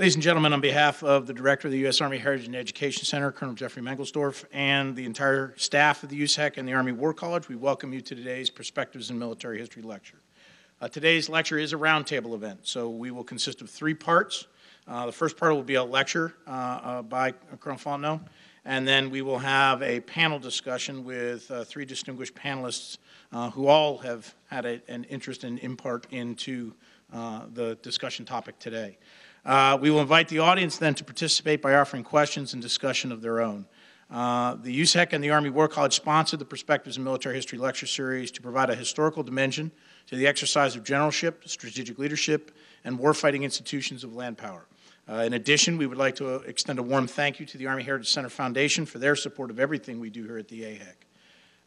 Ladies and gentlemen, on behalf of the Director of the U.S. Army Heritage and Education Center, Colonel Jeffrey Mengelsdorf, and the entire staff of the USAHEC and the Army War College, we welcome you to today's Perspectives in Military History lecture. Uh, today's lecture is a roundtable event, so we will consist of three parts. Uh, the first part will be a lecture uh, uh by Colonel Fontenot, and then we will have a panel discussion with uh, three distinguished panelists uh, who all have had a, an interest and impart into the discussion topic today. Uh, we will invite the audience then to participate by offering questions and discussion of their own. Uh, the USAHEC and the Army War College sponsored the Perspectives in Military History lecture series to provide a historical dimension to the exercise of generalship, strategic leadership, and warfighting institutions of land power. Uh, in addition, we would like to extend a warm thank you to the Army Heritage Center Foundation for their support of everything we do here at the AHEC.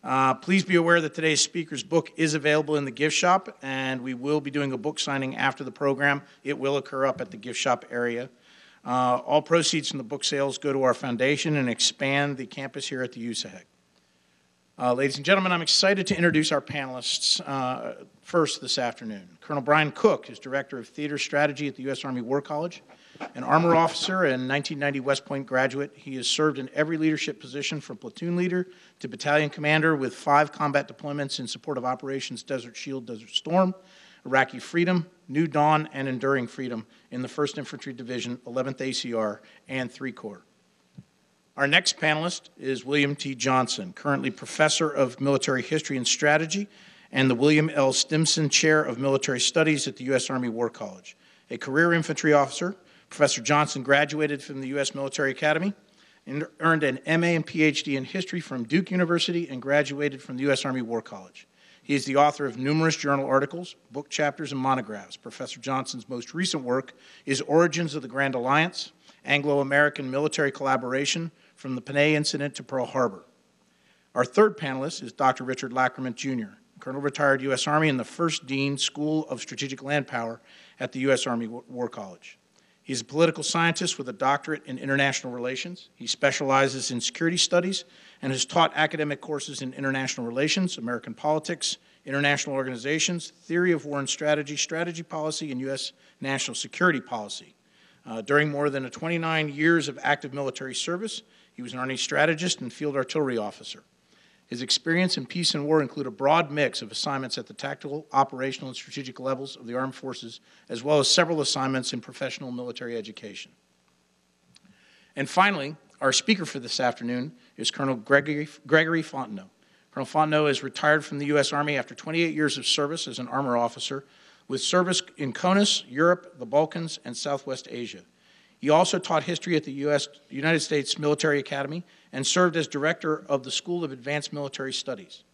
Uh, please be aware that today's speaker's book is available in the gift shop, and we will be doing a book signing after the program. It will occur up at the gift shop area. Uh, all proceeds from the book sales go to our foundation and expand the campus here at the USAHEC. Uh, ladies and gentlemen, I'm excited to introduce our panelists uh, first this afternoon. Colonel Brian Cook is Director of Theater Strategy at the U.S. Army War College. An armor officer and 1990 West Point graduate, he has served in every leadership position from platoon leader to battalion commander with five combat deployments in support of Operations Desert Shield, Desert Storm, Iraqi Freedom, New Dawn, and Enduring Freedom in the 1st Infantry Division, 11th ACR, and 3 Corps. Our next panelist is William T. Johnsen, currently Professor of Military History and Strategy and the William L. Stimson Chair of Military Studies at the U.S. Army War College. A career infantry officer, Professor Johnsen graduated from the U.S. Military Academy and earned an MA and PhD in history from Duke University and graduated from the U.S. Army War College. He is the author of numerous journal articles, book chapters, and monographs. Professor Johnsen's most recent work is Origins of the Grand Alliance Anglo American Military Collaboration from the Panay Incident to Pearl Harbor. Our third panelist is Dr. Richard Lacquement Jr., Colonel retired U.S. Army and the first Dean School of Strategic Land Power at the U.S. Army War College. He's a political scientist with a doctorate in international relations. He specializes in security studies and has taught academic courses in international relations, American politics, international organizations, theory of war and strategy, strategy policy, and U.S. national security policy. Uh, during more than 29 years of active military service, he was an Army strategist and field artillery officer. His experience in peace and war include a broad mix of assignments at the tactical, operational, and strategic levels of the armed forces, as well as several assignments in professional military education. And finally, our speaker for this afternoon is Colonel Gregory, Gregory Fontenot. Colonel Fontenot is retired from the U.S. Army after 28 years of service as an armor officer with service in CONUS, Europe, the Balkans, and Southwest Asia. He also taught history at the US, United States Military Academy and served as director of the School of Advanced Military Studies.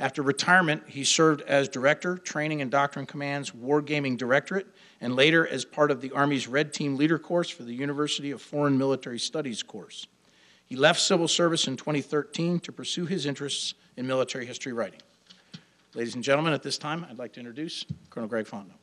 After retirement, he served as director, training and doctrine command's Wargaming Directorate, and later as part of the Army's Red Team Leader course for the University of Foreign Military Studies course. He left civil service in 2013 to pursue his interests in military history writing. Ladies and gentlemen, at this time, I'd like to introduce Colonel Greg Fontenot.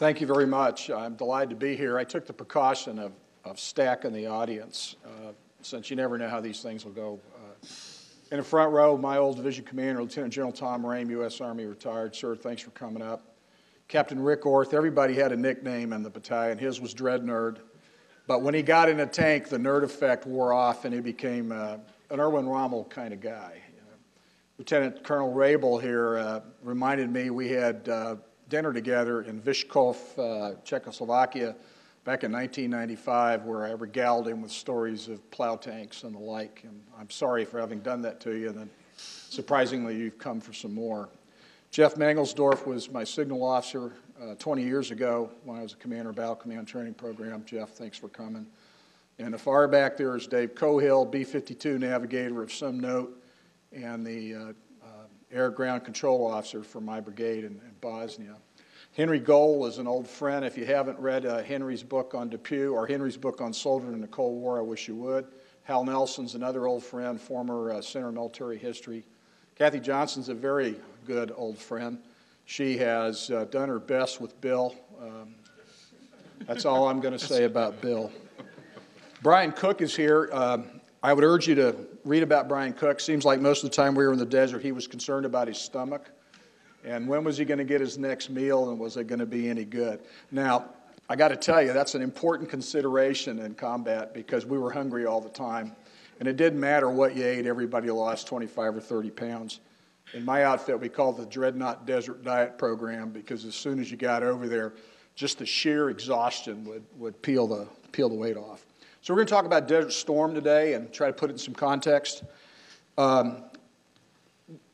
Thank you very much. I'm delighted to be here. I took the precaution of, of stacking the audience uh, since you never know how these things will go. Uh, in the front row, my old division commander, Lieutenant General Tom Rhame, U.S. Army retired. Sir, thanks for coming up. Captain Rick Orth, everybody had a nickname in the battalion. His was Dread Nerd. But when he got in a tank, the nerd effect wore off and he became uh, an Erwin Rommel kind of guy. Lieutenant Colonel Rabel here uh, reminded me we had uh, dinner together in Vyshkov, uh, Czechoslovakia, back in 1995, where I regaled him with stories of plow tanks and the like. And I'm sorry for having done that to you, and then surprisingly, you've come for some more. Jeff Mangelsdorf was my signal officer uh, 20 years ago when I was a commander of Battle Command Training Program. Jeff, thanks for coming. And the far back there is Dave Cohill, B 52 navigator of some note, and the uh, air ground control officer for my brigade in, in Bosnia. Henry Gole is an old friend. If you haven't read uh, Henry's book on DePuy or Henry's book on soldiering in the Cold War, I wish you would. Hal Nelson's another old friend, former uh, Center of Military History. Kathy Johnson's a very good old friend. She has uh, done her best with Bill. Um, that's all I'm going to say about Bill. Brian Cook is here. Um, I would urge you to read about Brian Cook. Seems like most of the time we were in the desert, he was concerned about his stomach. And when was he going to get his next meal, and was it going to be any good? Now, I got to tell you, that's an important consideration in combat because we were hungry all the time. And it didn't matter what you ate, everybody lost 25 or 30 pounds. In my outfit, we called the Dreadnought Desert Diet Program because as soon as you got over there, just the sheer exhaustion would, would peel, the, peel the weight off. So, we're going to talk about Desert Storm today and try to put it in some context. Um,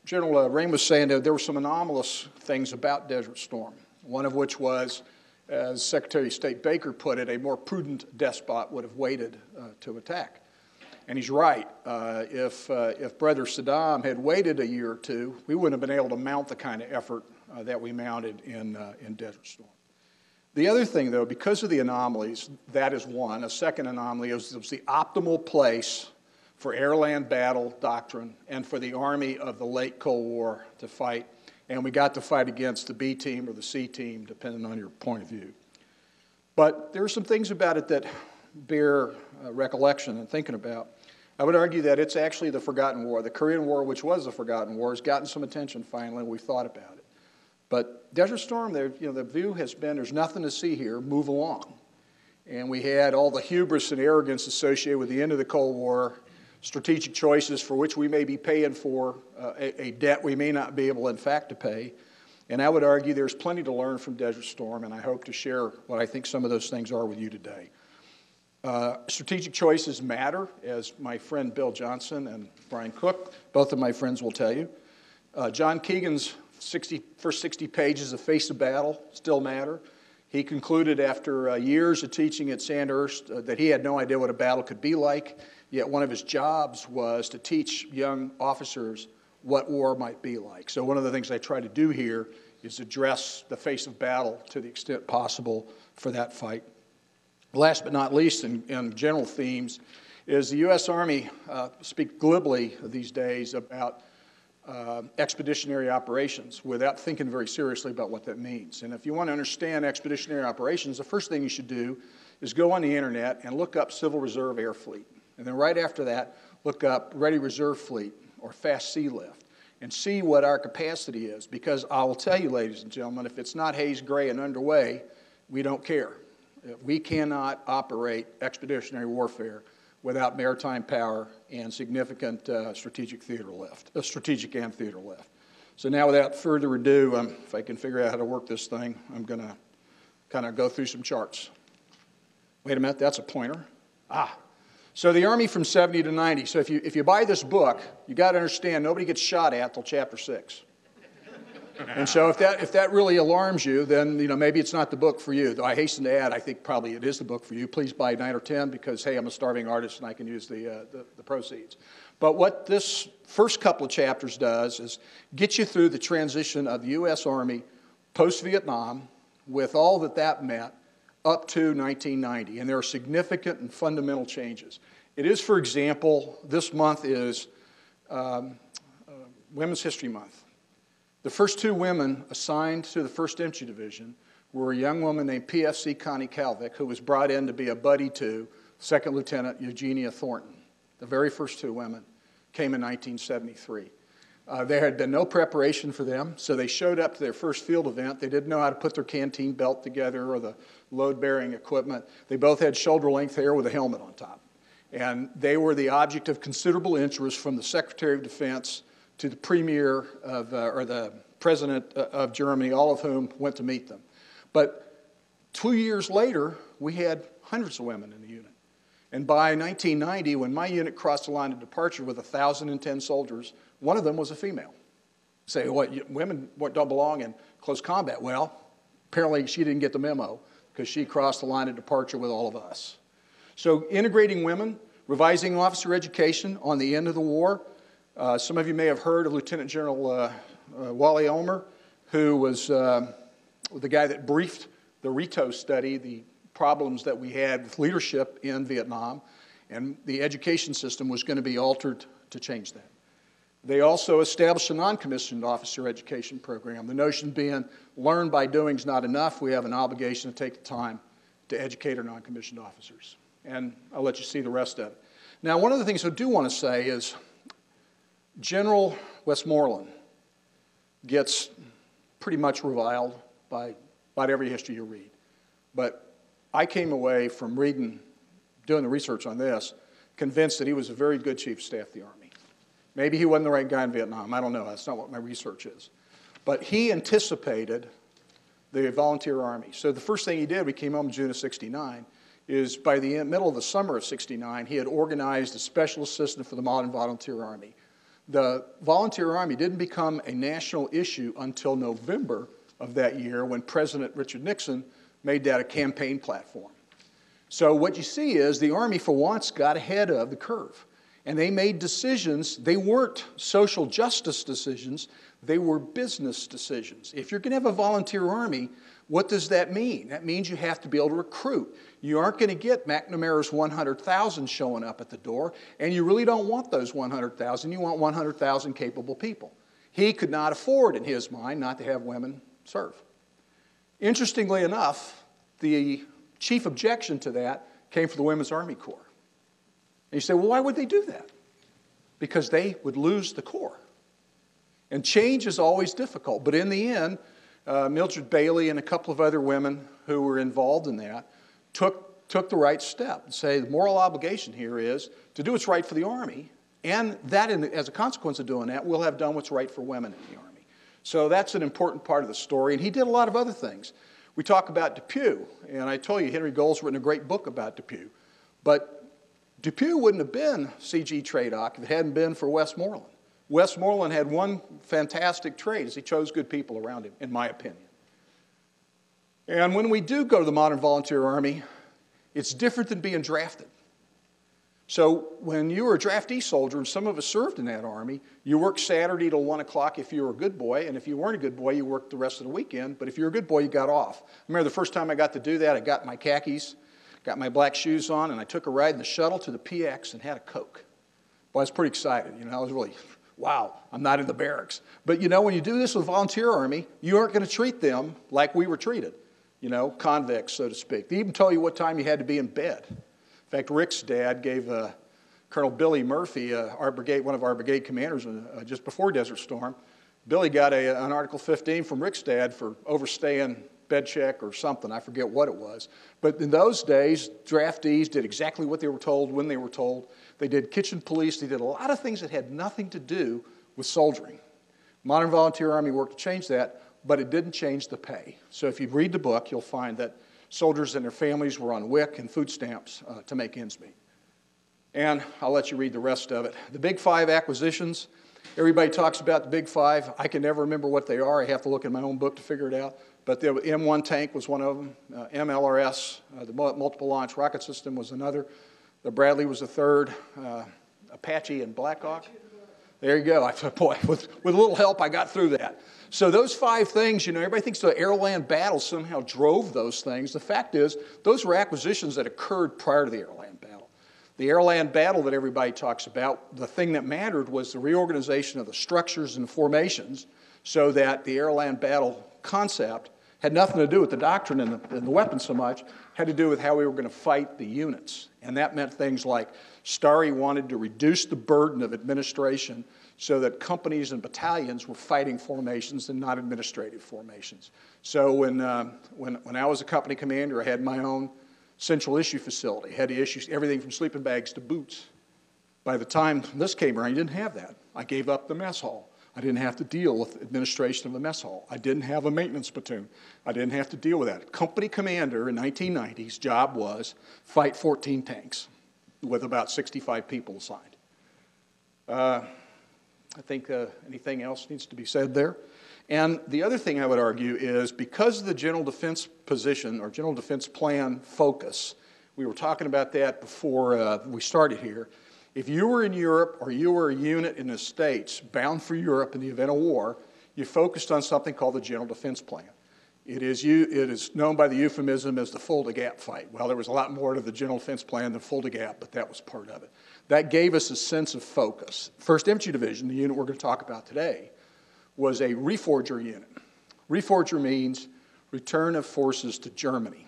General uh, Rhame was saying that there were some anomalous things about Desert Storm, one of which was, as Secretary of State Baker put it, a more prudent despot would have waited uh, to attack. And he's right. Uh, if, uh, if Brother Saddam had waited a year or two, we wouldn't have been able to mount the kind of effort uh, that we mounted in, uh, in Desert Storm. The other thing, though, because of the anomalies, that is one. A second anomaly was, was the optimal place for air-land battle doctrine and for the Army of the late Cold War to fight. And we got to fight against the B team or the C team, depending on your point of view. But there are some things about it that bear uh, recollection and thinking about. I would argue that it's actually the forgotten war. The Korean War, which was the forgotten war, has gotten some attention finally, and we've thought about it. But Desert Storm, you know, the view has been there's nothing to see here, move along. And we had all the hubris and arrogance associated with the end of the Cold War strategic choices for which we may be paying for uh, a, a, debt we may not be able, in fact, to pay. And I would argue there's plenty to learn from Desert Storm, and I hope to share what I think some of those things are with you today. Uh, strategic choices matter, as my friend Bill Johnsen and Brian Cook, both of my friends, will tell you. Uh, John Keegan's 60, first 60 pages of Face of Battle still matter. He concluded after uh, years of teaching at Sandhurst uh, that he had no idea what a battle could be like. Yet one of his jobs was to teach young officers what war might be like. So, one of the things I try to do here is address the face of battle to the extent possible for that fight. Last but not least, in, in general themes, is the U.S. Army uh, speak glibly these days about uh, expeditionary operations without thinking very seriously about what that means. And if you want to understand expeditionary operations, the first thing you should do is go on the internet and look up Civil Reserve Air Fleet. And then right after that, look up Ready Reserve Fleet or Fast Sea Lift and see what our capacity is. Because I will tell you, ladies and gentlemen, if it's not haze gray and underway, we don't care. We cannot operate expeditionary warfare without maritime power and significant uh, strategic theater lift, uh, strategic and theater lift. So now, without further ado, um, if I can figure out how to work this thing, I'm going to kind of go through some charts. Wait a minute, that's a pointer. Ah, so the army from 70 to 90. So if you, if you buy this book, you got to understand nobody gets shot at till chapter 6. And so if that, if that really alarms you, then you know, maybe it's not the book for you. Though I hasten to add, I think probably it is the book for you. Please buy 9 or 10 because, hey, I'm a starving artist and I can use the, uh, the, the proceeds. But what this first couple of chapters does is get you through the transition of the U.S. Army post-Vietnam with all that that meant up to 1990, and there are significant and fundamental changes. It is, for example, this month is um, uh, Women's History Month. The first two women assigned to the 1st Infantry Division were a young woman named PFC Connie Calvick, who was brought in to be a buddy to Second Lieutenant Eugenia Thornton. The very first two women came in 1973. Uh, there had been no preparation for them, so they showed up to their first field event. They didn't know how to put their canteen belt together or the load bearing equipment. They both had shoulder length hair with a helmet on top. And they were the object of considerable interest from the Secretary of Defense to the Premier of, uh, or the President uh, of Germany, all of whom went to meet them. But two years later, we had hundreds of women in the unit. And by 1990, when my unit crossed the line of departure with 1,010 soldiers, one of them was a female. Say, what, women don't belong in close combat. Well, apparently she didn't get the memo because she crossed the line of departure with all of us. So, integrating women, revising officer education on the end of the war. Uh, some of you may have heard of Lieutenant General uh, uh, Wally Ulmer, who was uh, the guy that briefed the RETO study, the problems that we had with leadership in Vietnam, and the education system was going to be altered to change that. They also established a non commissioned officer education program. The notion being learn by doing is not enough. We have an obligation to take the time to educate our non commissioned officers. And I'll let you see the rest of it. Now, one of the things I do want to say is General Westmoreland gets pretty much reviled by about every history you read. But I came away from reading, doing the research on this, convinced that he was a very good chief of staff of the Army. Maybe he wasn't the right guy in Vietnam. I don't know. That's not what my research is. But he anticipated the volunteer army. So the first thing he did, we came home in June of 69, is by the middle of the summer of 69, he had organized a special assistant for the modern volunteer army. The volunteer army didn't become a national issue until November of that year when President Richard Nixon made that a campaign platform. So what you see is the Army, for once, got ahead of the curve. And they made decisions. They weren't social justice decisions, they were business decisions. If you're going to have a volunteer Army, what does that mean? That means you have to be able to recruit. You aren't going to get McNamara's 100,000 showing up at the door, and you really don't want those 100,000. You want 100,000 capable people. He could not afford, in his mind, not to have women serve. Interestingly enough, the chief objection to that came from the Women's Army Corps. And you say, well, why would they do that? Because they would lose the Corps. And change is always difficult, but in the end, uh, Mildred Bailey and a couple of other women who were involved in that took, took the right step and say the moral obligation here is to do what's right for the Army, and that, in, as a consequence of doing that, we'll have done what's right for women in the Army. So that's an important part of the story, and he did a lot of other things. We talk about DePuy, and I told you Henry Gole's written a great book about DePuy, but DePuy wouldn't have been C.G. TRADOC if it hadn't been for Westmoreland. Westmoreland had one fantastic trait is he chose good people around him, in my opinion. And when we do go to the modern volunteer army, it's different than being drafted. So when you were a draftee soldier, and some of us served in that army, you worked Saturday till 1 o'clock if you were a good boy, and if you weren't a good boy, you worked the rest of the weekend. But if you were a good boy, you got off. I remember the first time I got to do that, I got my khakis, got my black shoes on, and I took a ride in the shuttle to the PX and had a Coke. Boy, I was pretty excited. You know, I was really wow, I'm not in the barracks. But you know, when you do this with volunteer army, you aren't going to treat them like we were treated, you know, convicts, so to speak. They even tell you what time you had to be in bed. In fact, Rick's dad gave uh, Colonel Billy Murphy, uh, our brigade, one of our brigade commanders uh, just before Desert Storm, Billy got a, an Article 15 from Rick's dad for overstaying bed check or something. I forget what it was. But in those days, draftees did exactly what they were told when they were told. They did kitchen police. They did a lot of things that had nothing to do with soldiering. Modern Volunteer Army worked to change that, but it didn't change the pay. So if you read the book, you'll find that soldiers and their families were on WIC and food stamps uh, to make ends meet. And I'll let you read the rest of it. The Big Five acquisitions, everybody talks about the Big Five. I can never remember what they are. I have to look in my own book to figure it out. But the M1 tank was one of them. Uh, MLRS, uh, the multiple launch rocket system, was another. The Bradley was the third. Uh, Apache and Blackhawk. There you go. I thought, boy, with, with a little help, I got through that. So those five things, you know, everybody thinks the air-land battle somehow drove those things. The fact is, those were acquisitions that occurred prior to the air-land battle. The air-land battle that everybody talks about, the thing that mattered was the reorganization of the structures and formations so that the air-land battle concept had nothing to do with the doctrine and the, and the so much, had to do with how we were going to fight the units. And that meant things like Starry wanted to reduce the burden of administration so that companies and battalions were fighting formations and not administrative formations. So when, uh, when, when I was a company commander, I had my own central issue facility, had to issue everything from sleeping bags to boots. By the time this came around, I didn't have that. I gave up the mess hall. I didn't have to deal with administration of the mess hall. I didn't have a maintenance platoon. I didn't have to deal with that. Company commander in 1990's job was fight 14 tanks with about 65 people assigned. Uh, I think uh, anything else needs to be said there. And the other thing I would argue is because of the general defense position or general defense plan focus, we were talking about that before uh, we started here. If you were in Europe or you were a unit in the States bound for Europe in the event of war, you focused on something called the General Defense Plan. It is, it is known by the euphemism as the Fulda Gap fight. Well, there was a lot more to the General Defense Plan than Fulda Gap, but that was part of it. That gave us a sense of focus. 1st Infantry Division, the unit we're going to talk about today, was a reforger unit. Reforger means return of forces to Germany.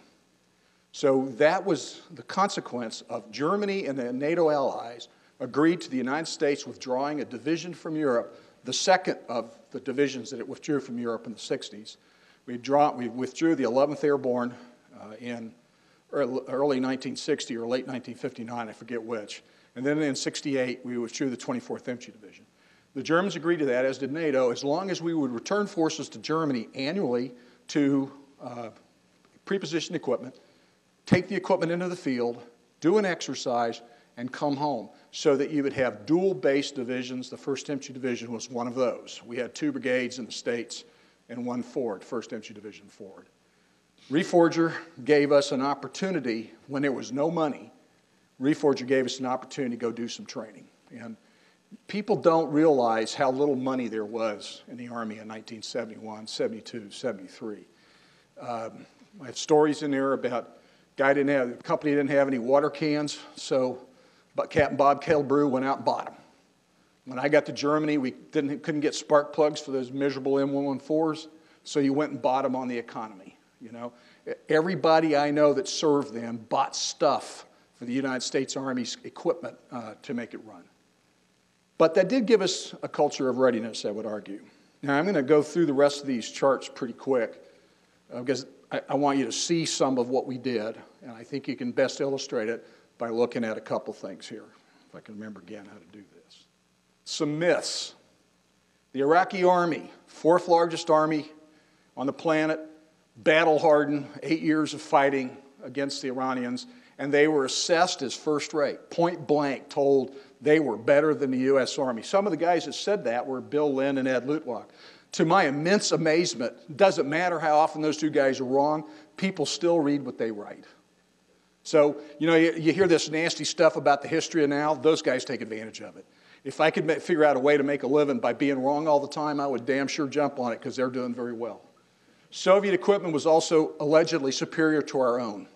So that was the consequence of Germany and the NATO allies agreed to the United States withdrawing a division from Europe, the second of the divisions that it withdrew from Europe in the 60s. We, draw, we withdrew the 11th Airborne uh, in early 1960 or late 1959, I forget which. And then in 68, we withdrew the 24th Infantry Division. The Germans agreed to that, as did NATO, as long as we would return forces to Germany annually to uh, prepositioned equipment, take the equipment into the field, do an exercise, and come home so that you would have dual base divisions. The 1st Infantry Division was one of those. We had two brigades in the States and one forward, 1st Infantry Division forward. Reforger gave us an opportunity when there was no money. Reforger gave us an opportunity to go do some training. And people don't realize how little money there was in the Army in 1971, 72, 73. Um, I have stories in there about guy didn't have, the company didn't have any water cans, so but Captain Bob Kettlebrew went out and bought them. When I got to Germany, we didn't, couldn't get spark plugs for those miserable M114s, so you went and bought them on the economy. You know, everybody I know that served them bought stuff for the United States Army's equipment uh, to make it run. But that did give us a culture of readiness, I would argue. Now, I'm going to go through the rest of these charts pretty quick uh, because I, I, want you to see some of what we did, and I think you can best illustrate it by looking at a couple things here, if I can remember again how to do this. Some myths. The Iraqi army, fourth largest army on the planet, battle hardened, eight years of fighting against the Iranians, and they were assessed as first rate, point blank told they were better than the U.S. Army. Some of the guys that said that were Bill Lind and Ed Luttwak. To my immense amazement, doesn't matter how often those two guys are wrong, people still read what they write. So, you know, you, you hear this nasty stuff about the history of now, those guys take advantage of it. If I could figure out a way to make a living by being wrong all the time, I would damn sure jump on it because they're doing very well. Soviet equipment was also allegedly superior to our own.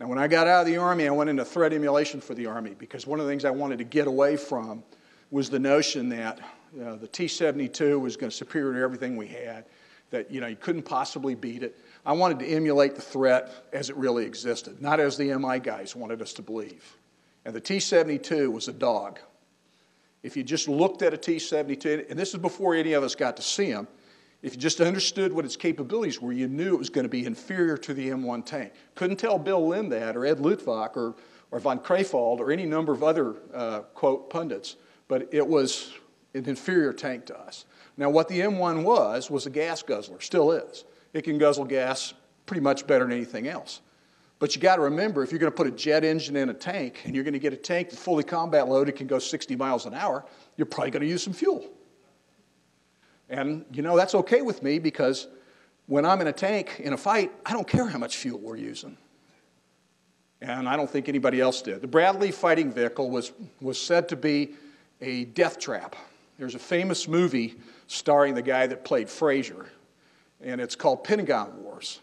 Now, when I got out of the Army, I went into threat emulation for the Army because one of the things I wanted to get away from was the notion that you know, the T 72 was going to superior to everything we had, that you, know, you couldn't possibly beat it. I wanted to emulate the threat as it really existed, not as the MI guys wanted us to believe. And the T 72 was a dog. If you just looked at a T 72, and this is before any of us got to see them, if you just understood what its capabilities were, you knew it was going to be inferior to the M1 tank. Couldn't tell Bill Lind that, or Ed Luttwak, or, or von Creveld, or any number of other, uh, quote, pundits, but it was an inferior tank to us. Now, what the M1 was, was a gas guzzler, still is. It can guzzle gas pretty much better than anything else. But you got to remember, if you're going to put a jet engine in a tank, and you're going to get a tank that's fully combat loaded, can go 60 miles an hour, you're probably going to use some fuel. And, you know, that's okay with me because when I'm in a tank in a fight, I don't care how much fuel we're using. And I don't think anybody else did. The Bradley fighting vehicle was, was said to be a death trap. There's a famous movie starring the guy that played Frasier, and it's called Pentagon Wars,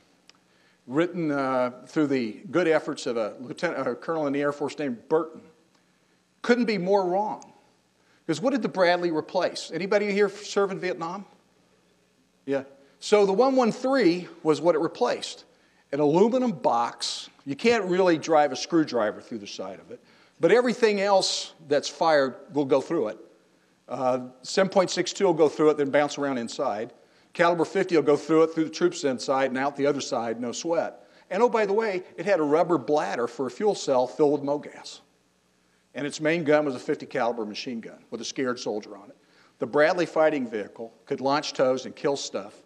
written uh, through the good efforts of a lieutenant, a colonel in the Air Force named Burton. Couldn't be more wrong. Because what did the Bradley replace? Anybody here serve in Vietnam? Yeah. So the 113 was what it replaced an aluminum box. You can't really drive a screwdriver through the side of it, but everything else that's fired will go through it. Uh, 7.62 will go through it, then bounce around inside. Caliber 50 will go through it, through the troops inside, and out the other side, no sweat. And oh, by the way, it had a rubber bladder for a fuel cell filled with MOGAS and its main gun was a 50 caliber machine gun with a scared soldier on it. The Bradley fighting vehicle could launch TOWs and kill stuff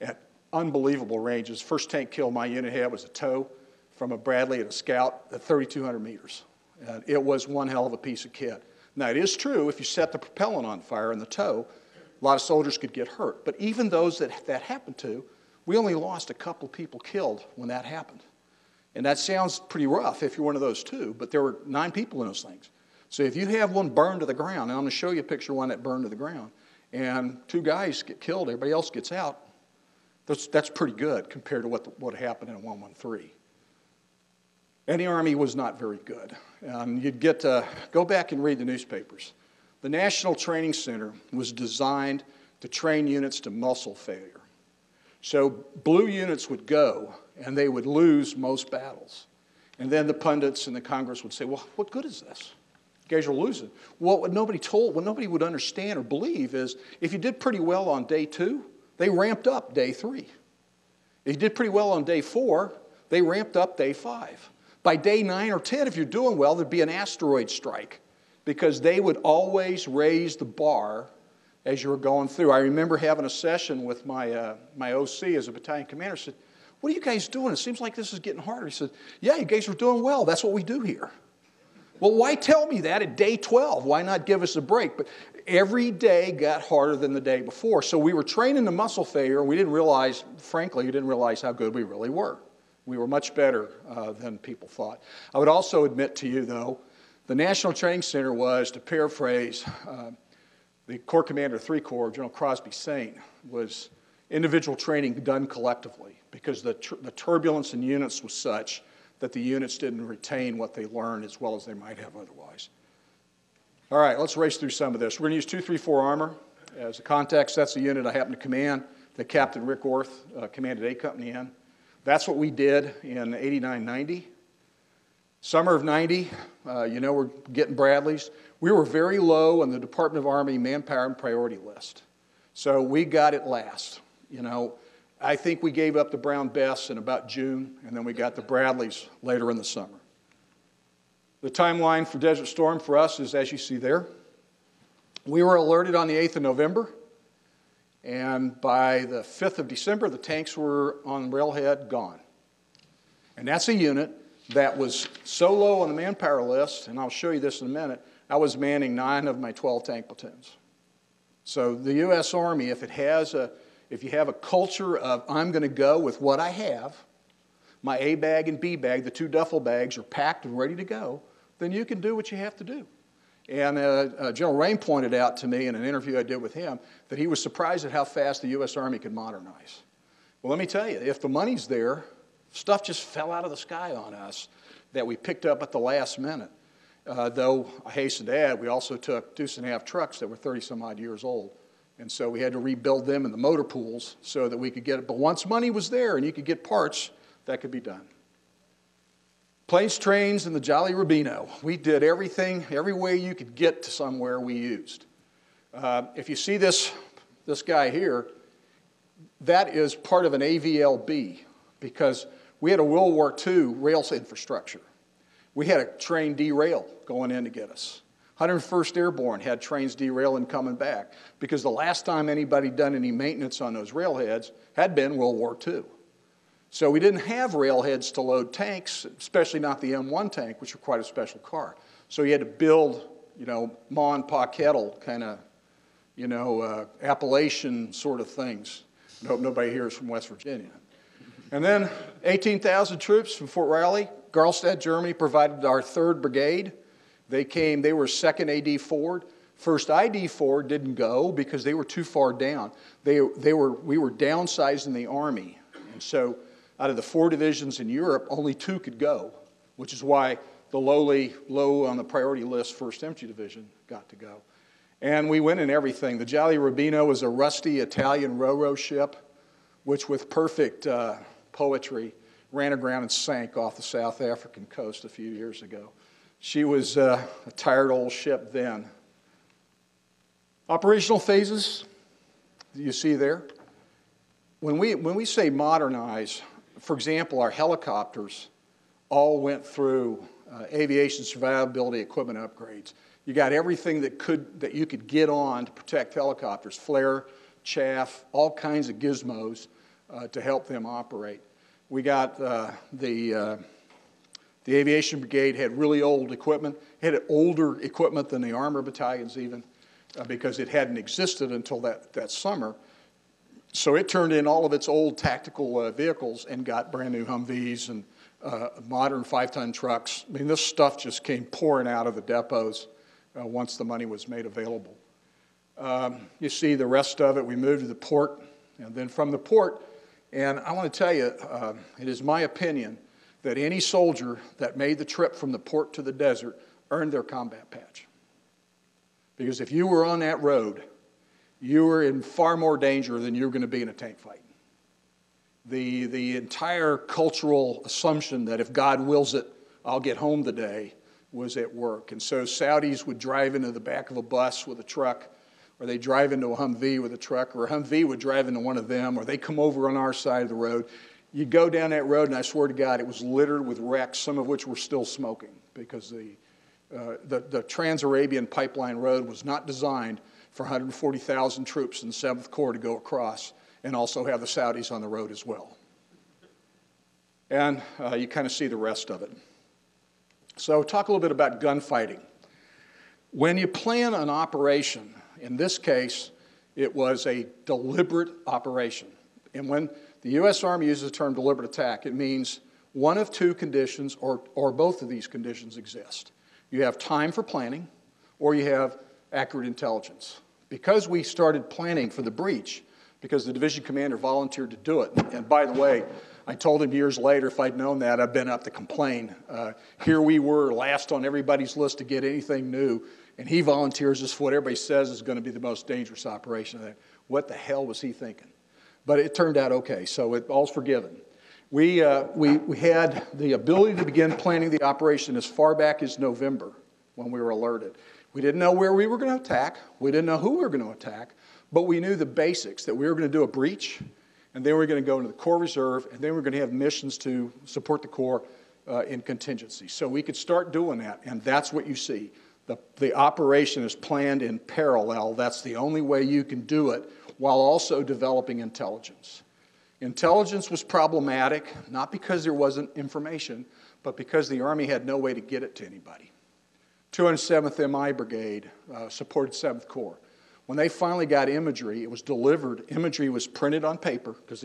at unbelievable ranges. First tank kill my unit had was a TOW from a Bradley at a Scout at 3,200 meters. And it was one hell of a piece of kit. Now, it is true, if you set the propellant on fire in the TOW, a lot of soldiers could get hurt. But even those that that happened to, we only lost a couple people killed when that happened. And that sounds pretty rough if you're one of those two, but there were nine people in those things. So if you have one burned to the ground, and I'm going to show you a picture of one that burned to the ground, and two guys get killed, everybody else gets out, that's, that's pretty good compared to what, the, what happened in 113. And the Army was not very good. Um, you'd get to go back and read the newspapers. The National Training Center was designed to train units to muscle failure. So blue units would go and they would lose most battles. And then the pundits and the Congress would say, well, what good is this? You guys are losing. Well, what nobody told, what nobody would understand or believe is if you did pretty well on day two, they ramped up day three. If you did pretty well on day four, they ramped up day five. By day nine or 10, if you're doing well, there'd be an asteroid strike because they would always raise the bar as you were going through. I remember having a session with my, uh, my OC as a battalion commander. Said, What are you guys doing? It seems like this is getting harder. He said, Yeah, you guys are doing well. That's what we do here. Well, why tell me that at day 12? Why not give us a break? But every day got harder than the day before. So we were training the muscle failure, and we didn't realize, frankly, we didn't realize how good we really were. We were much better uh, than people thought. I would also admit to you, though, the National Training Center was, to paraphrase uh, the Corps Commander 3 Corps, General Crosbie Saint, was individual training done collectively because the, the turbulence in units was such that the units didn't retain what they learned as well as they might have otherwise. All right, let's race through some of this. We're going to use 234 Armor as a context. That's the unit I happen to command that Captain Rick Orth uh, commanded A Company in. That's what we did in 89 90. Summer of 90, uh, you know, we're getting Bradleys. We were very low on the Department of Army manpower and priority list. So we got it last. You know, I think we gave up the Brown Bess in about June, and then we got the Bradleys later in the summer. The timeline for Desert Storm for us is as you see there. We were alerted on the 8th of November, and by the 5th of December, the tanks were on railhead gone. And that's a unit that was so low on the manpower list, and I'll show you this in a minute, I was manning nine of my 12 tank platoons. So the U.S. Army, if it has a, if you have a culture of I'm going to go with what I have, my A bag and B bag, the two duffel bags are packed and ready to go, then you can do what you have to do. And uh, uh, General Rhame pointed out to me in an interview I did with him that he was surprised at how fast the U.S. Army could modernize. Well, let me tell you, if the money's there, stuff just fell out of the sky on us that we picked up at the last minute. Uh, though I hasten to add, we also took deuce and a half trucks that were 30 some odd years old. And so we had to rebuild them in the motor pools so that we could get it. But once money was there and you could get parts, that could be done. Planes, trains, and the Jolly Rubino. We did everything, every way you could get to somewhere we used. Uh, if you see this, this guy here, that is part of an AVLB because we had a World War II rails infrastructure. We had a train derail going in to get us. 101st Airborne had trains derailing coming back because the last time anybody done any maintenance on those railheads had been World War II. So we didn't have railheads to load tanks, especially not the M1 tank, which was quite a special car. So you had to build, you know, Ma and Pa Kettle kind of, you know, uh, Appalachian sort of things. I hope nobody here is from West Virginia. And then 18,000 troops from Fort Riley, Garlstedt, Germany, provided our 3rd Brigade. They came, they were 2nd AD forward. First ID forward didn't go because they were too far down. They, they were, we were downsizing the Army. And so out of the four divisions in Europe, only two could go, which is why the lowly, low on the priority list 1st Infantry Division got to go. And we went in everything. The Jolly Rubino was a rusty Italian ro-ro ship, which with perfect uh, poetry ran aground and sank off the South African coast a few years ago. She was uh, a tired old ship then. Operational phases, you see there. When we, when we say modernize, for example, our helicopters all went through uh, aviation survivability equipment upgrades. You got everything that, could, that you could get on to protect helicopters flare, chaff, all kinds of gizmos uh, to help them operate. We got uh, the, uh, the aviation brigade had really old equipment, had older equipment than the armor battalions even, uh, because it hadn't existed until that, that summer. So it turned in all of its old tactical uh, vehicles and got brand new Humvees and uh, modern five ton trucks. I mean, this stuff just came pouring out of the depots once the money was made available. Um, you see the rest of it, we moved to the port, and then from the port, and I want to tell you, uh, it is my opinion that any soldier that made the trip from the port to the desert earned their combat patch. Because if you were on that road, you were in far more danger than you were going to be in a tank fight. The, the entire cultural assumption that if God wills it, I'll get home today was at work. And so Saudis would drive into the back of a bus with a truck, or they drive into a Humvee with a truck, or a Humvee would drive into one of them, or they come over on our side of the road. You go down that road, and I swear to God, it was littered with wrecks, some of which were still smoking because the, uh, the, the Trans Arabian Pipeline Road was not designed for 140,000 troops in the 7th Corps to go across and also have the Saudis on the road as well. And uh, you kind of see the rest of it. So, talk a little bit about gunfighting. When you plan an operation, in this case, it was a deliberate operation. And when the U.S. Army uses the term deliberate attack, it means one of two conditions or, or both of these conditions exist. You have time for planning, or you have accurate intelligence. Because we started planning for the breach, because the division commander volunteered to do it, and by the way, I told him years later if I'd known that, I'd been up to complain. Uh, here we were, last on everybody's list to get anything new, and he volunteers us for what everybody says is going to be the most dangerous operation. What the hell was he thinking? But it turned out okay, so it all's forgiven. We, uh, we, we had the ability to begin planning the operation as far back as November when we were alerted. We didn't know where we were going to attack, we didn't know who we were going to attack, but we knew the basics that we were going to do a breach and then we're going to go into the Corps Reserve, and then we're going to have missions to support the Corps uh, in contingency. So we could start doing that, and that's what you see. The, the operation is planned in parallel. That's the only way you can do it while also developing intelligence. Intelligence was problematic, not because there wasn't information, but because the Army had no way to get it to anybody. 207th MI Brigade uh, supported 7th Corps. When they finally got imagery, it was delivered. Imagery was printed on paper because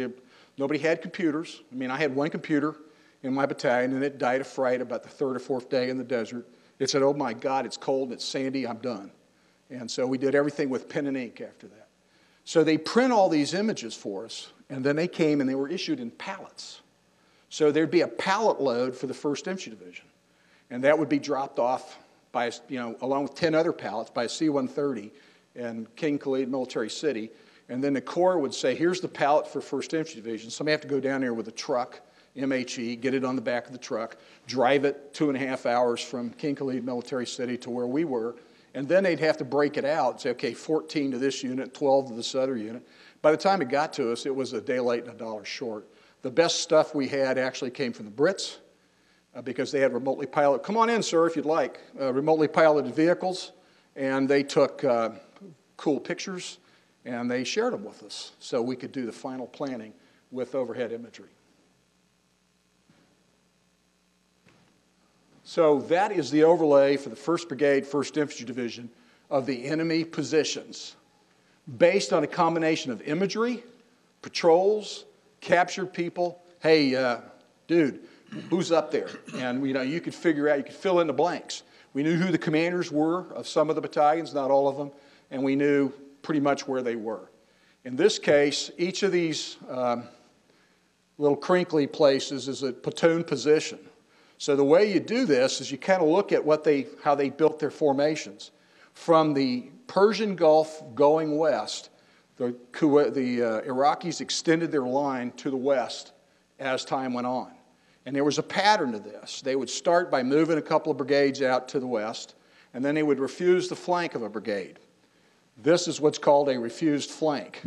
nobody had computers. I mean, I had one computer in my battalion, and it died of fright about the third or fourth day in the desert. It said, Oh my God, it's cold, it's sandy, I'm done. And so we did everything with pen and ink after that. So they print all these images for us, and then they came and they were issued in pallets. So there'd be a pallet load for the 1st Infantry Division, and that would be dropped off by, you know, along with 10 other pallets by a C 130 and King Khalid Military City. And then the Corps would say, here's the pallet for 1st Infantry Division. Somebody have to go down there with a truck, MHE, get it on the back of the truck, drive it two and a half hours from King Khalid Military City to where we were. And then they'd have to break it out, say, okay, 14 to this unit, 12 to this other unit. By the time it got to us, it was a day late and a dollar short. The best stuff we had actually came from the Brits uh, because they had remotely piloted, come on in, sir, if you'd like, uh, remotely piloted vehicles. And they took uh, cool pictures, and they shared them with us so we could do the final planning with overhead imagery. So that is the overlay for the 1st Brigade, 1st Infantry Division of the enemy positions based on a combination of imagery, patrols, captured people. Hey, uh, dude, who's up there? And you know, you could figure out, you could fill in the blanks. We knew who the commanders were of some of the battalions, not all of them, and we knew pretty much where they were. In this case, each of these um, little crinkly places is a platoon position. So the way you do this is you kind of look at what they, how they built their formations. From the Persian Gulf going west, the, the uh, Iraqis extended their line to the west as time went on. And there was a pattern to this. They would start by moving a couple of brigades out to the west, and then they would refuse the flank of a brigade. This is what's called a refused flank.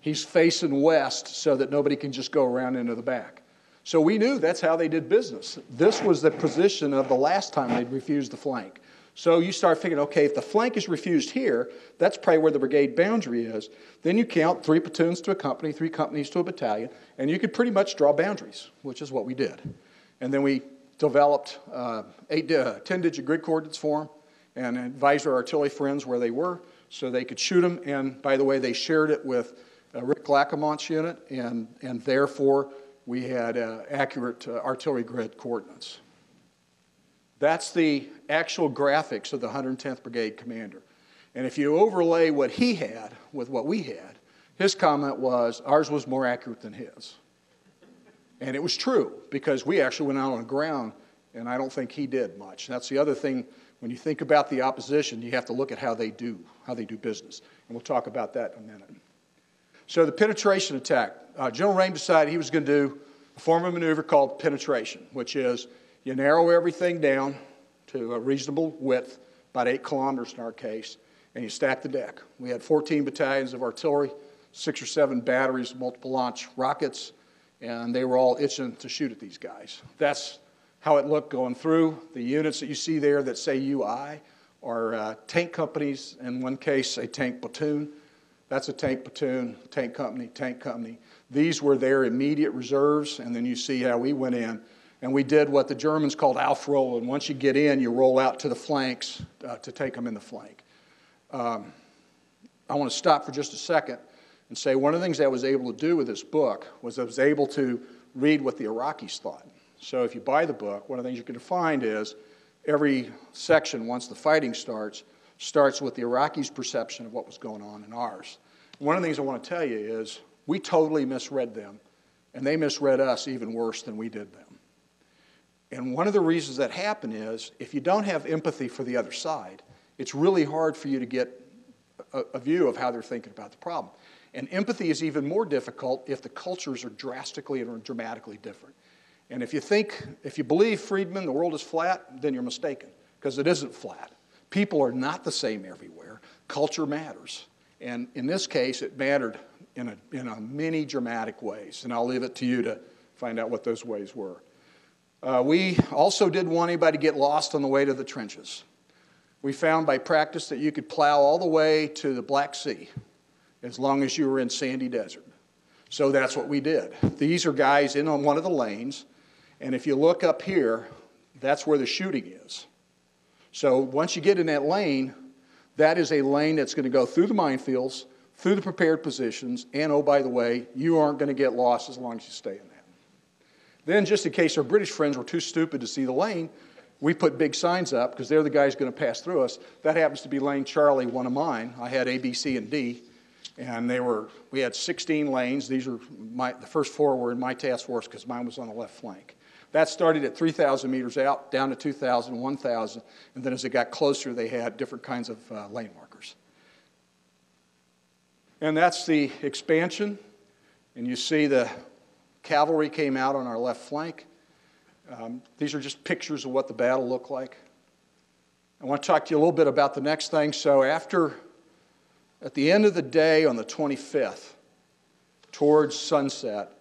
He's facing west so that nobody can just go around into the back. So we knew that's how they did business. This was the position of the last time they'd refused the flank. So you start thinking, okay, if the flank is refused here, that's probably where the brigade boundary is. Then you count three platoons to a company, three companies to a battalion, and you could pretty much draw boundaries, which is what we did. And then we developed uh, eight, uh, 10 digit grid coordinates for them and advised our artillery friends where they were so they could shoot them. And by the way, they shared it with uh, Rick Lacquement's unit, and, and therefore we had uh, accurate uh, artillery grid coordinates. That's the actual graphics of the 110th Brigade commander. And if you overlay what he had with what we had, his comment was ours was more accurate than his. And it was true because we actually went out on the ground, and I don't think he did much. That's the other thing when you think about the opposition, you have to look at how they do, how they do business. And we'll talk about that in a minute. So the penetration attack. Uh, General Rhame decided he was going to do a form of maneuver called penetration, which is you narrow everything down to a reasonable width, about eight kilometers in our case, and you stack the deck. We had 14 battalions of artillery, six or seven batteries multiple launch rockets, and they were all itching to shoot at these guys. That's how it looked going through. The units that you see there that say UI are uh, tank companies, in one case, a tank platoon. That's a tank platoon, tank company, tank company. These were their immediate reserves, and then you see how we went in. And we did what the Germans called Aufroll, and once you get in, you roll out to the flanks uh, to take them in the flank. Um, I want to stop for just a second and say one of the things I was able to do with this book was I was able to read what the Iraqis thought. So if you buy the book, one of the things you're going to find is every section, once the fighting starts, starts with the Iraqis' perception of what was going on in ours. One of the things I want to tell you is we totally misread them, and they misread us even worse than we did them. And one of the reasons that happened is if you don't have empathy for the other side, it's really hard for you to get a, a view of how they're thinking about the problem. And empathy is even more difficult if the cultures are drastically and dramatically different. And if you think, if you believe Friedman, the world is flat, then you're mistaken, because it isn't flat. People are not the same everywhere. Culture matters. And in this case, it mattered in, a, in a many dramatic ways. And I'll leave it to you to find out what those ways were. Uh, we also didn't want anybody to get lost on the way to the trenches. We found by practice that you could plow all the way to the Black Sea as long as you were in sandy desert. So that's what we did. These are guys in on one of the lanes and if you look up here, that's where the shooting is. So once you get in that lane, that is a lane that's going to go through the minefields, through the prepared positions, and oh, by the way, you aren't going to get lost as long as you stay in that. Then, just in case our British friends were too stupid to see the lane, we put big signs up because they're the guys going to pass through us. That happens to be Lane Charlie, one of mine. I had A, B, C, and D, and they were. We had 16 lanes. These are my. The first four were in my task force because mine was on the left flank. That started at 3,000 meters out, down to 2,000, 1,000, and then as it got closer, they had different kinds of uh, lane markers. And that's the expansion. And you see the cavalry came out on our left flank. Um, these are just pictures of what the battle looked like. I want to talk to you a little bit about the next thing. So, after, at the end of the day on the 25th, towards sunset,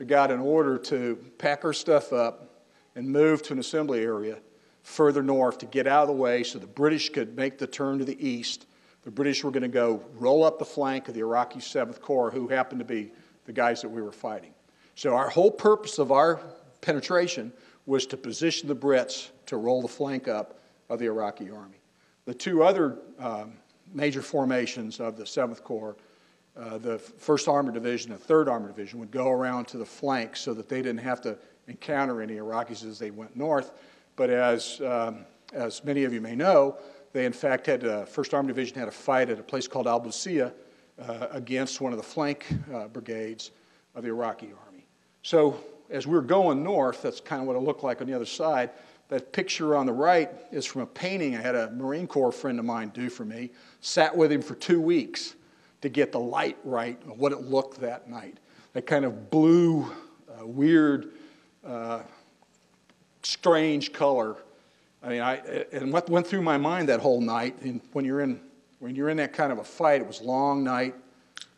we got an order to pack our stuff up and move to an assembly area further north to get out of the way so the British could make the turn to the east. The British were going to go roll up the flank of the Iraqi 7th Corps, who happened to be the guys that we were fighting. So, our whole purpose of our penetration was to position the Brits to roll the flank up of the Iraqi army. The two other um, major formations of the 7th Corps uh, the 1st Armored Division and 3rd Armored Division would go around to the flank so that they didn't have to encounter any Iraqis as they went north. But as, um, as many of you may know, they in fact had, uh, 1st Armored Division had a fight at a place called Al Busayyah uh, against one of the flank uh, brigades of the Iraqi army. So as we're going north, that's kind of what it looked like on the other side. That picture on the right is from a painting I had a Marine Corps friend of mine do for me. Sat with him for two weeks to get the light right of what it looked that night. That kind of blue, uh, weird, uh, strange color. I mean, I, and what went through my mind that whole night, and when you're in, when you're in that kind of a fight, it was long night,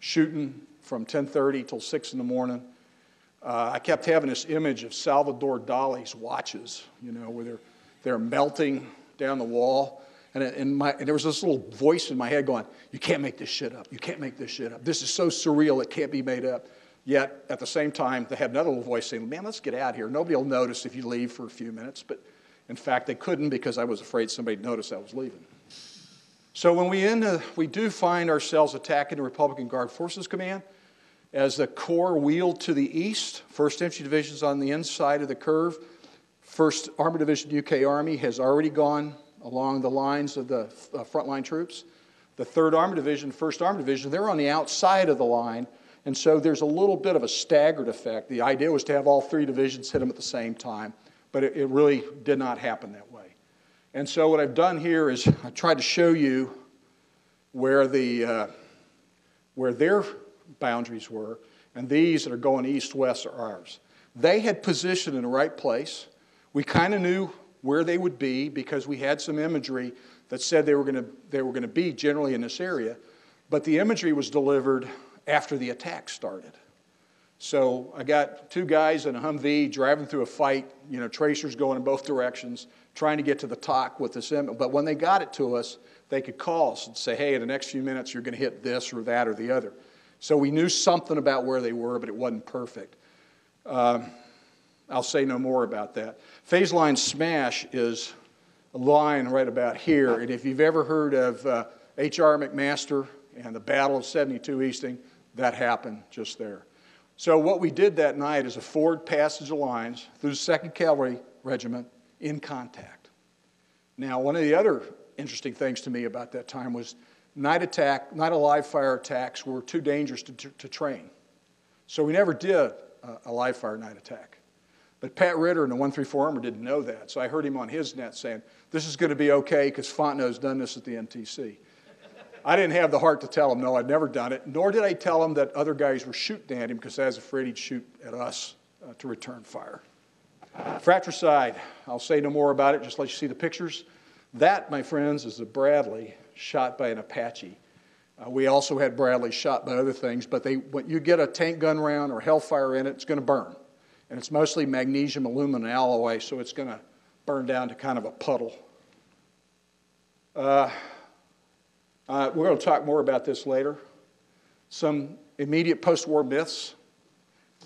shooting from 10:30 till 6 in the morning. Uh, I kept having this image of Salvador Dali's watches, you know, where they're, they're melting down the wall. And, and, my, and there was this little voice in my head going, You can't make this shit up. You can't make this shit up. This is so surreal, it can't be made up. Yet, at the same time, they had another little voice saying, Man, let's get out of here. Nobody will notice if you leave for a few minutes. But in fact, they couldn't because I was afraid somebody would notice I was leaving. So when we, end, uh, we do find ourselves attacking the Republican Guard Forces Command, as the Corps wheeled to the east, 1st Infantry Division is on the inside of the curve. 1st Armored Division UK Army has already gone along the lines of the uh, frontline troops. The 3rd Armored Division, 1st Armored Division, they're on the outside of the line, and so there's a little bit of a staggered effect. The idea was to have all three divisions hit them at the same time, but it, it really did not happen that way. And so what I've done here is I tried to show you where, the, uh, where their boundaries were, and these that are going east-west are ours. They had positioned in the right place. We kind of knew where they would be because we had some imagery that said they were going to, they were going to be generally in this area. But the imagery was delivered after the attack started. So I got two guys in a Humvee driving through a fight, you know, tracers going in both directions, trying to get to the talk with this. Im- But when they got it to us, they could call us and say, hey, in the next few minutes, you're going to hit this or that or the other. So we knew something about where they were, but it wasn't perfect. Um, I'll say no more about that. Phase line smash is a line right about here. And if you've ever heard of uh, H.R. McMaster and the Battle of 72 Easting, that happened just there. So what we did that night is a forward passage of lines through the 2nd Cavalry Regiment in contact. Now, one of the other interesting things to me about that time was night attack, night alive fire attacks were too dangerous to, to, to train. So we never did a, a live fire night attack. But Pat Ritter and the 134 Armor didn't know that. So I heard him on his net saying, this is going to be okay because Fontenot's done this at the NTC. I didn't have the heart to tell him, no, I'd never done it, nor did I tell him that other guys were shooting at him because I was afraid he'd shoot at us uh, to return fire. Fratricide, I'll say no more about it, just let you see the pictures. That, my friends, is a Bradley shot by an Apache. Uh, we also had Bradley shot by other things, but they, when you get a tank gun round or Hellfire in it, it's going to burn. And it's mostly magnesium, aluminum, alloy, so it's going to burn down to kind of a puddle. Uh, uh, we're going to talk more about this later. Some immediate post war myths.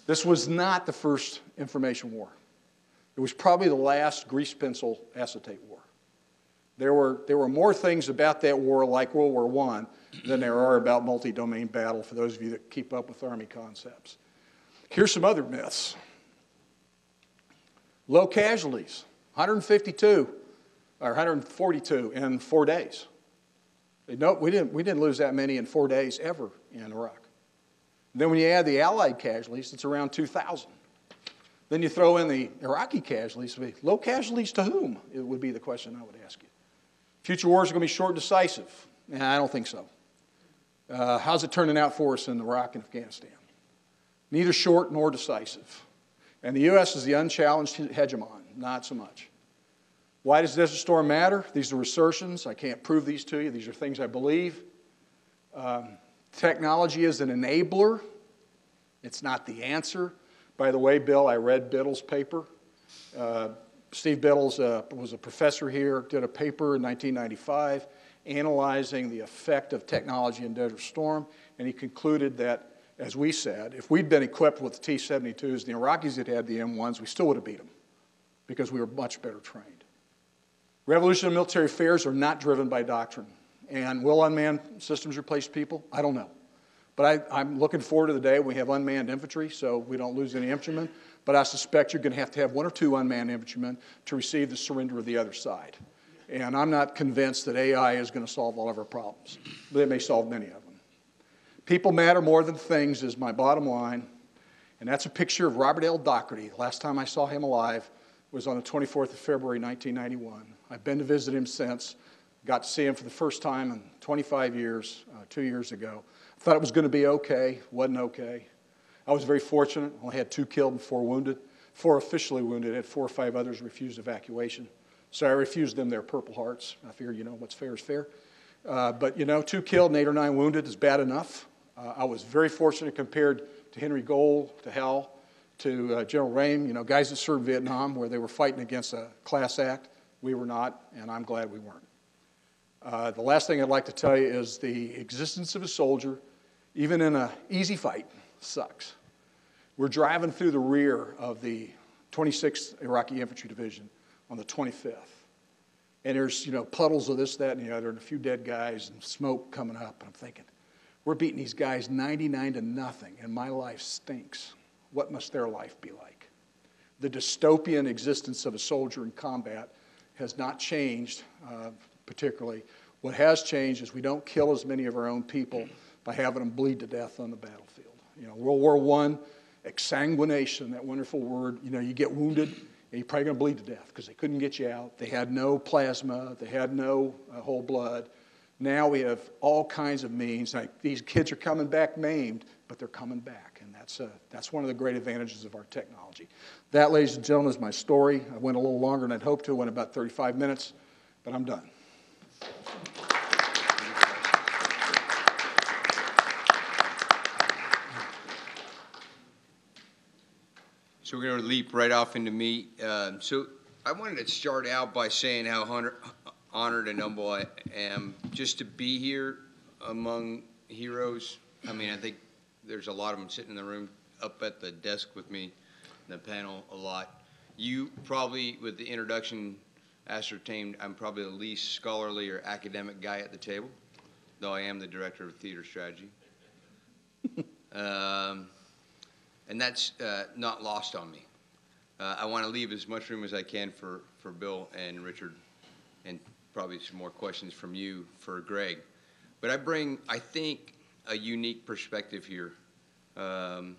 This was not the first information war. It was probably the last grease pencil acetate war. There were, there were more things about that war, like World War I, than there are about multi domain battle, for those of you that keep up with Army concepts. Here's some other myths low casualties 152 or 142 in four days. No, we didn't, we didn't lose that many in four days ever in Iraq. Then when you add the Allied casualties, it's around 2,000. Then you throw in the Iraqi casualties. Low casualties to whom? It would be the question I would ask you. Future wars are going to be short and decisive. Nah, I don't think so. Uh, how's it turning out for us in Iraq and Afghanistan? Neither short nor decisive. And the U.S. is the unchallenged hegemon, not so much. Why does Desert Storm matter? These are assertions. I can't prove these to you. These are things I believe. Um, technology is an enabler, it's not the answer. By the way, Bill, I read Biddle's paper. Uh, Steve Biddles uh, was a professor here, did a paper in 1995 analyzing the effect of technology in Desert Storm, and he concluded that, as we said, if we'd been equipped with T 72s and the Iraqis had had the M1s, we still would have beat them because we were much better trained. Revolutionary military affairs are not driven by doctrine. And will unmanned systems replace people? I don't know. But I, am looking forward to the day we have unmanned infantry so we don't lose any infantrymen. But I suspect you're going to have to have one or two unmanned infantrymen to receive the surrender of the other side. And I'm not convinced that AI is going to solve all of our problems, but it may solve many of them. People matter more than things is my bottom line. And that's a picture of Robert L. Dougherty. The last time I saw him alive was on the 24th of February, 1991. I've been to visit him since. Got to see him for the first time in 25 years, uh, two years ago. Thought it was going to be okay. Wasn't okay. I was very fortunate. Only had two killed and four wounded. Four officially wounded. Had four or five others refused evacuation. So I refused them their Purple Hearts. I figure, you know, what's fair is fair. Uh, but, you know, two killed and eight or nine wounded is bad enough. Uh, I was very fortunate compared to Henry Gole, to Hal, to uh, General Rhame, you know, guys that served Vietnam where they were fighting against a class act. We were not, and I'm glad we weren't. Uh, the last thing I'd like to tell you is the existence of a soldier, even in an easy fight, sucks. We're driving through the rear of the 26th Iraqi Infantry Division on the 25th. And there's, you know, puddles of this, that, and the other, and a few dead guys and smoke coming up. And I'm thinking, we're beating these guys 99 to nothing, and my life stinks. What must their life be like? The dystopian existence of a soldier in combat has not changed uh, particularly. What has changed is we don't kill as many of our own people by having them bleed to death on the battlefield. You know, World War I, exsanguination, that wonderful word, you know, you get wounded and you're probably going to bleed to death because they couldn't get you out. They had no plasma, they had no uh, whole blood. Now we have all kinds of means. Like these kids are coming back maimed, but they're coming back, and That's, uh, that's one of the great advantages of our technology. That, ladies and gentlemen, is my story. I went a little longer than I'd hoped to, I went about 35 minutes, but I'm done. So we're going to leap right off into me. Um, so I wanted to start out by saying how honor, honored and humble I am just to be here among heroes. I mean, I think there's a lot of them sitting in the room up at the desk with me, in the panel a lot. You probably, with the introduction, ascertained I'm probably the least scholarly or academic guy at the table, though I am the director of theater strategy. um, and that's uh, not lost on me. Uh, I want to leave as much room as I can for, for Bill and Richard, probably some more questions from you for Greg. But I bring, I think, a unique perspective here um,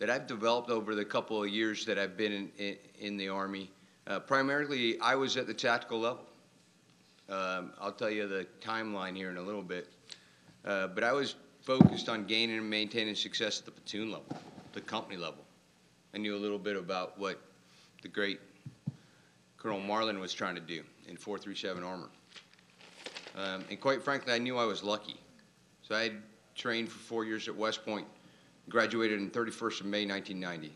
that I've developed over the couple of years that I've been in, in, in the Army. Uh, primarily, I was at the tactical level. Um, I'll tell you the timeline here in a little bit. Uh, but I was focused on gaining and maintaining success at the platoon level, the company level. I knew a little bit about what the great Colonel Marlin was trying to do in 437 Armor. Um, and quite frankly, I knew I was lucky. So I had trained for four years at West Point, graduated on 31st of May 1990.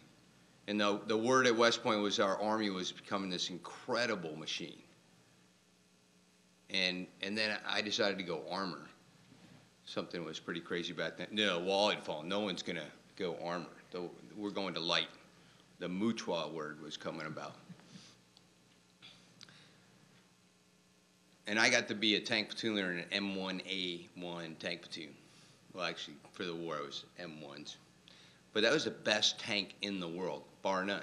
And the, the word at West Point was our Army was becoming this incredible machine. And, and then I decided to go armor something was pretty crazy back then. No, wall had fallen. No one's going to go armor. We're going to light. The Mutual word was coming about. And I got to be a tank platoon leader in an M1A1 tank platoon. Well, actually, for the war, I was M1s. But that was the best tank in the world, bar none.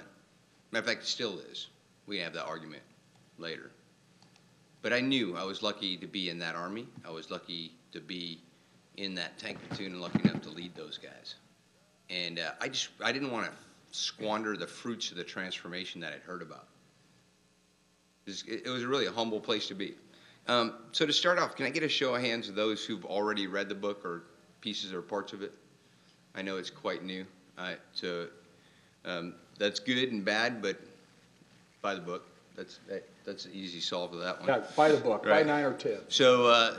Matter of fact, it still is. We have that argument later. But I knew I was lucky to be in that army. I was lucky to be in that tank platoon and lucky enough to lead those guys. And uh, I just I didn't want to squander the fruits of the transformation that I'd heard about. It was, it was really a humble place to be. Um, so to start off, can I get a show of hands of those who've already read the book or pieces or parts of it? I know it's quite new. Uh, so um, that's good and bad, but buy the book. That's that, that's an easy solve of that one. Yeah, buy the book, buy nine or 10. So uh,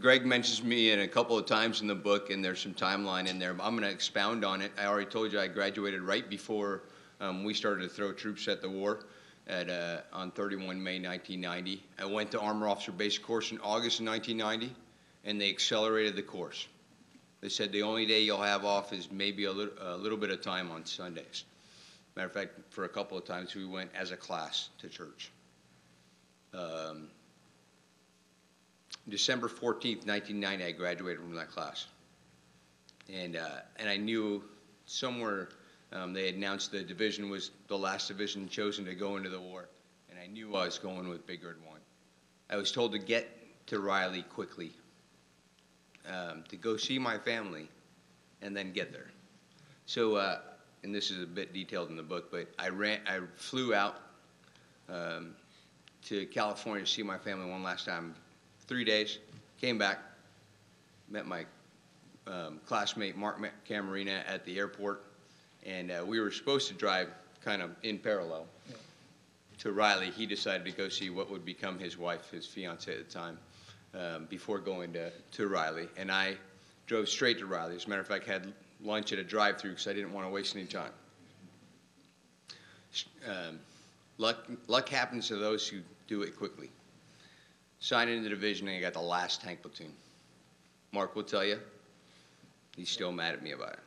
Greg mentions me in a couple of times in the book, and there's some timeline in there. I'm going to expound on it. I already told you I graduated right before um, we started to throw troops at the war at, uh, on 31 May 1990. I went to Armor Officer Basic Course in August of 1990, and they accelerated the course. They said the only day you'll have off is maybe a little, a little bit of time on Sundays. Matter of fact, for a couple of times we went as a class to church. Um, December 14th, 1990, I graduated from that class. And, uh, and I knew somewhere um, they announced the division was the last division chosen to go into the war. And I knew I was going with Big Red 1. I was told to get to Riley quickly, um, to go see my family, and then get there. So, uh, and this is a bit detailed in the book, but I, ran, I flew out um, to California to see my family one last time three days, came back, met my um, classmate Mark Ma- Camarina at the airport, and uh, we were supposed to drive kind of in parallel to Riley. He decided to go see what would become his wife, his fiance at the time, um, before going to, to Riley. And I drove straight to Riley. As a matter of fact, had lunch at a drive-through because I didn't want to waste any time. Um, luck, luck happens to those who do it quickly signed into the division and I got the last tank platoon. Mark will tell you, he's still mad at me about it.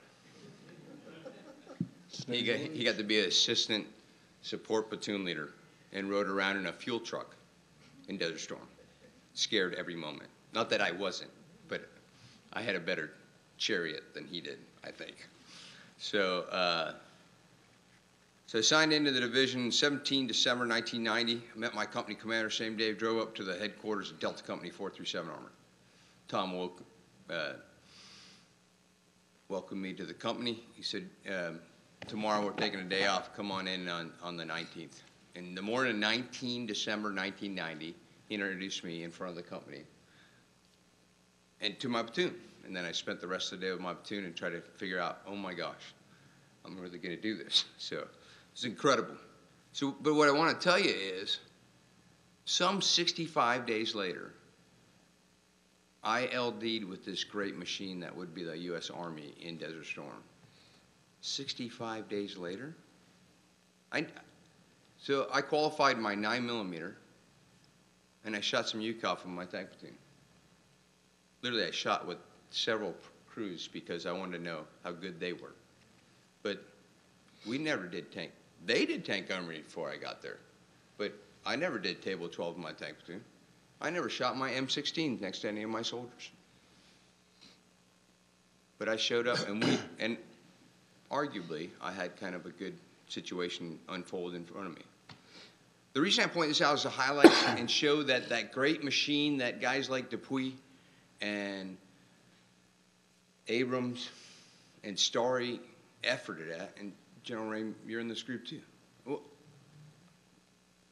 He got, he got to be an assistant support platoon leader and rode around in a fuel truck in Desert Storm. Scared every moment. Not that I wasn't, but I had a better chariot than he did, I think. So, uh, so I signed into the division 17 December 1990. I met my company commander same day. Drove up to the headquarters of Delta Company 437 Armor. Tom woke, uh, welcomed me to the company. He said, um, "Tomorrow we're taking a day off. Come on in on, on the 19th." In the morning of 19 December 1990, he introduced me in front of the company and to my platoon. And then I spent the rest of the day with my platoon and tried to figure out, oh my gosh, I'm really going to do this. So it's incredible. So, but what I want to tell you is, some 65 days later, I LD'd with this great machine that would be the U.S. Army in Desert Storm. 65 days later, I, so I qualified my 9 millimeter, and I shot some UCOFT from my tank platoon. Literally, I shot with several crews because I wanted to know how good they were. But we never did tank. They did tank armory before I got there, but I never did table 12 in my tank platoon. I never shot my M16 next to any of my soldiers. But I showed up, and we, and arguably, I had kind of a good situation unfold in front of me. The reason I point this out is to highlight and show that that great machine that guys like DePuy and Abrams and Starry efforted at, and General Ray, you're in this group too. Well,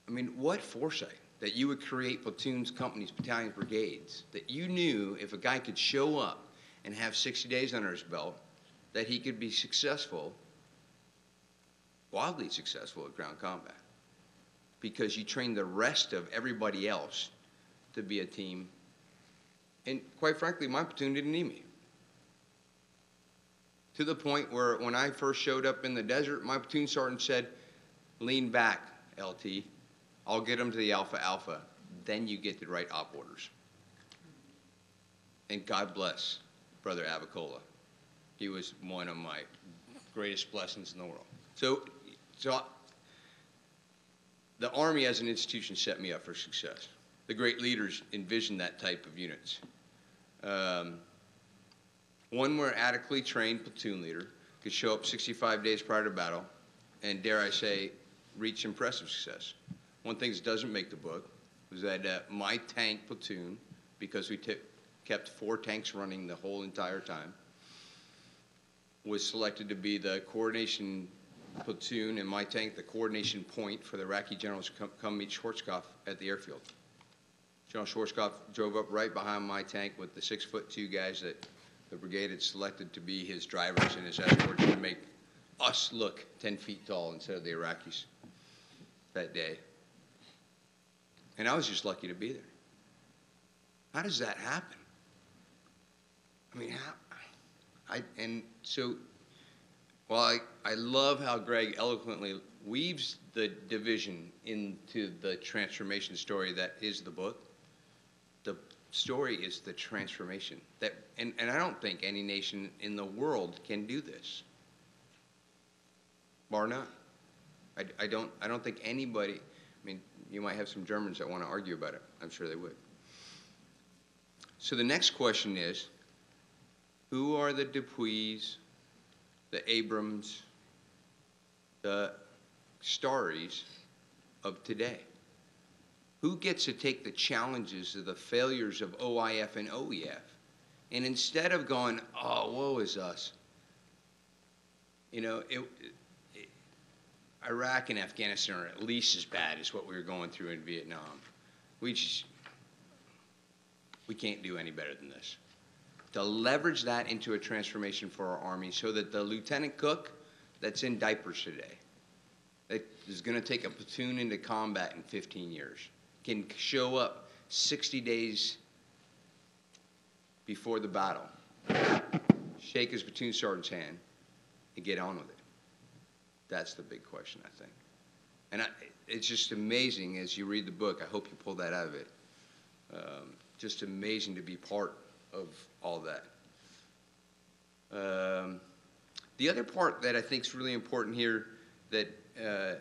I mean, what foresight that you would create platoons, companies, battalions, brigades, that you knew if a guy could show up and have 60 days under his belt, that he could be successful, wildly successful at ground combat. Because you trained the rest of everybody else to be a team. And quite frankly, my platoon didn't need me. To the point where when I first showed up in the desert, my platoon sergeant said, lean back, LT. I'll get them to the Alpha Alpha. Then you get the right op orders. And God bless Brother Avicola. He was one of my greatest blessings in the world. So, so the Army as an institution set me up for success. The great leaders envisioned that type of units. Um, one more adequately trained platoon leader could show up 65 days prior to battle and, dare I say, reach impressive success. One thing that doesn't make the book was that uh, my tank platoon, because we kept four tanks running the whole entire time, was selected to be the coordination platoon and my tank the coordination point for the Iraqi generals to come, come meet Schwarzkopf at the airfield. General Schwarzkopf drove up right behind my tank with the six foot two guys that the brigade had selected to be his drivers and his escorts to make us look 10 feet tall instead of the Iraqis that day. And I was just lucky to be there. How does that happen? I mean, how? I, and so, while I, I love how Greg eloquently weaves the division into the transformation story that is the book, the story is the transformation. That, and, and I don't think any nation in the world can do this, bar none. I, I don't, I don't think anybody, I mean, you might have some Germans that want to argue about it. I'm sure they would. So the next question is, who are the DePuys, the Abrams, the Starries of today? Who gets to take the challenges of the failures of OIF and OEF? And instead of going, oh, woe is us, you know, it, it, Iraq and Afghanistan are at least as bad as what we were going through in Vietnam. We just, we can't do any better than this to leverage that into a transformation for our Army so that the lieutenant cook that's in diapers today, that is going to take a platoon into combat in 15 years, can show up 60 days before the battle, shake his platoon sergeant's hand, and get on with it. That's the big question, I think. And I, it's just amazing as you read the book. I hope you pull that out of it. Um, just amazing to be part of all that. Um, the other part that I think is really important here that uh,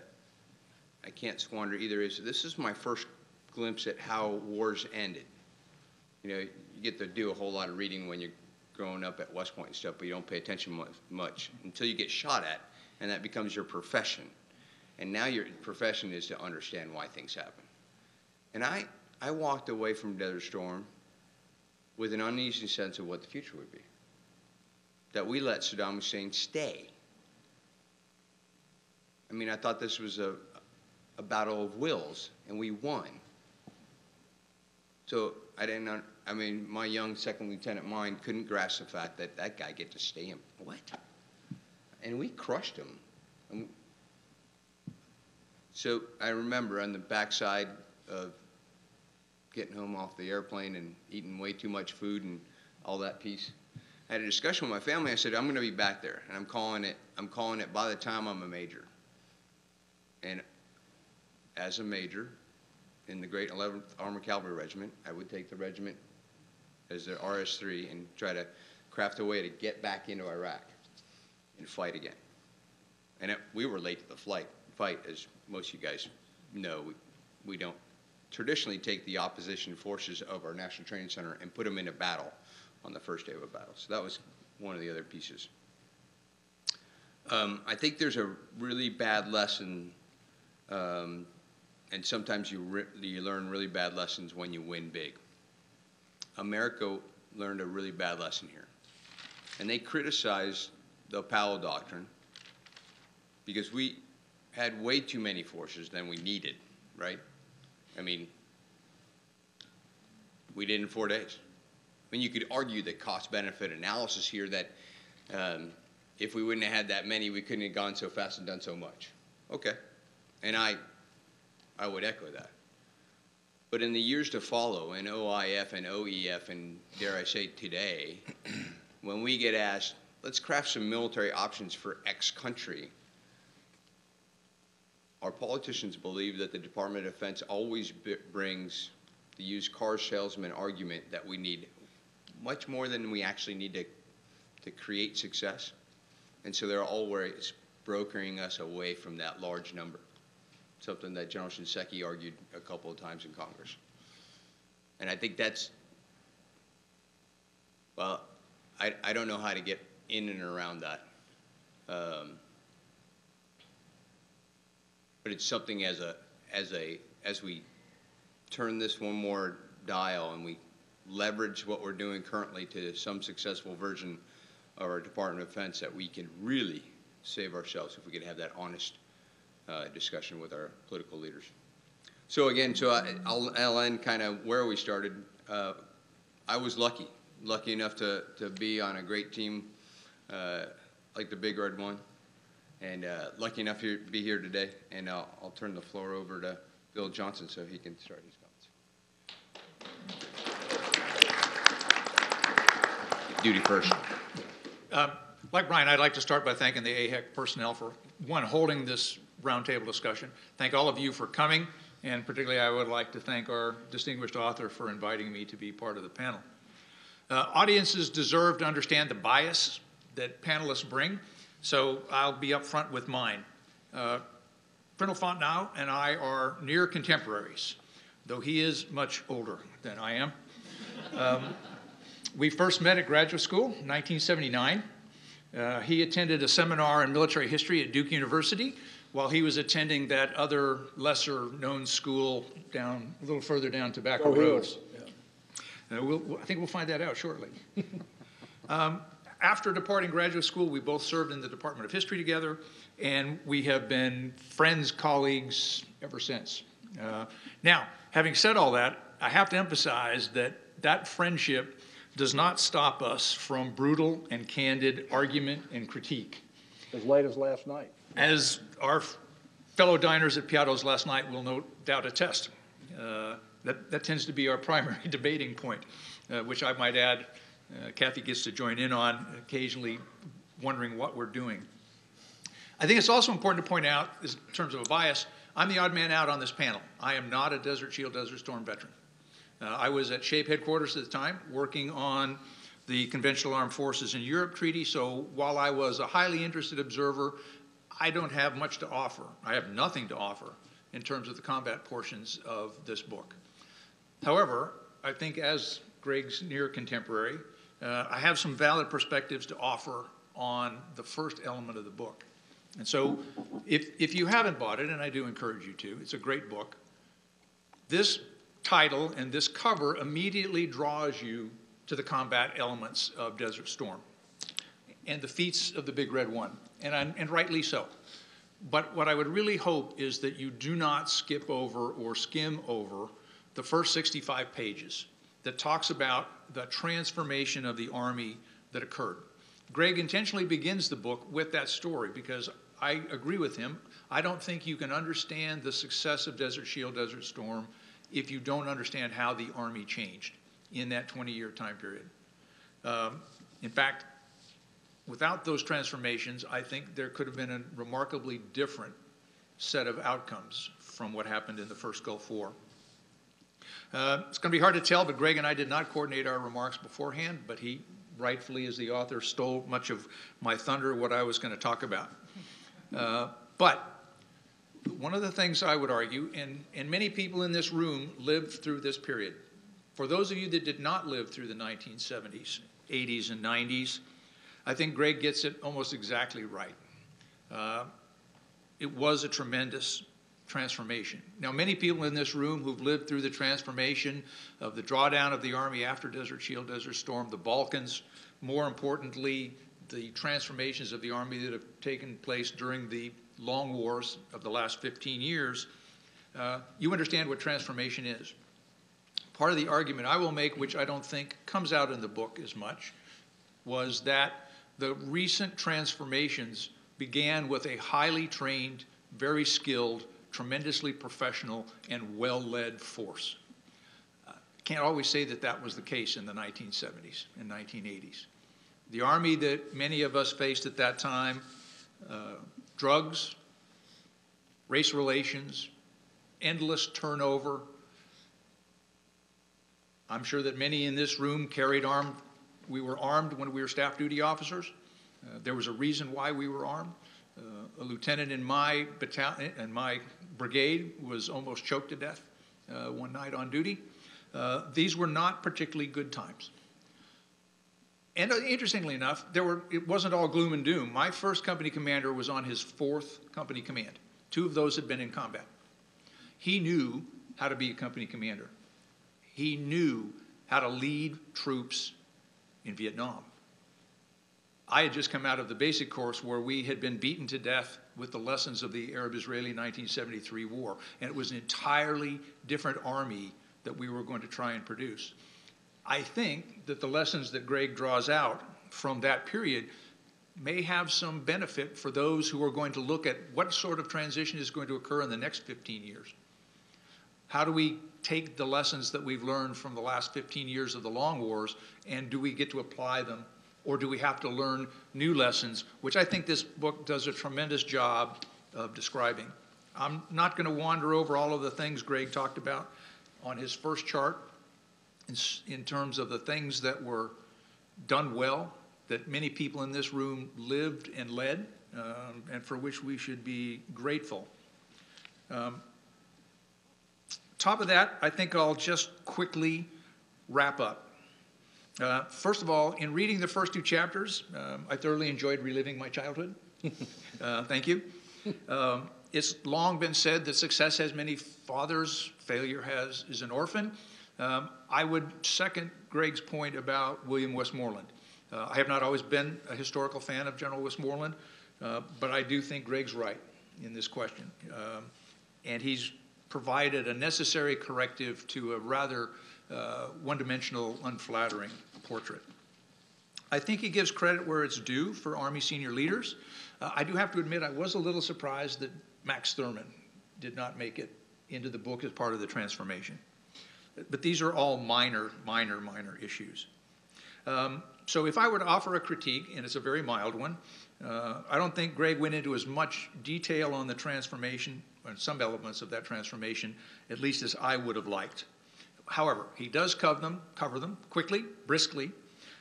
I can't squander either is this is my first glimpse at how wars ended. You know, you get to do a whole lot of reading when you're growing up at West Point and stuff, but you don't pay attention much, until you get shot at, and that becomes your profession. And now your profession is to understand why things happen. And I, I walked away from Desert Storm with an uneasy sense of what the future would be. That we let Saddam Hussein stay. I mean, I thought this was a, a battle of wills, and we won. So I didn't, I mean, my young second lieutenant mind couldn't grasp the fact that that guy get to stay in, what? And we crushed him. And So I remember on the backside of getting home off the airplane and eating way too much food and all that piece. I had a discussion with my family. I said, I'm going to be back there, and I'm calling it. I'm calling it by the time I'm a major. And as a major in the Great 11th Armored Cavalry Regiment, I would take the regiment as their RS3 and try to craft a way to get back into Iraq and fight again. And it, we were late to the flight fight, as most of you guys know. We, we don't traditionally take the opposition forces of our National Training Center and put them into battle on the first day of a battle. So that was one of the other pieces. Um, I think there's a really bad lesson, um, and sometimes you, you learn really bad lessons when you win big. America learned a really bad lesson here. And they criticized the Powell Doctrine because we had way too many forces than we needed, right? I mean, we did in four days. I mean, you could argue the cost benefit analysis here that um, if we wouldn't have had that many, we couldn't have gone so fast and done so much. Okay. And I, I would echo that. But in the years to follow, in OIF and OEF, and dare I say today, when we get asked, let's craft some military options for X country, our politicians believe that the Department of Defense always brings the used car salesman argument that we need much more than we actually need to, to create success. And so they're always brokering us away from that large number, something that General Shinseki argued a couple of times in Congress. And I think that's, well, I, I don't know how to get in and around that. Um, but it's something as a as a as we turn this one more dial and we leverage what we're doing currently to some successful version of our Department of Defense that we can really save ourselves if we could have that honest uh, discussion with our political leaders. So again, so I, I'll, I'll end kind of where we started. Uh, I was lucky, lucky enough to, to be on a great team uh, like the Big Red One and uh, lucky enough to be here today. And I'll, I'll turn the floor over to Bill Johnsen so he can start his comments. Duty first. Um, Like Brian, I'd like to start by thanking the AHEC personnel for, one, holding this roundtable discussion. Thank all of you for coming, and particularly I would like to thank our distinguished author for inviting me to be part of the panel. Uh, Audiences deserve to understand the bias that panelists bring, so I'll be upfront with mine. Uh, Colonel Fontenot and I are near contemporaries, though he is much older than I am. Um, we first met at graduate school, in 1979. Uh, he attended a seminar in military history at Duke University while he was attending that other lesser known school down a little further down Tobacco Road. Heels. Uh, we'll, I think we'll find that out shortly. um, after departing graduate school, we both served in the Department of History together, and we have been friends, colleagues ever since. Uh, now, having said all that, I have to emphasize that that friendship does not stop us from brutal and candid argument and critique. As late as last night. As our fellow diners at Piatto's last night will no doubt attest, uh, that, that tends to be our primary debating point, uh, which I might add, uh, Kathy gets to join in on, occasionally wondering what we're doing. I think it's also important to point out, in terms of a bias, I'm the odd man out on this panel. I am not a Desert Shield, Desert Storm veteran. Uh, I was at SHAPE headquarters at the time, working on the Conventional Armed Forces in Europe Treaty, so while I was a highly interested observer, I don't have much to offer. I have nothing to offer in terms of the combat portions of this book. However, I think as Greg's near contemporary, uh, I have some valid perspectives to offer on the first element of the book. And so, if, if you haven't bought it, and I do encourage you to, it's a great book. This title and this cover immediately draws you to the combat elements of Desert Storm and the feats of the Big Red One, and, I, and rightly so. But what I would really hope is that you do not skip over or skim over the first 65 pages that talks about the transformation of the Army that occurred. Greg intentionally begins the book with that story because I agree with him. I don't think you can understand the success of Desert Shield, Desert Storm if you don't understand how the Army changed in that 20 year time period. Um, in fact, without those transformations, I think there could have been a remarkably different set of outcomes from what happened in the first Gulf War. Uh, it's going to be hard to tell, but Greg and I did not coordinate our remarks beforehand, but he rightfully, as the author, stole much of my thunder, what I was going to talk about. Uh, but one of the things I would argue, and, and many people in this room lived through this period. For those of you that did not live through the 1970s, 80s, and 90s, I think Greg gets it almost exactly right. Uh, it was a tremendous transformation. Now, many people in this room who've lived through the transformation of the drawdown of the Army after Desert Shield, Desert Storm, the Balkans, more importantly, the transformations of the Army that have taken place during the long wars of the last 15 years, uh, you understand what transformation is. Part of the argument I will make, which I don't think comes out in the book as much, was that the recent transformations began with a highly trained, very skilled, tremendously professional, and well led force. Uh, can't always say that that was the case in the 1970s and 1980s. The Army that many of us faced at that time, uh, drugs, race relations, endless turnover. I'm sure that many in this room carried armed, we were armed when we were staff duty officers. Uh, there was a reason why we were armed. Uh, a lieutenant in my battalion, in my brigade, was almost choked to death uh, one night on duty. Uh, these were not particularly good times. And uh, interestingly enough, there were, it wasn't all gloom and doom. My first company commander was on his fourth company command. Two of those had been in combat. He knew how to be a company commander. He knew how to lead troops in Vietnam. I had just come out of the basic course where we had been beaten to death with the lessons of the Arab Israeli 1973 war. And it was an entirely different army that we were going to try and produce. I think that the lessons that Greg draws out from that period may have some benefit for those who are going to look at what sort of transition is going to occur in the next 15 years. How do we take the lessons that we've learned from the last 15 years of the long wars and do we get to apply them or do we have to learn new lessons, which I think this book does a tremendous job of describing. I'm not going to wander over all of the things Greg talked about on his first chart in, in terms of the things that were done well, that many people in this room lived and led, um, and for which we should be grateful. Um, top of that, I think I'll just quickly wrap up. Uh, first of all, in reading the first two chapters, um, I thoroughly enjoyed reliving my childhood. uh, thank you. Um, it's long been said that success has many fathers, failure has is an orphan. Um, I would second Greg's point about William Westmoreland. Uh, I have not always been a historical fan of General Westmoreland, uh, but I do think Greg's right in this question. Um, and he's provided a necessary corrective to a rather uh, one dimensional, unflattering portrait. I think he gives credit where it's due for Army senior leaders. Uh, I do have to admit, I was a little surprised that Max Thurman did not make it into the book as part of the transformation. But these are all minor, minor, minor issues. Um, so if I were to offer a critique, and it's a very mild one, uh, I don't think Greg went into as much detail on the transformation, or some elements of that transformation, at least as I would have liked. However, he does cover them, cover them quickly, briskly,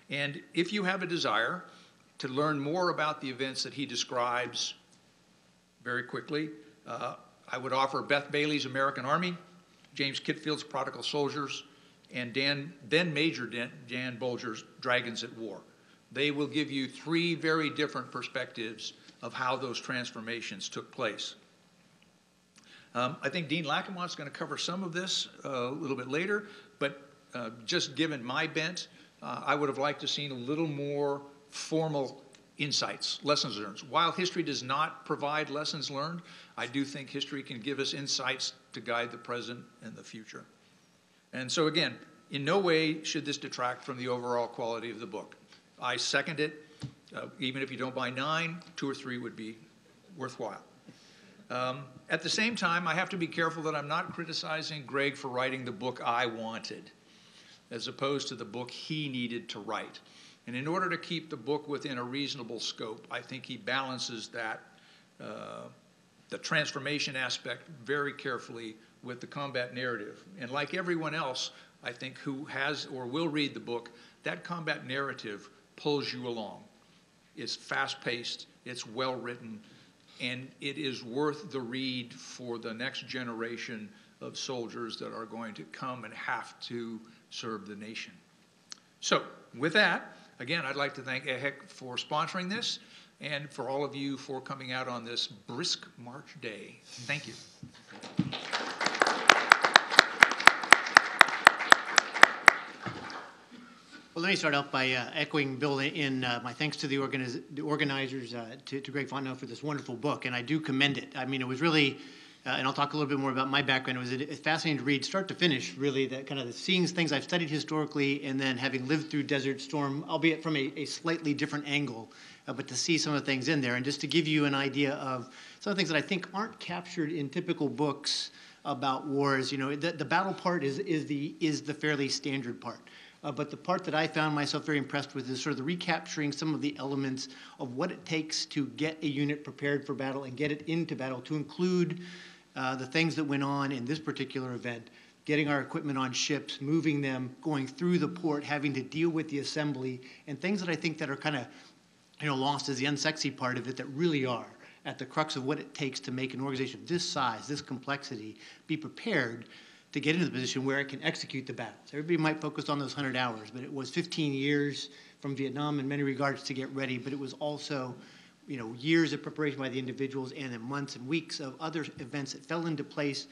and if you have a desire to learn more about the events that he describes very quickly, uh, I would offer Beth Bailey's American Army, James Kitfield's Prodigal Soldiers, and Dan, then Major Dan, Dan Bolger's Dragons at War. They will give you three very different perspectives of how those transformations took place. Um, I think Dean Lacquement's going to cover some of this uh, a little bit later, but uh, just given my bent, uh, I would have liked to seen a little more formal insights, lessons learned. While history does not provide lessons learned, I do think history can give us insights to guide the present and the future. And so again, in no way should this detract from the overall quality of the book. I second it. Uh, Even if you don't buy nine, two or three would be worthwhile. Um, At the same time, I have to be careful that I'm not criticizing Greg for writing the book I wanted, as opposed to the book he needed to write. And in order to keep the book within a reasonable scope, I think he balances that, uh, the transformation aspect very carefully with the combat narrative. And like everyone else, I think, who has or will read the book, that combat narrative pulls you along. It's fast-paced, it's well-written, and it is worth the read for the next generation of soldiers that are going to come and have to serve the nation. So, with that, again, I'd like to thank EHEC for sponsoring this and for all of you for coming out on this brisk March day. Thank you. Well, let me start out by uh, echoing Bill in uh, my thanks to the organiz- the organizers, uh, to to Greg Fontenot for this wonderful book, and I do commend it. I mean, it was really, uh, and I'll talk a little bit more about my background. It was a- fascinating to read, start to finish, really, that kind of the seeing things I've studied historically, and then having lived through Desert Storm, albeit from a a slightly different angle, uh, but to see some of the things in there, and just to give you an idea of some of the things that I think aren't captured in typical books about wars. You know, the, the battle part is, is the is the fairly standard part. Uh, but the part that I found myself very impressed with is sort of the recapturing some of the elements of what it takes to get a unit prepared for battle and get it into battle, to include uh, the things that went on in this particular event, getting our equipment on ships, moving them, going through the port, having to deal with the assembly, and things that I think that are kind of, you know, lost as the unsexy part of it that really are at the crux of what it takes to make an organization this size, this complexity, be prepared to get into the position where it can execute the battles. Everybody might focus on those 100 hours, but it was 15 years from Vietnam in many regards to get ready, but it was also, you know, years of preparation by the individuals and then months and weeks of other events that fell into place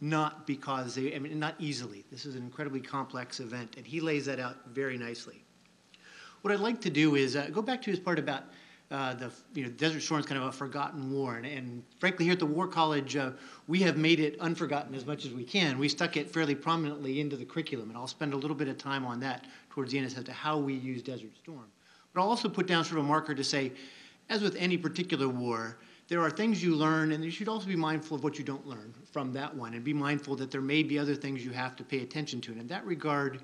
not because they, I mean, not easily. This is an incredibly complex event, and he lays that out very nicely. What I'd like to do is uh, go back to his part about uh, the you know Desert Storm is kind of a forgotten war, and, and frankly, here at the War College, uh, we have made it unforgotten as much as we can. We stuck it fairly prominently into the curriculum, and I'll spend a little bit of time on that towards the end as to how we use Desert Storm. But I'll also put down sort of a marker to say, as with any particular war, there are things you learn, and you should also be mindful of what you don't learn from that one, and be mindful that there may be other things you have to pay attention to. And in that regard,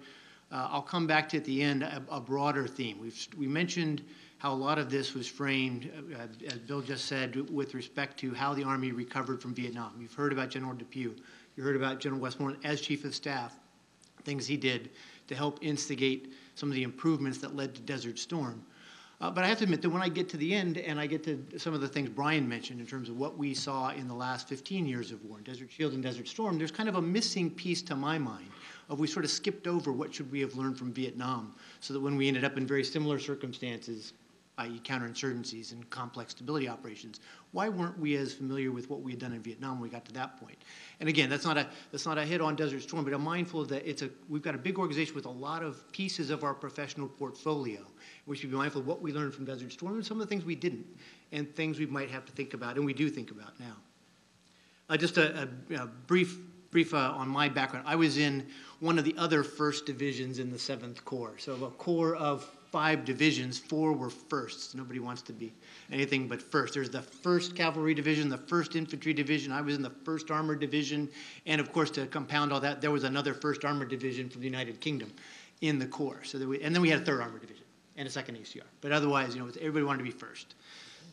uh, I'll come back to at the end a, a broader theme. We've we mentioned how a lot of this was framed, uh, as Bill just said, with respect to how the Army recovered from Vietnam. You've heard about General DePuy. You heard about General Westmoreland as Chief of Staff, things he did to help instigate some of the improvements that led to Desert Storm. Uh, but I have to admit that when I get to the end and I get to some of the things Brian mentioned in terms of what we saw in the last 15 years of war, Desert Shield and Desert Storm, there's kind of a missing piece to my mind of we sort of skipped over what should we have learned from Vietnam so that when we ended up in very similar circumstances, i.e. counterinsurgencies and complex stability operations. Why weren't we as familiar with what we had done in Vietnam when we got to that point? And again, that's not a that's not a hit on Desert Storm, but I'm mindful that it's a we've got a big organization with a lot of pieces of our professional portfolio. We should be mindful of what we learned from Desert Storm and some of the things we didn't, and things we might have to think about, and we do think about now. Uh, just a, a, a brief brief uh, on my background. I was in one of the other first divisions in the Seventh Corps, so a corps of five divisions, four were firsts. Nobody wants to be anything but first. There's the first cavalry division, the first infantry division. I was in the first armored division, and of course, to compound all that, there was another first armored division from the United Kingdom in the corps. So we, and then we had a third armored division and a second ACR. But otherwise, you know, everybody wanted to be first.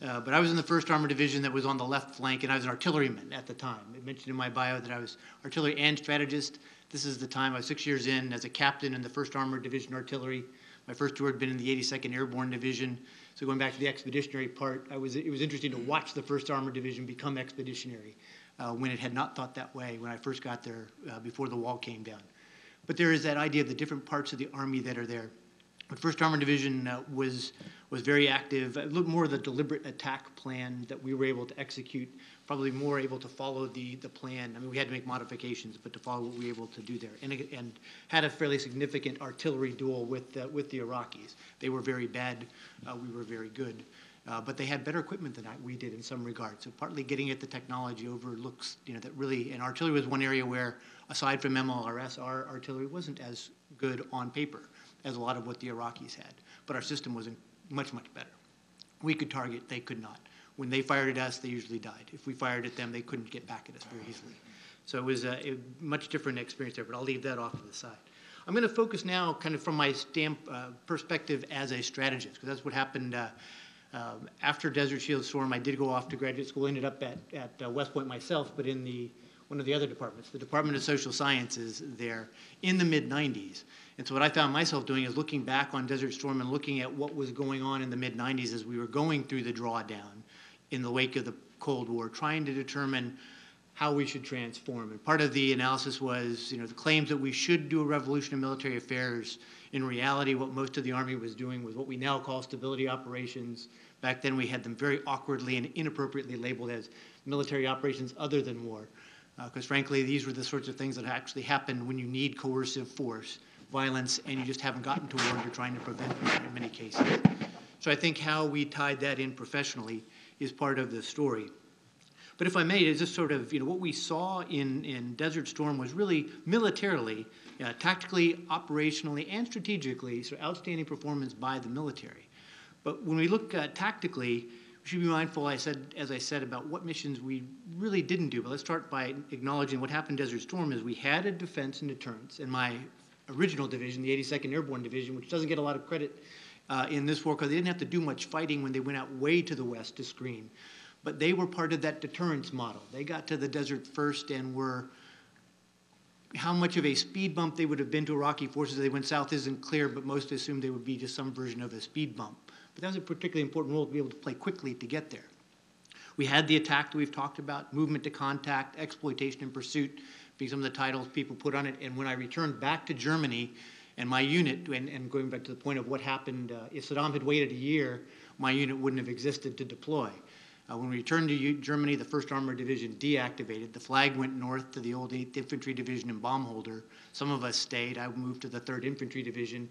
Uh, but I was in the first armored division that was on the left flank, and I was an artilleryman at the time. It mentioned in my bio that I was artillery and strategist. This is the time I was six years in as a captain in the first armored division artillery. My first tour had been in the 82nd Airborne Division. So going back to the expeditionary part, I was, it was interesting to watch the 1st Armored Division become expeditionary uh, when it had not thought that way when I first got there uh, before the wall came down. But there is that idea of the different parts of the Army that are there. The First Armored Division uh, was was very active. A little more of the deliberate attack plan that we were able to execute. Probably more able to follow the the plan. I mean, we had to make modifications, but to follow what we were able to do there, and and had a fairly significant artillery duel with uh, with the Iraqis. They were very bad. Uh, we were very good. Uh, but they had better equipment than I, we did in some regards. So partly getting at the technology overlooks, you know, that really, and artillery was one area where, aside from MLRS, our artillery wasn't as good on paper as a lot of what the Iraqis had. But our system was much, much better. We could target, they could not. When they fired at us, they usually died. If we fired at them, they couldn't get back at us very easily. So it was a, a much different experience there, but I'll leave that off to the side. I'm going to focus now kind of from my stamp uh, perspective as a strategist, because that's what happened uh, um, after Desert Shield Storm. I did go off to graduate school, ended up at, at uh, West Point myself, but in the one of the other departments, the Department of Social Sciences there in the mid 90s. And so what I found myself doing is looking back on Desert Storm and looking at what was going on in the mid 90s as we were going through the drawdown in the wake of the Cold War, trying to determine how we should transform. And part of the analysis was, you know, the claims that we should do a revolution in military affairs. In reality, what most of the Army was doing was what we now call stability operations. Back then, we had them very awkwardly and inappropriately labeled as military operations other than war. Uh, because frankly, these were the sorts of things that actually happen when you need coercive force, violence, and you just haven't gotten to war you're trying to prevent it in many cases. So I think how we tied that in professionally is part of the story. But if I may, it's just sort of, you know, what we saw in, in Desert Storm was really militarily, uh, tactically, operationally, and strategically, so outstanding performance by the military. But when we look uh, tactically, we should be mindful, I said, as I said, about what missions we really didn't do. But let's start by acknowledging what happened in Desert Storm is we had a defense and deterrence. And my original division, the 82nd Airborne Division, which doesn't get a lot of credit uh, in this war because they didn't have to do much fighting when they went out way to the west to screen. But they were part of that deterrence model. They got to the desert first and were how much of a speed bump they would have been to Iraqi forces they went south isn't clear, but most assumed they would be just some version of a speed bump. But that was a particularly important role to be able to play quickly to get there. We had the attack that we've talked about, movement to contact, exploitation and pursuit, being some of the titles people put on it. And when I returned back to Germany, and my unit, and, and going back to the point of what happened, uh, if Saddam had waited a year, my unit wouldn't have existed to deploy. Uh, when we returned to U- Germany, the 1st Armored Division deactivated. The flag went north to the old 8th Infantry Division in Baumholder. Some of us stayed. I moved to the 3rd Infantry Division.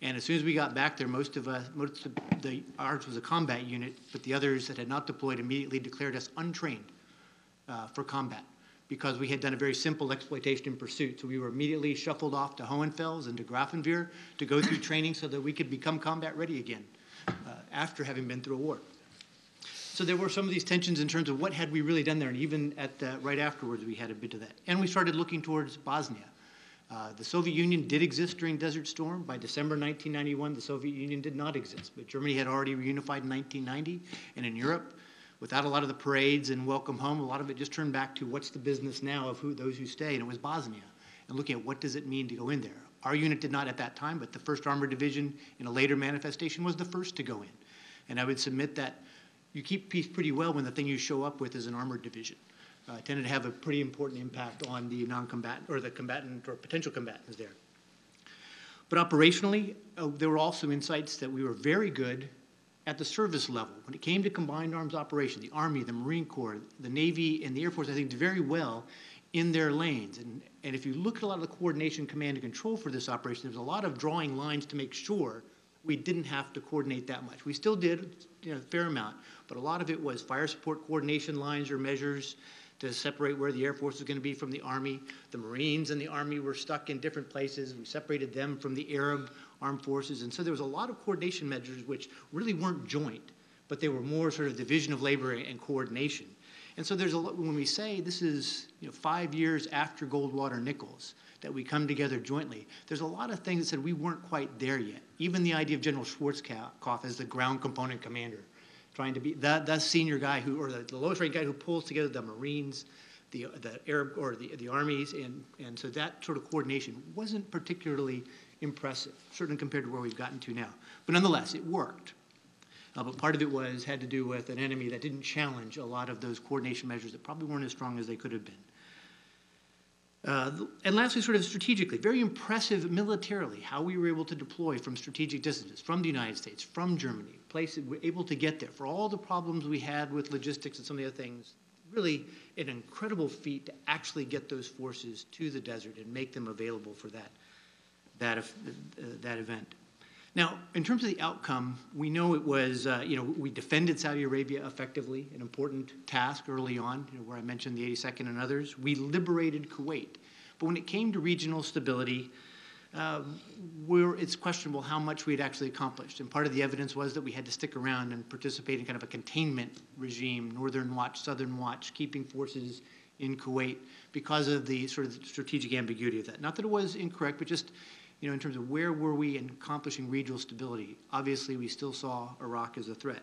And as soon as we got back there, most of us, most of the, ours was a combat unit, but the others that had not deployed immediately declared us untrained uh, for combat because we had done a very simple exploitation and pursuit. So we were immediately shuffled off to Hohenfels and to Grafenwehr to go through training so that we could become combat ready again uh, after having been through a war. So there were some of these tensions in terms of what had we really done there, and even at uh, right afterwards we had a bit of that. And we started looking towards Bosnia. Uh, the Soviet Union did exist during Desert Storm. By December 1991, the Soviet Union did not exist, but Germany had already reunified in 1990, and in Europe, without a lot of the parades and welcome home, a lot of it just turned back to what's the business now of who those who stay, and it was Bosnia, and looking at what does it mean to go in there. Our unit did not at that time, but the 1st Armored Division in a later manifestation was the first to go in. And I would submit that you keep peace pretty well when the thing you show up with is an armored division. Uh, tended to have a pretty important impact on the non-combatant or the combatant or potential combatants there. But operationally, uh, there were also insights that we were very good at the service level. When it came to combined arms operation, the Army, the Marine Corps, the Navy, and the Air Force, I think, did very well in their lanes. And, and if you look at a lot of the coordination, command, and control for this operation, there's a lot of drawing lines to make sure we didn't have to coordinate that much. We still did, you know, a fair amount, but a lot of it was fire support coordination lines or measures to separate where the Air Force was going to be from the Army. The Marines and the Army were stuck in different places. We separated them from the Arab armed forces. And so there was a lot of coordination measures which really weren't joint, but they were more sort of division of labor and coordination. And so there's a lot, when we say this is you know, five years after Goldwater Nichols, that we come together jointly, there's a lot of things that said we weren't quite there yet. Even the idea of General Schwarzkopf as the ground component commander, trying to be that, that senior guy who, or the, the lowest rank guy who pulls together the Marines, the, the Arab, or the, the armies, and, and so that sort of coordination wasn't particularly impressive, certainly compared to where we've gotten to now. But nonetheless, it worked. Uh, but part of it was had to do with an enemy that didn't challenge a lot of those coordination measures that probably weren't as strong as they could have been. Uh, and lastly, sort of strategically, very impressive militarily how we were able to deploy from strategic distances, from the United States, from Germany, places we're able to get there for all the problems we had with logistics and some of the other things. Really, an incredible feat to actually get those forces to the desert and make them available for that that uh, that event. Now, in terms of the outcome, we know it was, uh, you know, we defended Saudi Arabia effectively, an important task early on, you know, where I mentioned the 82nd and others. We liberated Kuwait. But when it came to regional stability, we're, it's questionable how much we had actually accomplished. And part of the evidence was that we had to stick around and participate in kind of a containment regime, Northern Watch, Southern Watch, keeping forces in Kuwait because of the sort of strategic ambiguity of that. Not that it was incorrect, but just, you know, in terms of where were we in accomplishing regional stability. Obviously, we still saw Iraq as a threat.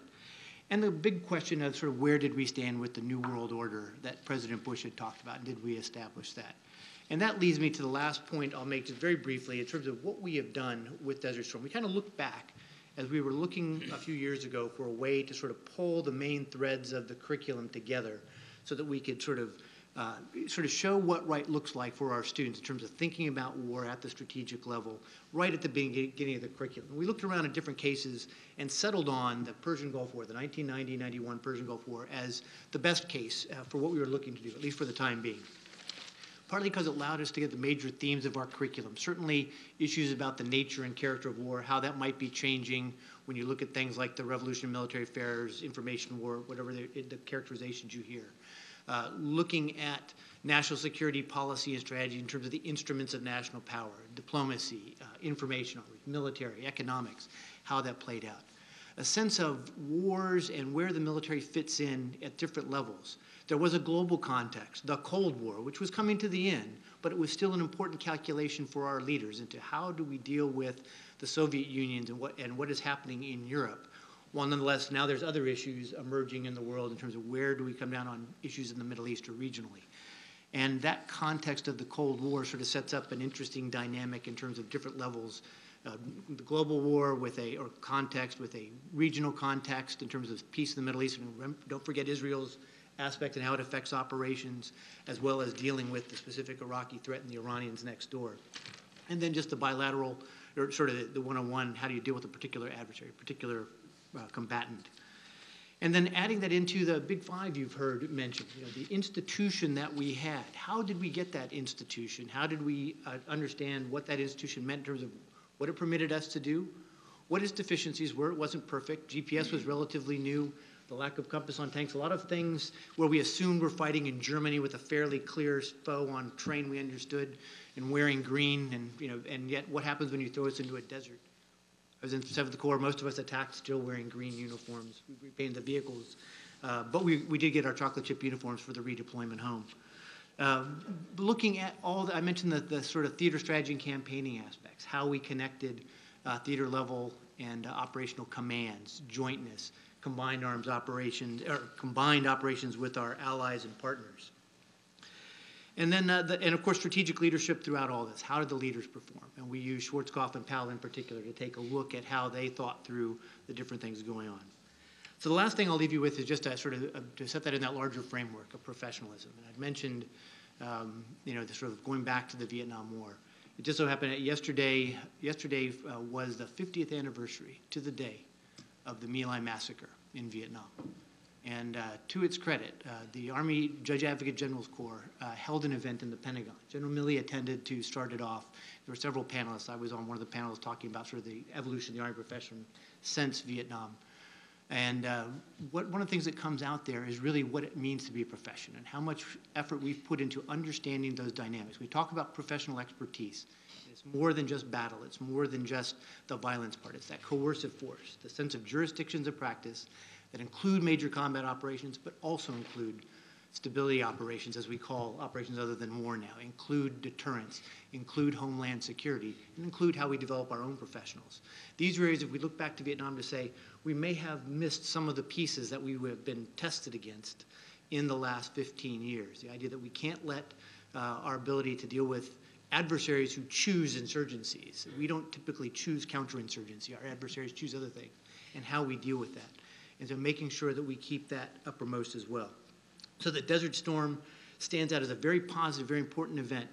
And the big question of sort of where did we stand with the New World Order that President Bush had talked about, did we establish that? And that leads me to the last point I'll make just very briefly in terms of what we have done with Desert Storm. We kind of look back as we were looking a few years ago for a way to sort of pull the main threads of the curriculum together so that we could sort of uh, sort of show what right looks like for our students in terms of thinking about war at the strategic level, right at the beginning of the curriculum. We looked around at different cases and settled on the Persian Gulf War, the 1990-91 Persian Gulf War, as the best case uh, for what we were looking to do, at least for the time being partly because it allowed us to get the major themes of our curriculum. Certainly, issues about the nature and character of war, how that might be changing when you look at things like the Revolution of Military Affairs, information war, whatever the, the characterizations you hear. Uh, looking at national security policy and strategy in terms of the instruments of national power, diplomacy, uh, information, military, economics, how that played out. A sense of wars and where the military fits in at different levels. There was a global context, the Cold War, which was coming to the end, but it was still an important calculation for our leaders into how do we deal with the Soviet Union and what, and what is happening in Europe. While nonetheless, now there's other issues emerging in the world in terms of where do we come down on issues in the Middle East or regionally. And that context of the Cold War sort of sets up an interesting dynamic in terms of different levels. Uh, the global war with a, or context with a regional context in terms of peace in the Middle East. And don't forget Israel's aspect and how it affects operations, as well as dealing with the specific Iraqi threat and the Iranians next door. And then just the bilateral, or sort of the one-on-one, how do you deal with a particular adversary, particular uh, combatant. And then adding that into the big five you've heard mentioned, you know, the institution that we had. How did we get that institution? How did we uh, understand what that institution meant in terms of what it permitted us to do? What its deficiencies were? It wasn't perfect. GPS was relatively new. The lack of compass on tanks, a lot of things where we assumed we're fighting in Germany with a fairly clear foe on train we understood and wearing green, and you know, and yet what happens when you throw us into a desert? I was in Seventh Corps. Most of us attacked still wearing green uniforms. We repainted the vehicles, uh, but we, we did get our chocolate chip uniforms for the redeployment home. Uh, looking at all, the, I mentioned the, the sort of theater strategy and campaigning aspects, how we connected uh, theater level and uh, operational commands, jointness, combined arms operations, or combined operations with our allies and partners. And then, uh, the, and of course, strategic leadership throughout all this. How did the leaders perform? And we use Schwarzkopf and Powell in particular to take a look at how they thought through the different things going on. So the last thing I'll leave you with is just to sort of uh, to set that in that larger framework of professionalism. And I'd mentioned, um, you know, the sort of going back to the Vietnam War. It just so happened that yesterday, yesterday uh, was the 50th anniversary to the day of the My Lai massacre in Vietnam. And uh, to its credit, uh, the Army Judge Advocate General's Corps uh, held an event in the Pentagon. General Milley attended to start it off. There were several panelists. I was on one of the panels talking about sort of the evolution of the Army profession since Vietnam. And uh, what, one of the things that comes out there is really what it means to be a profession and how much effort we've put into understanding those dynamics. We talk about professional expertise. It's more than just battle. It's more than just the violence part. It's that coercive force, the sense of jurisdictions of practice that include major combat operations, but also include stability operations, as we call operations other than war now, include deterrence, include homeland security, and include how we develop our own professionals. These are areas, if we look back to Vietnam to say, we may have missed some of the pieces that we have been tested against in the last 15 years. The idea that we can't let uh, our ability to deal with adversaries who choose insurgencies. We don't typically choose counterinsurgency. Our adversaries choose other things, and how we deal with that and so making sure that we keep that uppermost as well. So the Desert Storm stands out as a very positive, very important event,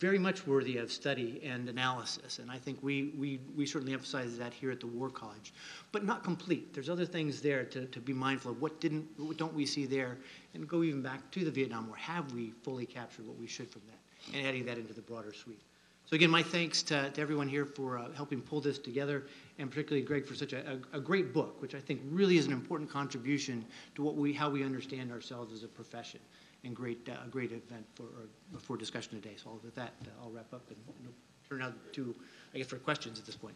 very much worthy of study and analysis. And I think we, we, we certainly emphasize that here at the War College, but not complete. There's other things there to, to be mindful of. What didn't, what don't we see there? And go even back to the Vietnam War. Have we fully captured what we should from that? And adding that into the broader suite. So again, my thanks to, to everyone here for uh, helping pull this together, and particularly Greg for such a, a, a great book, which I think really is an important contribution to what we, how we understand ourselves as a profession, and great, uh, a great event for, or for discussion today. So with that, uh, I'll wrap up and and turn out to, I guess, for questions at this point.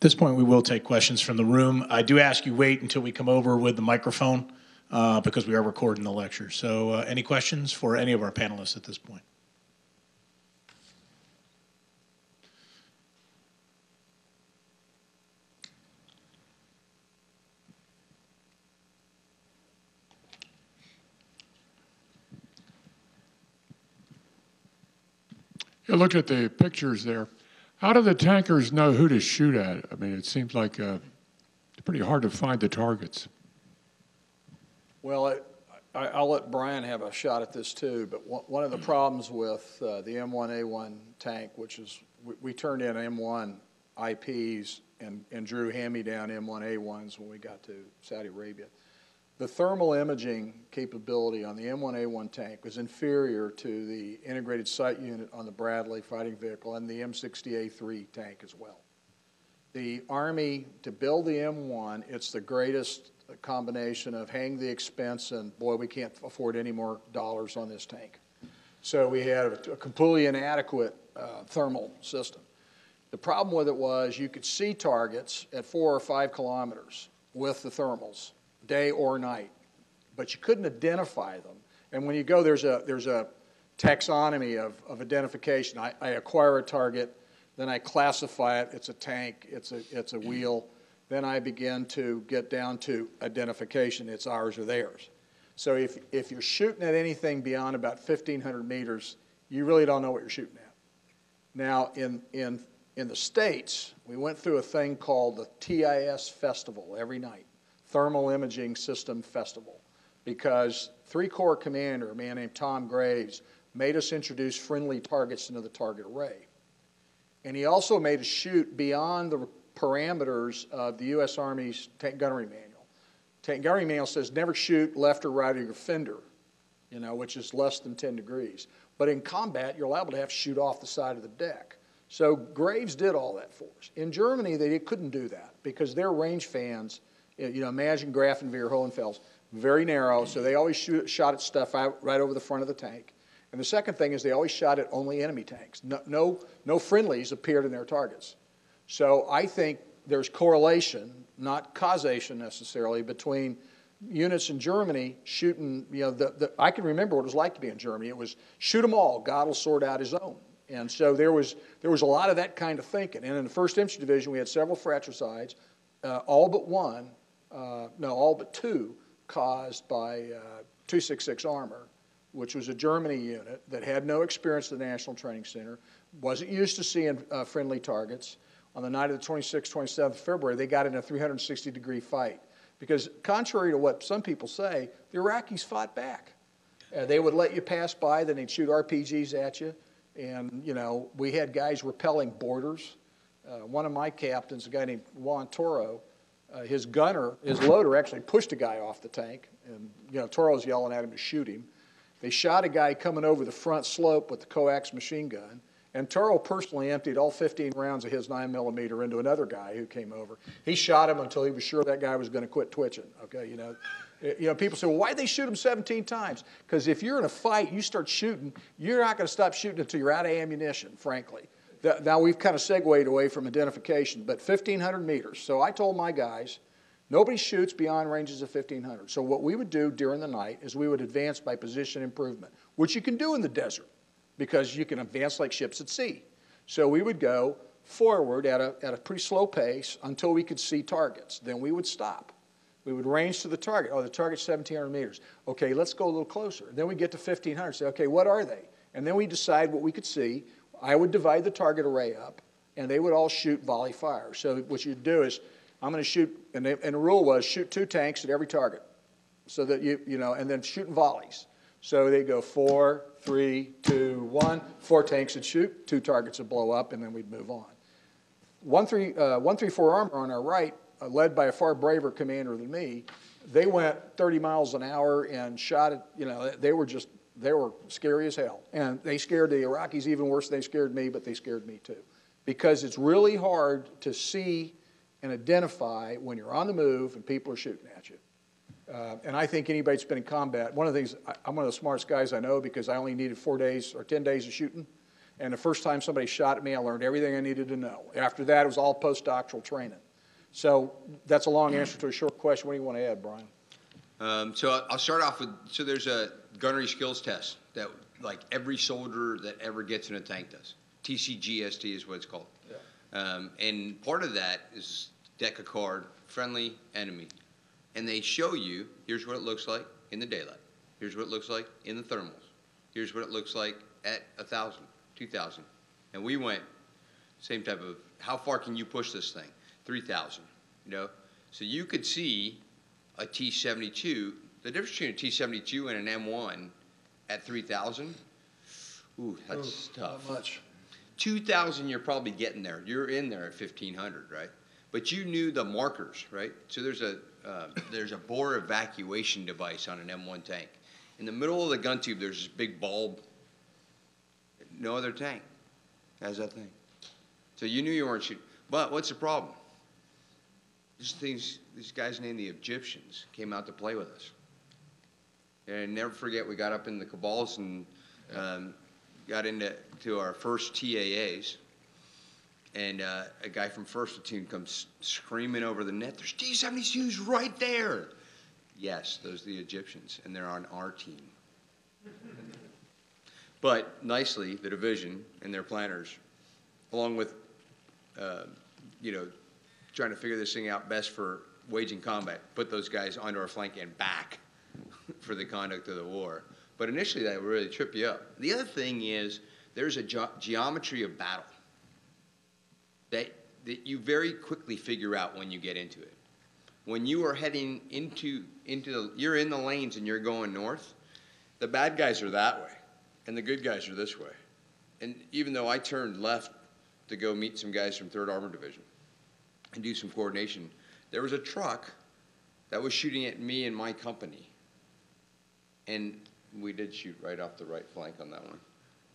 This point, we will take questions from the room. I do ask you wait until we come over with the microphone uh, because we are recording the lecture. So, uh, any questions for any of our panelists at this point? You looked at the pictures there. How do the tankers know who to shoot at? I mean, it seems like uh, it's pretty hard to find the targets. Well, I, I'll let Brian have a shot at this too, but one, one of the problems with uh, the M1A1 tank, which is, we, we turned in M1 IPs and, and drew hand-me-down M1A1s when we got to Saudi Arabia. The thermal imaging capability on the M1A1 tank was inferior to the integrated sight unit on the Bradley fighting vehicle and the M60A3 tank as well. The Army, to build the M1, it's the greatest combination of hang the expense and, boy, we can't afford any more dollars on this tank. So we had a completely inadequate uh, thermal system. The problem with it was you could see targets at four or five kilometers with the thermals, day or night, but you couldn't identify them. And when you go, there's a, there's a taxonomy of, of identification. I, I acquire a target, then I classify it, it's a tank, it's a, it's a wheel. Then I begin to get down to identification, it's ours or theirs. So if, if you're shooting at anything beyond about 1,500 meters, you really don't know what you're shooting at. Now, in, in, in the States, we went through a thing called the TIS Festival every night, Thermal Imaging System Festival, because Three Corps Commander, a man named Tom Graves, made us introduce friendly targets into the target array. And he also made us shoot beyond the parameters of the U.S. Army's tank gunnery manual. Tank gunnery manual says never shoot left or right of your fender, you know, which is less than 10 degrees. But in combat, you're liable to have to shoot off the side of the deck. So Graves did all that for us. In Germany, they couldn't do that because their range fans, you know, imagine Grafenwehr, Hohenfels, very narrow, so they always shoot, shot at stuff out right over the front of the tank. And the second thing is they always shot at only enemy tanks. No, no, no friendlies appeared in their targets. So I think there's correlation, not causation necessarily, between units in Germany shooting, you know, the, the, I can remember what it was like to be in Germany. It was shoot them all, God will sort out his own. And so there was, there was a lot of that kind of thinking. And in the 1st Infantry Division, we had several fratricides, uh, all but one, uh, no, all but two, caused by uh, 266 Armor, which was a Germany unit that had no experience at the National Training Center, wasn't used to seeing uh, friendly targets. On the night of the 26th, 27th February, they got in a 360 degree fight. Because, contrary to what some people say, the Iraqis fought back. Uh, they would let you pass by, then they'd shoot RPGs at you. And, you know, we had guys repelling boarders. Uh, one of my captains, a guy named Juan Toro, uh, his gunner, his loader actually pushed a guy off the tank. And, you know, Toro's yelling at him to shoot him. They shot a guy coming over the front slope with the coax machine gun. And Toro personally emptied all 15 rounds of his 9 millimeter into another guy who came over. He shot him until he was sure that guy was going to quit twitching. Okay, you know, you know, people say, well, why'd they shoot him 17 times? Because if you're in a fight, you start shooting, you're not going to stop shooting until you're out of ammunition, frankly. Now we've kind of segued away from identification, but 1,500 meters. So I told my guys, nobody shoots beyond ranges of 1,500. So what we would do during the night is we would advance by position improvement, which you can do in the desert because you can advance like ships at sea. So we would go forward at a, at a pretty slow pace until we could see targets. Then we would stop. We would range to the target. Oh, the target's 1,700 meters. Okay, let's go a little closer. Then we get to 1,500. Say, okay, what are they? And then we decide what we could see. I would divide the target array up, and they would all shoot volley fire. So what you'd do is, I'm going to shoot, and, they, and the rule was shoot two tanks at every target, so that you, you know, and then shooting volleys. So they go four, three, two, one. Four tanks would shoot, two targets would blow up, and then we'd move on. One three, uh, one three four Armor on our right, uh, led by a far braver commander than me, they went thirty miles an hour and shot at, you know, they were just, they were scary as hell. And they scared the Iraqis even worse than they scared me, but they scared me too. Because it's really hard to see and identify when you're on the move and people are shooting at you. Uh, and I think anybody that's been in combat, one of the things, I, I'm one of the smartest guys I know because I only needed four days or 10 days of shooting. And the first time somebody shot at me, I learned everything I needed to know. After that, it was all postdoctoral training. So that's a long answer to a short question. What do you want to add, Brian? Um, so I'll start off with, so there's a gunnery skills test that like every soldier that ever gets in a tank does. TCGST is what it's called. Um, and part of that is deck a card, friendly, enemy. And they show you, here's what it looks like in the daylight. Here's what it looks like in the thermals. Here's what it looks like at 1,000, 2,000. And we went, same type of, how far can you push this thing? 3,000, you know? So you could see a T-72, the difference between a T-72 and an M1 at 3,000, ooh, that's tough. Not much? 2,000, you're probably getting there. You're in there at 1,500, right? But you knew the markers, right? So there's a, uh, there's a bore evacuation device on an M1 tank. In the middle of the gun tube, there's this big bulb. No other tank has that thing. So you knew you weren't shooting. But what's the problem? These things, these guys named the Egyptians came out to play with us. And never forget, we got up in the cabals and um, got into to our first TAAs, and uh, a guy from First Platoon comes screaming over the net. There's T-72s right there. Yes, those are the Egyptians, and they're on our team. but nicely, the division and their planners, along with, uh, you know, trying to figure this thing out best for waging combat, put those guys onto our flank and back for the conduct of the war. But initially, that would really trip you up. The other thing is there's a ge- geometry of battle that, that you very quickly figure out when you get into it. When you are heading into, into the, you're in the lanes and you're going north, the bad guys are that way, and the good guys are this way. And even though I turned left to go meet some guys from 3rd Armored Division and do some coordination, there was a truck that was shooting at me and my company. And we did shoot right off the right flank on that one.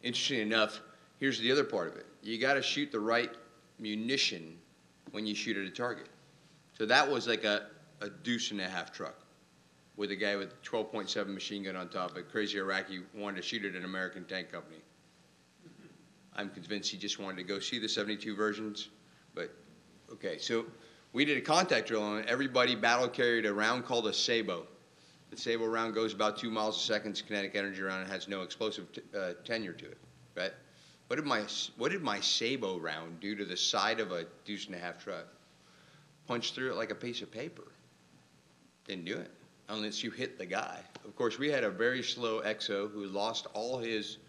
Interesting enough, here's the other part of it. You got to shoot the right munition when you shoot at a target. So that was like a, a deuce and a half truck with a guy with a 12.7 machine gun on top. A crazy Iraqi wanted to shoot at an American tank company. I'm convinced he just wanted to go see the 72 versions. But okay, so we did a contact drill on. Everybody battle carried a round called a Sabot. The Sabot round goes about two miles a second. It's kinetic energy round and has no explosive uh, tenure to it, right? What did my what did my Sabot round do to the side of a deuce and a half truck? Punch through it like a piece of paper. Didn't do it unless you hit the guy. Of course, we had a very slow EXO who lost all his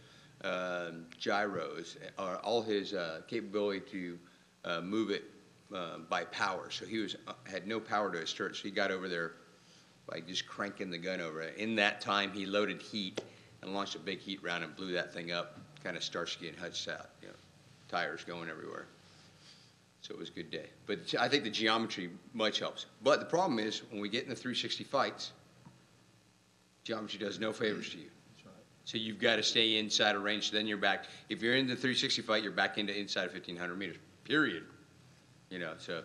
um gyros or all his uh, capability to uh, move it uh, by power. So he was uh, had no power to his turret. So he got over there by just cranking the gun over it. In that time, he loaded heat and launched a big heat round and blew that thing up, kind of Starsky and Hutch out, you know, tires going everywhere. So it was a good day. But I think the geometry much helps. But the problem is when we get in the 360 fights, geometry does no favors to you. So you've got to stay inside a range. Then you're back. If you're in the 360 fight, you're back into inside 1,500 meters. Period. You know. So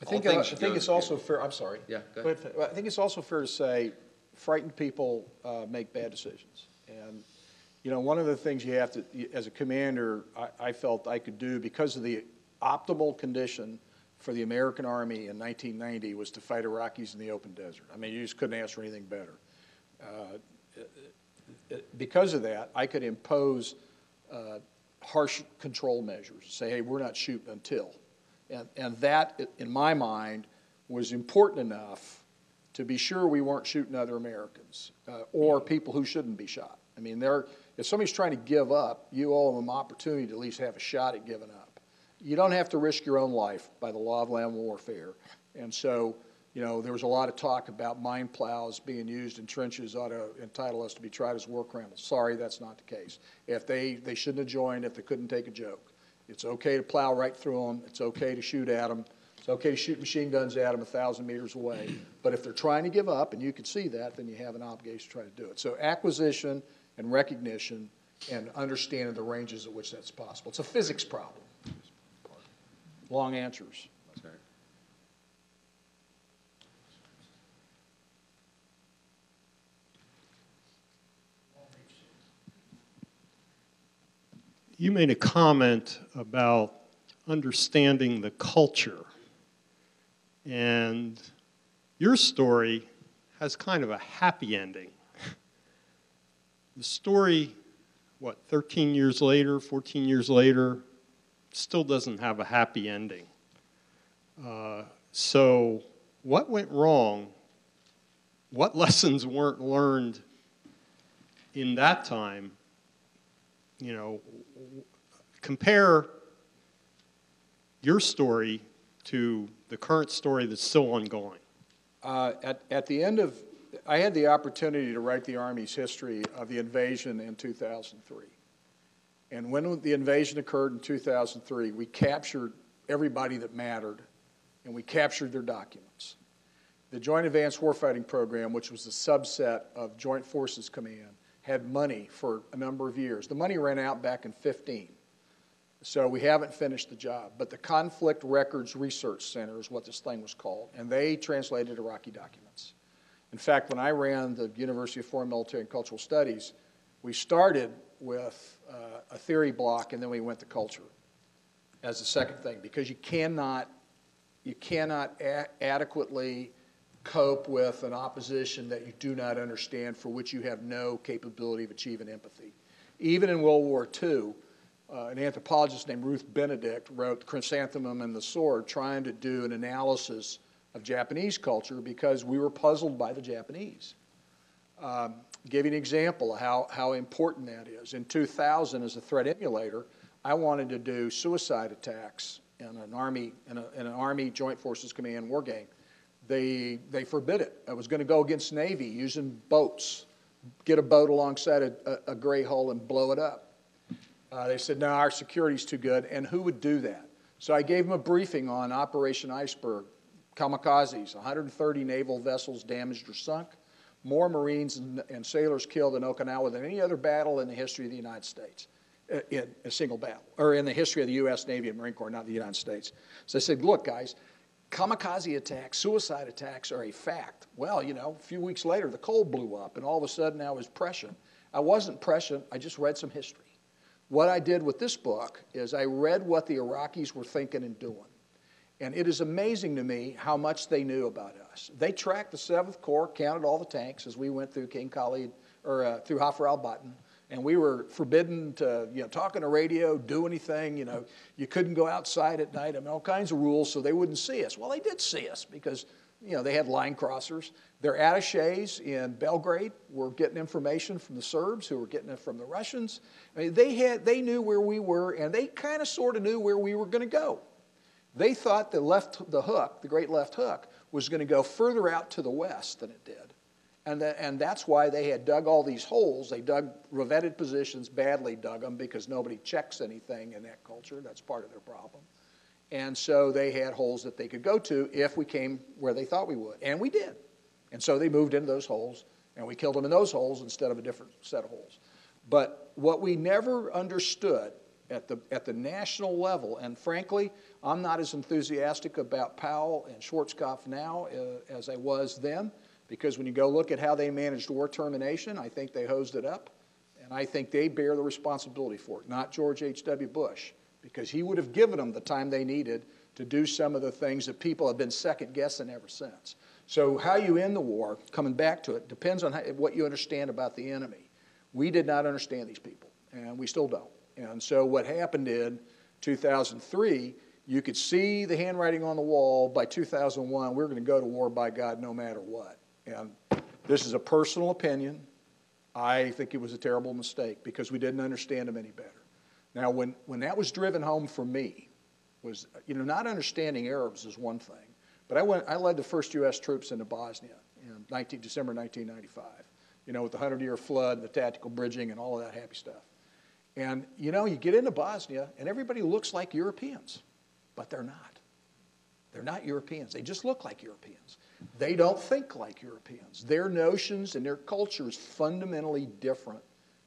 I all think, uh, I think it's also fair, I'm sorry. Yeah, go ahead. I think it's also fair to say frightened people uh, make bad decisions. And, you know, one of the things you have to, as a commander, I, I felt I could do because of the optimal condition for the American Army in 1990 was to fight Iraqis in the open desert. I mean, you just couldn't ask for anything better. Uh, because of that, I could impose uh, harsh control measures, say, hey, we're not shooting until. And, and that, in my mind, was important enough to be sure we weren't shooting other Americans uh, or people who shouldn't be shot. I mean, they're, if somebody's trying to give up, you owe them an opportunity to at least have a shot at giving up. You don't have to risk your own life by the law of land warfare. And so, you know, there was a lot of talk about mine plows being used in trenches ought to entitle us to be tried as war criminals. Sorry, that's not the case. If they, they shouldn't have joined if they couldn't take a joke. It's okay to plow right through them. It's okay to shoot at them. It's okay to shoot machine guns at them a thousand meters away. But if they're trying to give up, and you can see that, then you have an obligation to try to do it. So acquisition and recognition and understanding the ranges at which that's possible. It's a physics problem. Long answers. Sorry. You made a comment about understanding the culture. And your story has kind of a happy ending. The story, what, 13 years later, 14 years later, still doesn't have a happy ending. Uh, so, what went wrong? What lessons weren't learned in that time? You know, compare your story to the current story that's still ongoing. Uh, At, at the end of, I had the opportunity to write the Army's history of the invasion in 2003. And when the invasion occurred in 2003, we captured everybody that mattered, and we captured their documents. The Joint Advanced Warfighting Program, which was a subset of Joint Forces Command, had money for a number of years. The money ran out back in 15. So we haven't finished the job. But the Conflict Records Research Center is what this thing was called, and they translated Iraqi documents. In fact, when I ran the University of Foreign Military and Cultural Studies, we started with uh, a theory block, and then we went to culture as the second thing, because you cannot, you cannot adequately cope with an opposition that you do not understand, for which you have no capability of achieving empathy. Even in World War II, uh, an anthropologist named Ruth Benedict wrote Chrysanthemum and the Sword, trying to do an analysis of Japanese culture because we were puzzled by the Japanese. Um, give you an example of how, how important that is. In 2000, as a threat emulator, I wanted to do suicide attacks in an Army, in, a, in an Army Joint Forces Command war game. They, they forbid it. I was going to go against Navy using boats, get a boat alongside a, a, a gray hull and blow it up. Uh, they said, no, our security's too good, and who would do that? So I gave them a briefing on Operation Iceberg, kamikazes, 130 naval vessels damaged or sunk, more Marines and, and sailors killed in Okinawa than any other battle in the history of the United States, uh, in a single battle, or in the history of the U.S. Navy and Marine Corps, not the United States. So I said, look, guys, kamikaze attacks, suicide attacks are a fact. Well, you know, a few weeks later, the Cole blew up, and all of a sudden I was prescient. I wasn't prescient, I just read some history. What I did with this book is I read what the Iraqis were thinking and doing. And it is amazing to me how much they knew about us. They tracked the 7th Corps, counted all the tanks as we went through King Khalid, or uh, through Hafar al Batin. And we were forbidden to, you know, talk on the radio, do anything. You know, you couldn't go outside at night. I mean, all kinds of rules so they wouldn't see us. Well, they did see us because, you know, they had line crossers. Their attaches in Belgrade were getting information from the Serbs, who were getting it from the Russians. I mean, they had, they knew where we were, and they kind of sort of knew where we were going to go. They thought the left, the hook, the great left hook, was going to go further out to the west than it did. And, that, and that's why they had dug all these holes. They dug revetted positions, badly dug them because nobody checks anything in that culture. That's part of their problem. And so they had holes that they could go to if we came where they thought we would. And we did. And so they moved into those holes, and we killed them in those holes instead of a different set of holes. But what we never understood at the, at the national level, and frankly, I'm not as enthusiastic about Powell and Schwarzkopf now uh, as I was then, because when you go look at how they managed war termination, I think they hosed it up, and I think they bear the responsibility for it, not George H.W. Bush, because he would have given them the time they needed to do some of the things that people have been second guessing ever since. So, how you end the war, coming back to it, depends on how, what you understand about the enemy. We did not understand these people, and we still don't. And so, what happened in 2003, you could see the handwriting on the wall. By 2001, we are going to go to war by God no matter what. And this is a personal opinion. I think it was a terrible mistake because we didn't understand them any better. Now, when, when that was driven home for me, was, you know, not understanding Arabs is one thing, but I, went, I led the first U.S. troops into Bosnia in 19, December 1995, you know, with the 100 year flood, the tactical bridging, and all of that happy stuff. And, you know, you get into Bosnia, and everybody looks like Europeans, but they're not. They're not Europeans. They just look like Europeans. They don't think like Europeans. Their notions and their culture is fundamentally different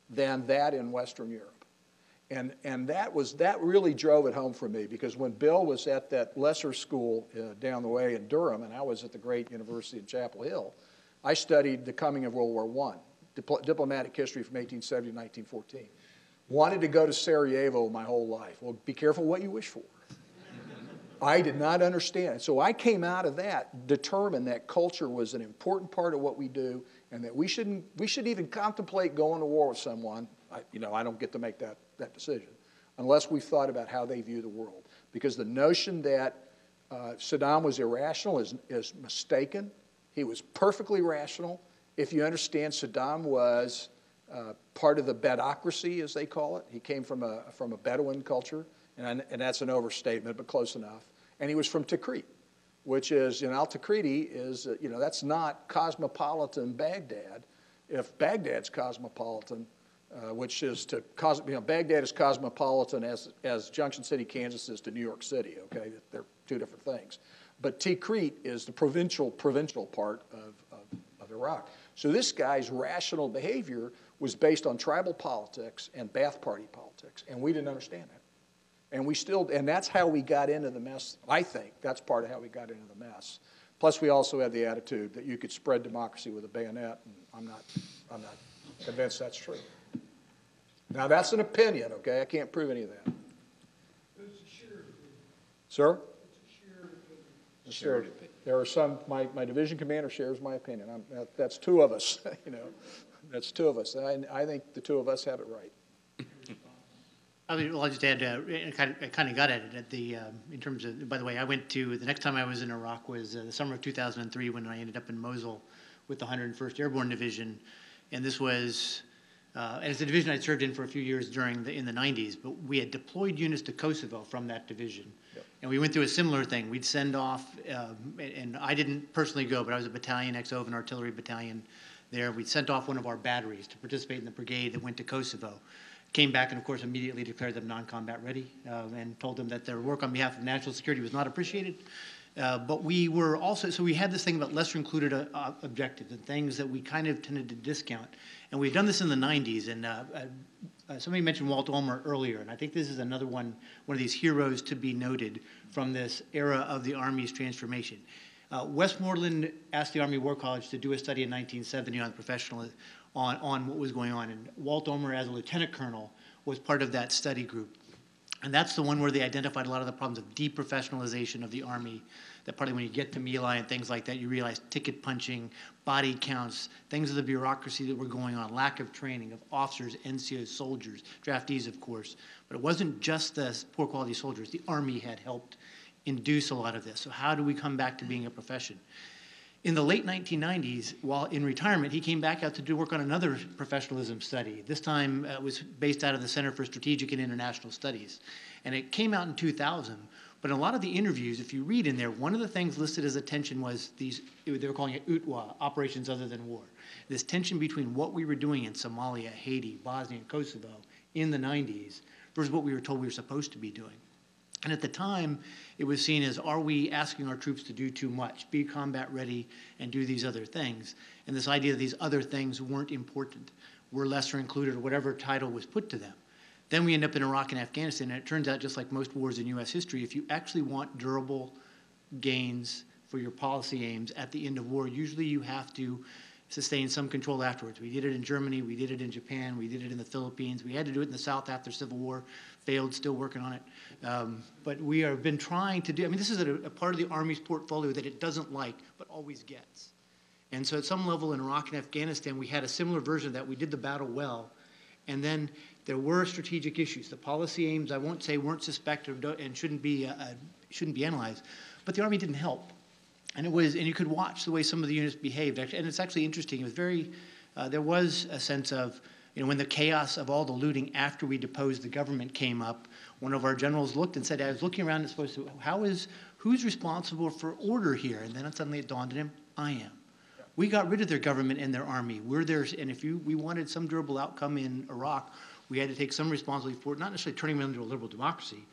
than that in Western Europe. And, and that, was, that really drove it home for me because when Bill was at that lesser school uh, down the way in Durham, and I was at the great University of Chapel Hill, I studied the coming of World War I, dipl- diplomatic history from 1870 to 1914. Wanted to go to Sarajevo my whole life. Well, be careful what you wish for. I did not understand. So I came out of that determined that culture was an important part of what we do and that we shouldn't we should even contemplate going to war with someone. I, you know, I don't get to make that, that decision unless we've thought about how they view the world. Because the notion that uh, Saddam was irrational is, is mistaken. He was perfectly rational. If you understand, Saddam was uh, part of the Bedocracy, as they call it. He came from a, from a Bedouin culture, and, and that's an overstatement, but close enough. And he was from Tikrit, which is, you know, Al Tikriti is, uh, you know, that's not cosmopolitan Baghdad. If Baghdad's cosmopolitan, uh, which is to, you know, Baghdad is cosmopolitan as, as Junction City, Kansas is to New York City, okay? They're two different things. But Tikrit is the provincial, provincial part of, of, of Iraq. So this guy's rational behavior was based on tribal politics and Ba'ath Party politics, and we didn't understand that. And we still, and that's how we got into the mess. I think that's part of how we got into the mess. Plus, we also had the attitude that you could spread democracy with a bayonet, and I'm not, I'm not convinced that's true. Now, that's an opinion, okay? I can't prove any of that. Sir? It's shared opinion. There are some, my, my division commander shares my opinion. I'm, that, that's two of us, you know. That's two of us. I, I think the two of us have it right. I mean, well, I'll just add, uh, I kind of, I kind of got at it at the, um, in terms of, by the way, I went to, the next time I was in Iraq was uh, the summer of 2003 when I ended up in Mosul with the 101st Airborne Division. And this was, uh, and it's a division I'd served in for a few years during the, in the 90s, but we had deployed units to Kosovo from that division. And we went through a similar thing. We'd send off, um, and, and I didn't personally go, but I was a battalion, XO of an artillery battalion there. We'd sent off one of our batteries to participate in the brigade that went to Kosovo. Came back and, of course, immediately declared them non-combat ready uh, and told them that their work on behalf of national security was not appreciated. Uh, but we were also, so we had this thing about lesser included uh, uh, objectives and things that we kind of tended to discount. And we've done this in the 90s. And uh, uh, somebody mentioned Walt Ulmer earlier, and I think this is another one, one of these heroes to be noted from this era of the Army's transformation. Westmoreland asked the Army War College to do a study in 1970 on professional on, on what was going on, and Walt Ulmer, as a lieutenant colonel, was part of that study group. And that's the one where they identified a lot of the problems of deprofessionalization of the Army. That partly when you get to Lai and things like that, you realize ticket punching, body counts, things of the bureaucracy that were going on, lack of training of officers, NCOs, soldiers, draftees, of course. But it wasn't just the poor quality soldiers. The Army had helped induce a lot of this. So how do we come back to being a profession? In the late 1990s, while in retirement, he came back out to do work on another professionalism study. This time uh, it was based out of the Center for Strategic and International Studies. And it came out in 2000. But in a lot of the interviews, if you read in there, one of the things listed as a tension was these, they were calling it OOTW, Operations Other Than War. This tension between what we were doing in Somalia, Haiti, Bosnia, and Kosovo in the 90s versus what we were told we were supposed to be doing. And at the time, it was seen as are we asking our troops to do too much, be combat ready, and do these other things? And this idea that these other things weren't important, were lesser included, or whatever title was put to them. Then we end up in Iraq and Afghanistan, and it turns out, just like most wars in U.S. history, if you actually want durable gains for your policy aims at the end of war, usually you have to sustain some control afterwards. We did it in Germany, we did it in Japan, we did it in the Philippines, we had to do it in the South after Civil War, failed, still working on it. Um, but we have been trying to do, I mean, this is a, a part of the Army's portfolio that it doesn't like, but always gets. And so at some level in Iraq and Afghanistan, we had a similar version of that. We did the battle well. And then there were strategic issues. The policy aims, I won't say weren't suspected and shouldn't be, uh, shouldn't be analyzed, but the Army didn't help. And it was, and you could watch the way some of the units behaved. And it's actually interesting. It was very, uh, there was a sense of, you know, when the chaos of all the looting after we deposed the government came up, one of our generals looked and said, I was looking around and supposed to, how is, who's responsible for order here? And then suddenly it dawned on him, I am. We got rid of their government and their army. We're there, and if you, we wanted some durable outcome in Iraq, we had to take some responsibility for, it, not necessarily turning them into a liberal democracy,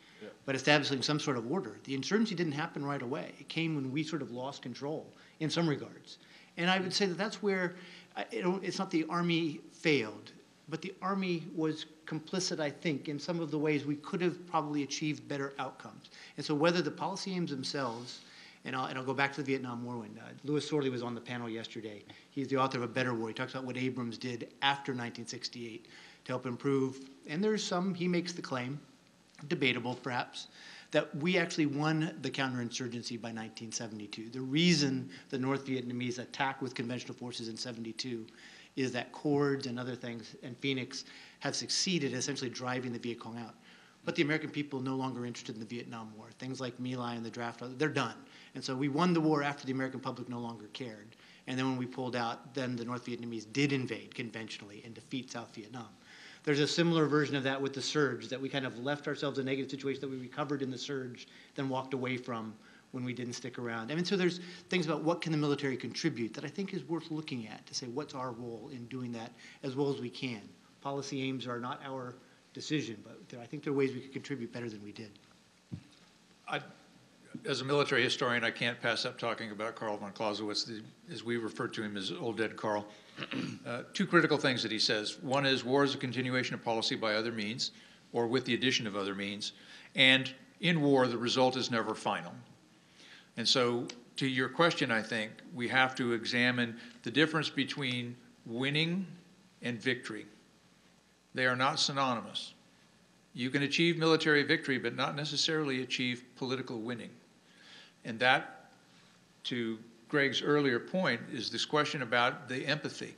but establishing some sort of order. The insurgency didn't happen right away. It came when we sort of lost control in some regards. And I would say that that's where I, it it's not the Army failed, but the Army was complicit, I think, in some of the ways we could have probably achieved better outcomes. And so whether the policy aims themselves, and I'll, and I'll go back to the Vietnam War when uh, Lewis Sorley was on the panel yesterday. He's the author of A Better War. He talks about what Abrams did after 1968 to help improve. And there's some, he makes the claim, debatable perhaps, that we actually won the counterinsurgency by 1972. The reason the North Vietnamese attacked with conventional forces in 72 is that CORDS and other things and Phoenix have succeeded essentially driving the Viet Cong out. But the American people no longer interested in the Vietnam War. Things like My Lai and the draft, they're done. And so we won the war after the American public no longer cared. And then when we pulled out, then the North Vietnamese did invade conventionally and defeat South Vietnam. There's a similar version of that with the surge, that we kind of left ourselves in a negative situation that we recovered in the surge, then walked away from when we didn't stick around. I mean, so there's things about what can the military contribute that I think is worth looking at to say what's our role in doing that as well as we can. Policy aims are not our decision, but there, I think there are ways we could contribute better than we did. I, as a military historian, I can't pass up talking about Carl von Clausewitz, the, as we refer to him as old dead Karl. Uh, two critical things that he says. One is war is a continuation of policy by other means, or with the addition of other means. And in war, the result is never final. And so, to your question, I think we have to examine the difference between winning and victory. They are not synonymous. You can achieve military victory, but not necessarily achieve political winning. And that, to Greg's earlier point, is this question about the empathy.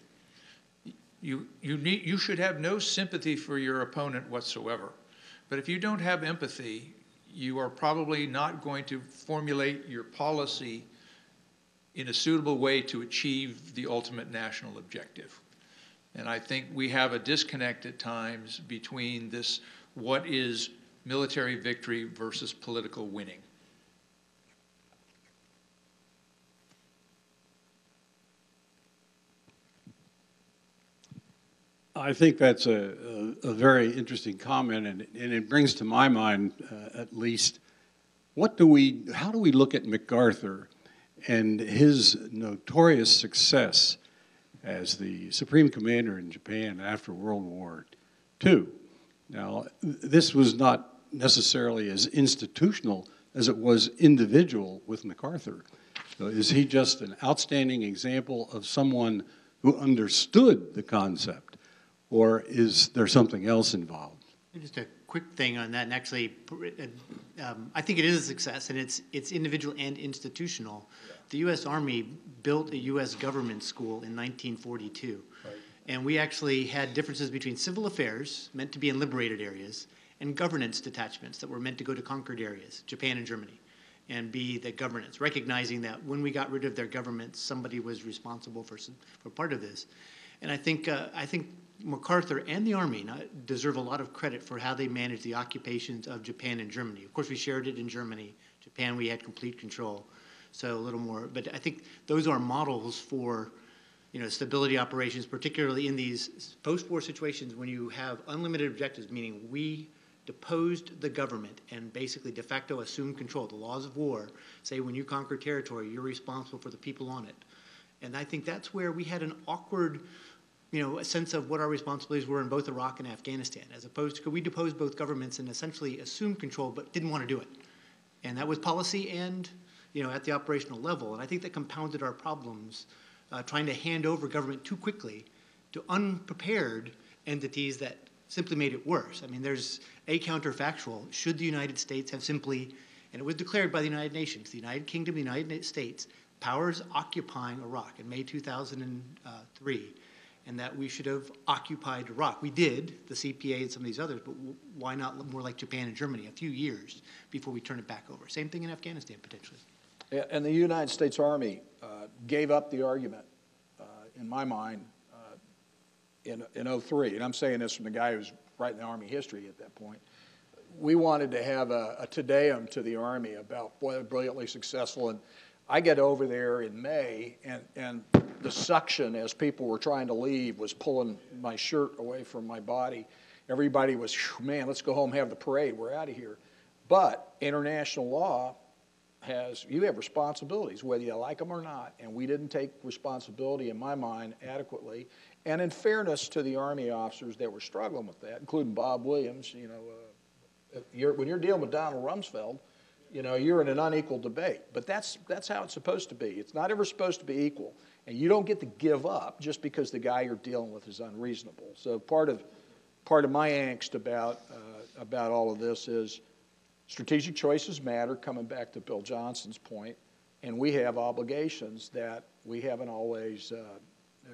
You, you, need, you should have no sympathy for your opponent whatsoever. But if you don't have empathy, you are probably not going to formulate your policy in a suitable way to achieve the ultimate national objective. And I think we have a disconnect at times between this what is military victory versus political winning. I think that's a, a, a very interesting comment, and, and it brings to my mind, uh, at least, what do we, how do we look at MacArthur and his notorious success as the supreme commander in Japan after World War II? Now, this was not necessarily as institutional as it was individual with MacArthur. So is he just an outstanding example of someone who understood the concept? Or is there something else involved? Just a quick thing on that, and actually, um, I think it is a success, and it's it's individual and institutional. The U.S. Army built a U.S. government school in 1942, right. and we actually had differences between civil affairs, meant to be in liberated areas, and governance detachments that were meant to go to conquered areas, Japan and Germany, and be the governance, recognizing that when we got rid of their governments, somebody was responsible for some, for part of this. And I think uh, I think MacArthur and the Army deserve a lot of credit for how they managed the occupations of Japan and Germany. Of course, we shared it in Germany. Japan, we had complete control, so a little more. But I think those are models for, you know, stability operations, particularly in these post-war situations when you have unlimited objectives, meaning we deposed the government and basically de facto assumed control. The laws of war say when you conquer territory, you're responsible for the people on it. And I think that's where we had an awkward you know, a sense of what our responsibilities were in both Iraq and Afghanistan, as opposed to could we deposed both governments and essentially assumed control but didn't want to do it. And that was policy and, you know, at the operational level. And I think that compounded our problems uh, trying to hand over government too quickly to unprepared entities that simply made it worse. I mean, there's a counterfactual. Should the United States have simply, and it was declared by the United Nations, the United Kingdom, the United States, powers occupying Iraq in May 2003 and that we should have occupied Iraq. We did, the CPA and some of these others, but why not more like Japan and Germany, a few years before we turn it back over? Same thing in Afghanistan, potentially. And the United States Army uh, gave up the argument, uh, in my mind, uh, in, in 03. And I'm saying this from the guy who's writing the Army history at that point. We wanted to have a, a Te Deum to the Army about, boy, they're brilliantly successful. And I get over there in May, and, and the suction as people were trying to leave was pulling my shirt away from my body. everybody was, man, let's go home, have the parade, we're out of here. But international law has, you have responsibilities, whether you like them or not, and we didn't take responsibility, in my mind, adequately. And in fairness to the Army officers that were struggling with that, including Bob Williams, you know, uh, you're, when you're dealing with Donald Rumsfeld, you know, you're in an unequal debate. But that's, that's how it's supposed to be. It's not ever supposed to be equal. And you don't get to give up just because the guy you're dealing with is unreasonable. So part of, part of my angst about, uh, about all of this is strategic choices matter, coming back to Bill Johnsen's point, and we have obligations that we haven't always, uh,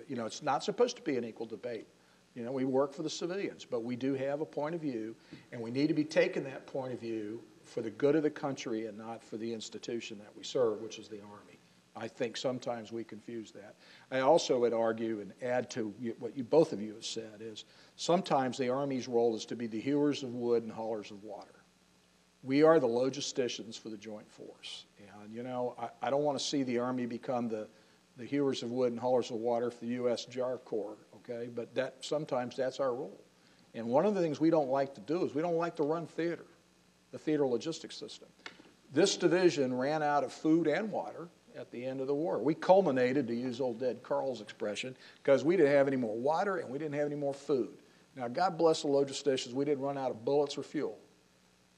you know, it's not supposed to be an equal debate. You know, we work for the civilians, but we do have a point of view, and we need to be taking that point of view for the good of the country and not for the institution that we serve, which is the Army. I think sometimes we confuse that. I also would argue and add to what you, both of you have said is sometimes the Army's role is to be the hewers of wood and haulers of water. We are the logisticians for the joint force. And, you know, I, I don't want to see the Army become the, the hewers of wood and haulers of water for the U.S. JAR Corps, okay? But that, sometimes that's our role. And one of the things we don't like to do is we don't like to run theater, the theater logistics system. This division ran out of food and water at the end of the war. We culminated, to use old dead Carl's expression, because we didn't have any more water and we didn't have any more food. Now, God bless the logisticians, we didn't run out of bullets or fuel.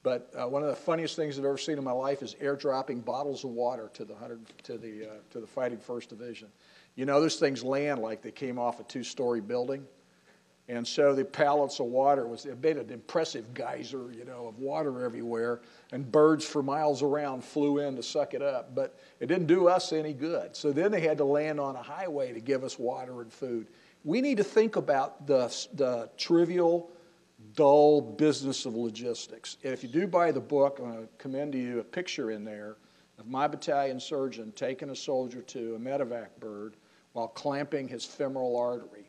But uh, one of the funniest things I've ever seen in my life is airdropping bottles of water to the hundred to the uh, to the fighting First Division. You know, those things land like they came off a two-story building, and so the pallets of water was it made an impressive geyser, you know, of water everywhere, and birds for miles around flew in to suck it up. But it didn't do us any good. So then they had to land on a highway to give us water and food. We need to think about the the trivial dull business of logistics. And if you do buy the book, I'm going to commend to you a picture in there of my battalion surgeon taking a soldier to a medevac bird while clamping his femoral artery.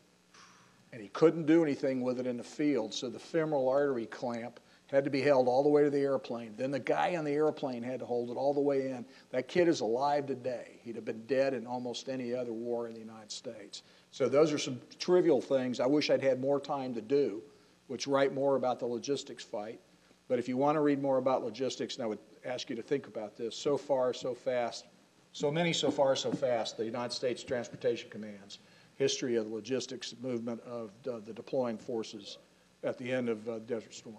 And he couldn't do anything with it in the field, so the femoral artery clamp had to be held all the way to the airplane. Then the guy on the airplane had to hold it all the way in. That kid is alive today. He'd have been dead in almost any other war in the United States. So those are some trivial things I wish I'd had more time to do which write more about the logistics fight. But if you want to read more about logistics, and I would ask you to think about this, so far, so fast, so many, so far, so fast, the United States Transportation Command's history of the logistics movement of the deploying forces at the end of uh, Desert Storm.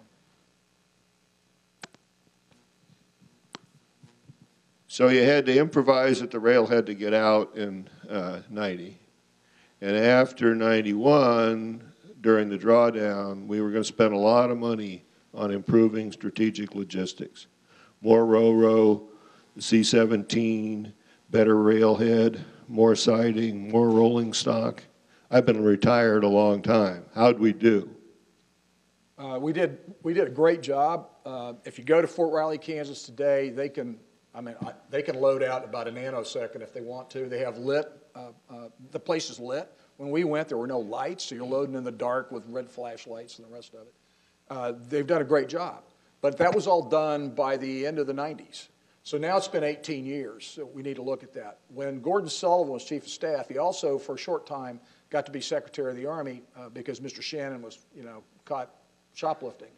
So you had to improvise at the railhead to get out in uh, 90. And after 91, during the drawdown, we were going to spend a lot of money on improving strategic logistics. More RoRo, the C-17, better railhead, more siding, more rolling stock. I've been retired a long time. How'd we do? Uh, we did we did a great job. Uh, if you go to Fort Riley, Kansas today, they can I mean I, they can load out about a nanosecond if they want to. They have lit. Uh, uh, the place is lit. When we went, there were no lights, so you're loading in the dark with red flashlights and the rest of it. Uh, they've done a great job, but that was all done by the end of the 90s. So now it's been 18 years. So we need to look at that. When Gordon Sullivan was chief of staff, he also, for a short time, got to be secretary of the army uh, because Mr. Shannon was, you know, caught shoplifting.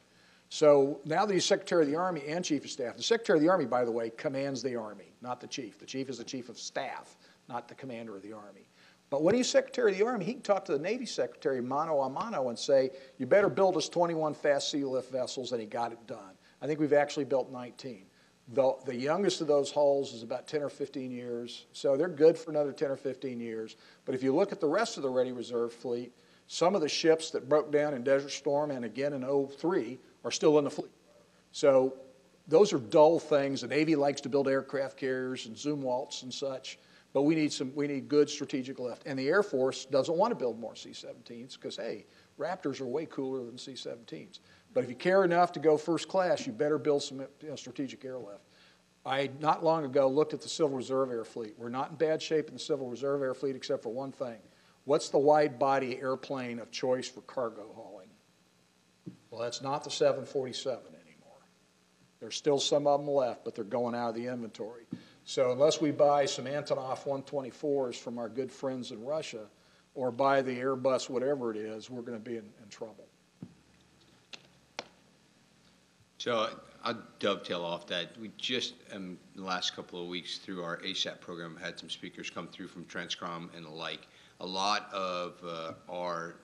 So now that he's Secretary of the Army and Chief of Staff, the Secretary of the Army, by the way, commands the Army, not the Chief. The Chief is the Chief of Staff, not the Commander of the Army. But when he's Secretary of the Army, he can talk to the Navy Secretary mano a mano and say, you better build us 21 fast sea lift vessels, and he got it done. I think we've actually built 19. The, the youngest of those hulls is about 10 or 15 years, so they're good for another 10 or 15 years. But if you look at the rest of the Ready Reserve fleet, some of the ships that broke down in Desert Storm and again in 03 are still in the fleet. So those are dull things. The Navy likes to build aircraft carriers and Zumwalts and such, but we need some we need good strategic lift. And the Air Force doesn't want to build more C-17s because hey, Raptors are way cooler than C-17s. But if you care enough to go first class, you better build some you know, strategic airlift. I not long ago looked at the Civil Reserve Air Fleet. We're not in bad shape in the Civil Reserve Air Fleet except for one thing. What's the wide body airplane of choice for cargo hauling? Well, that's not the 747 anymore. There's still some of them left, but they're going out of the inventory. So unless we buy some Antonov 124s from our good friends in Russia or buy the Airbus, whatever it is, we're going to be in, in trouble. So I'll dovetail off that. We just, um, the last couple of weeks through our ASAP program, had some speakers come through from Transcom and the like. A lot of uh, our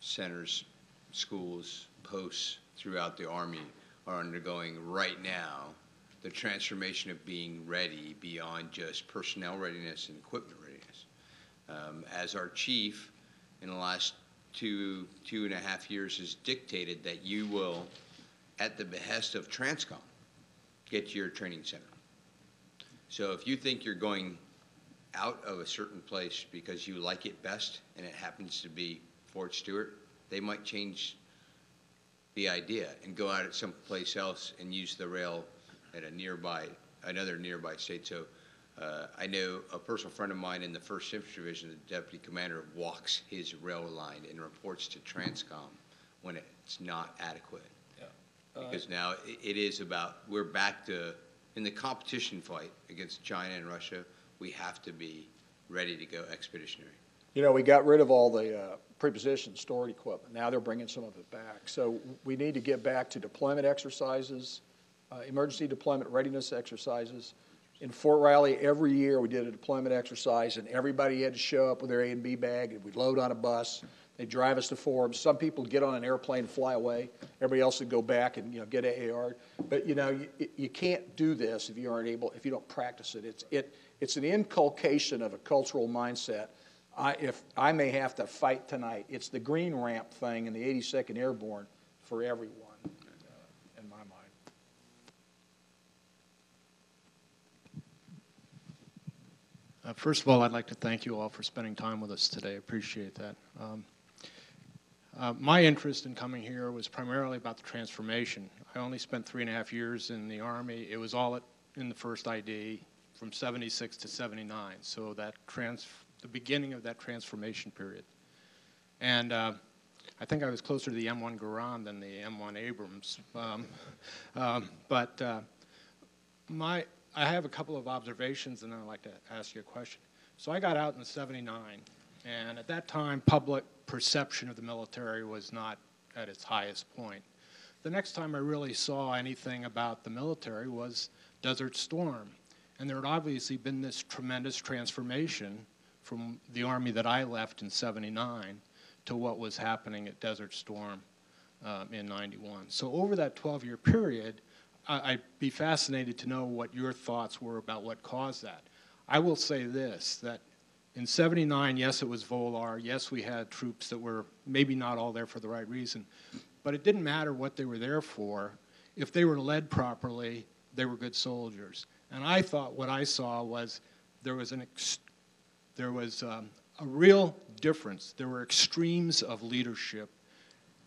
centers, schools, posts throughout the Army are undergoing right now the transformation of being ready beyond just personnel readiness and equipment readiness. Um, as our chief, in the last two, two and a half years, has dictated that you will at the behest of Transcom, get to your training center. So if you think you're going out of a certain place because you like it best and it happens to be Fort Stewart, they might change the idea and go out at someplace else and use the rail at a nearby, another nearby state. So uh, I know a personal friend of mine in the 1st Infantry Division, the deputy commander, walks his rail line and reports to Transcom when it's not adequate because now it is about, we're back to, in the competition fight against China and Russia, we have to be ready to go expeditionary. You know, we got rid of all the uh, prepositioned stored equipment. Now they're bringing some of it back. So we need to get back to deployment exercises, uh, emergency deployment readiness exercises. In Fort Riley, every year, we did a deployment exercise, and everybody had to show up with their A and B bag, and we'd load on a bus. They'd drive us to Forbes. Some people get on an airplane and fly away. Everybody else would go back and, you know, get AAR. But, you know, you, you can't do this if you aren't able, if you don't practice it. It's, it, it's an inculcation of a cultural mindset. I, if, I may have to fight tonight. It's the green ramp thing in the 82nd Airborne for everyone, uh, in my mind. Uh, First of all, I'd like to thank you all for spending time with us today. I Appreciate that. Um, uh, My interest in coming here was primarily about the transformation. I only spent three and a half years in the Army. It was all at- in the first ID from 76 to 79, so that trans, the beginning of that transformation period. And uh, I think I was closer to the M1 Garand than the M1 Abrams. Um, um, But uh, my, I have a couple of observations, and then I'd like to ask you a question. So I got out in '79, and at that time, public perception of the military was not at its highest point. The next time I really saw anything about the military was Desert Storm, and there had obviously been this tremendous transformation from the Army that I left in '79 to what was happening at Desert Storm um, in '91. So over that 12-year period, I- I'd be fascinated to know what your thoughts were about what caused that. I will say this, that in 79, yes, it was Volar. Yes, we had troops that were maybe not all there for the right reason. But it didn't matter what they were there for. If they were led properly, they were good soldiers. And I thought what I saw was there was an ex- there was um, a real difference. There were extremes of leadership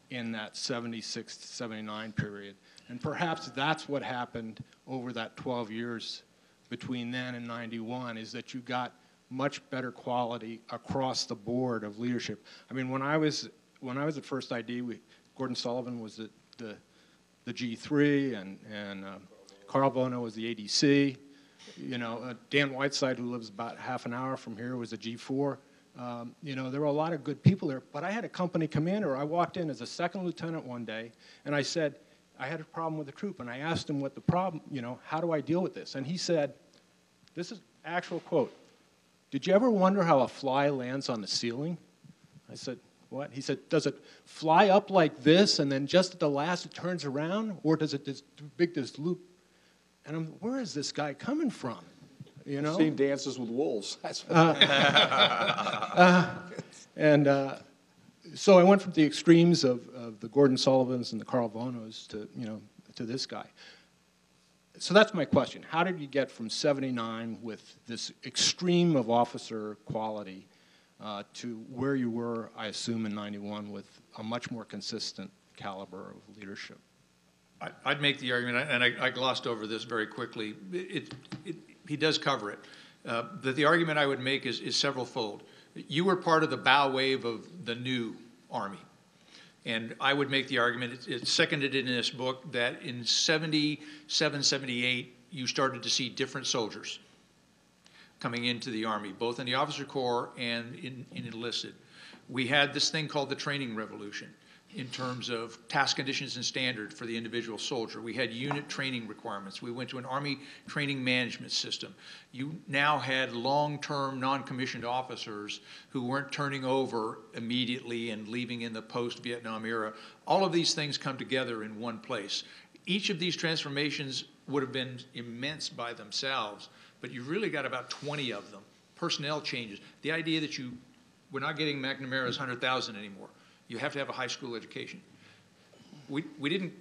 in that 76 to 79 period. And perhaps that's what happened over that 12 years between then and 91 is that you got much better quality across the board of leadership. I mean, when I was when I was at First ID, we, Gordon Sullivan was the the, the G3, and and um, Carl Vuono was the ADC. You know, uh, Dan Whiteside, who lives about half an hour from here, was a G4. Um, you know, there were a lot of good people there, but I had a company commander. I walked in as a second lieutenant one day, and I said, I had a problem with the troop, and I asked him what the problem, you know, how do I deal with this? And he said, this is actual quote. Did you ever wonder how a fly lands on the ceiling? I said, what? He said, does it fly up like this, and then just at the last it turns around, or does it this big this loop? And I'm, where is this guy coming from? You know? Seen Dances with Wolves. That's And uh, so I went from the extremes of, of the Gordon Sullivans and the Carl Vuonos to, you know, to this guy. So that's my question. How did you get from 79 with this extreme of officer quality uh, to where you were, I assume, in 91 with a much more consistent caliber of leadership? I- I'd make the argument, and I I glossed over this very quickly, it, it, he does cover it, uh, that the argument I would make is, is several-fold. You were part of the bow wave of the new Army. And I would make the argument, it's- seconded in this book, that in 77, 78, you started to see different soldiers coming into the Army, both in the officer corps and in, in enlisted. We had this thing called the training revolution. In terms of task conditions and standard for the individual soldier. We had unit training requirements. We went to an Army training management system. You now had long-term non-commissioned officers who weren't turning over immediately and leaving in the post-Vietnam era. All of these things come together in one place. Each of these transformations would have been immense by themselves, but you've really got about 20 of them. Personnel changes. The idea that you, we're not getting McNamara's 100,000 anymore. You have to have a high school education. We, we didn't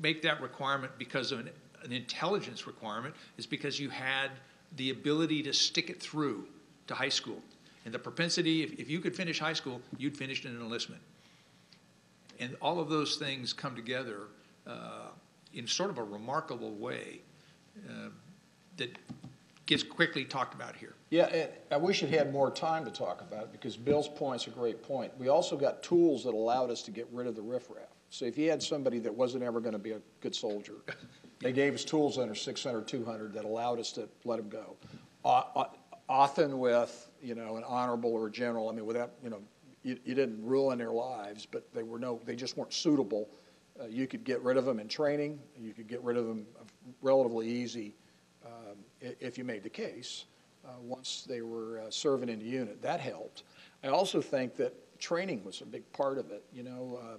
make that requirement because of an, an intelligence requirement. It's because you had the ability to stick it through to high school. And the propensity, if, if you could finish high school, you'd finish in an enlistment. And all of those things come together uh, in sort of a remarkable way uh, that gets quickly talked about here. Yeah, and I wish it had more time to talk about it because Bill's point's a great point. We also got tools that allowed us to get rid of the riffraff. So if you had somebody that wasn't ever going to be a good soldier, they gave us tools under 600, 200 that allowed us to let them go. O- Often with, you know, an honorable or a general, I mean, without, you know, you, you didn't ruin their lives, but they were no, they just weren't suitable. Uh, You could get rid of them in training, you could get rid of them relatively easy if you made the case, uh, once they were uh, serving in the unit. That helped. I also think that training was a big part of it. You know, uh,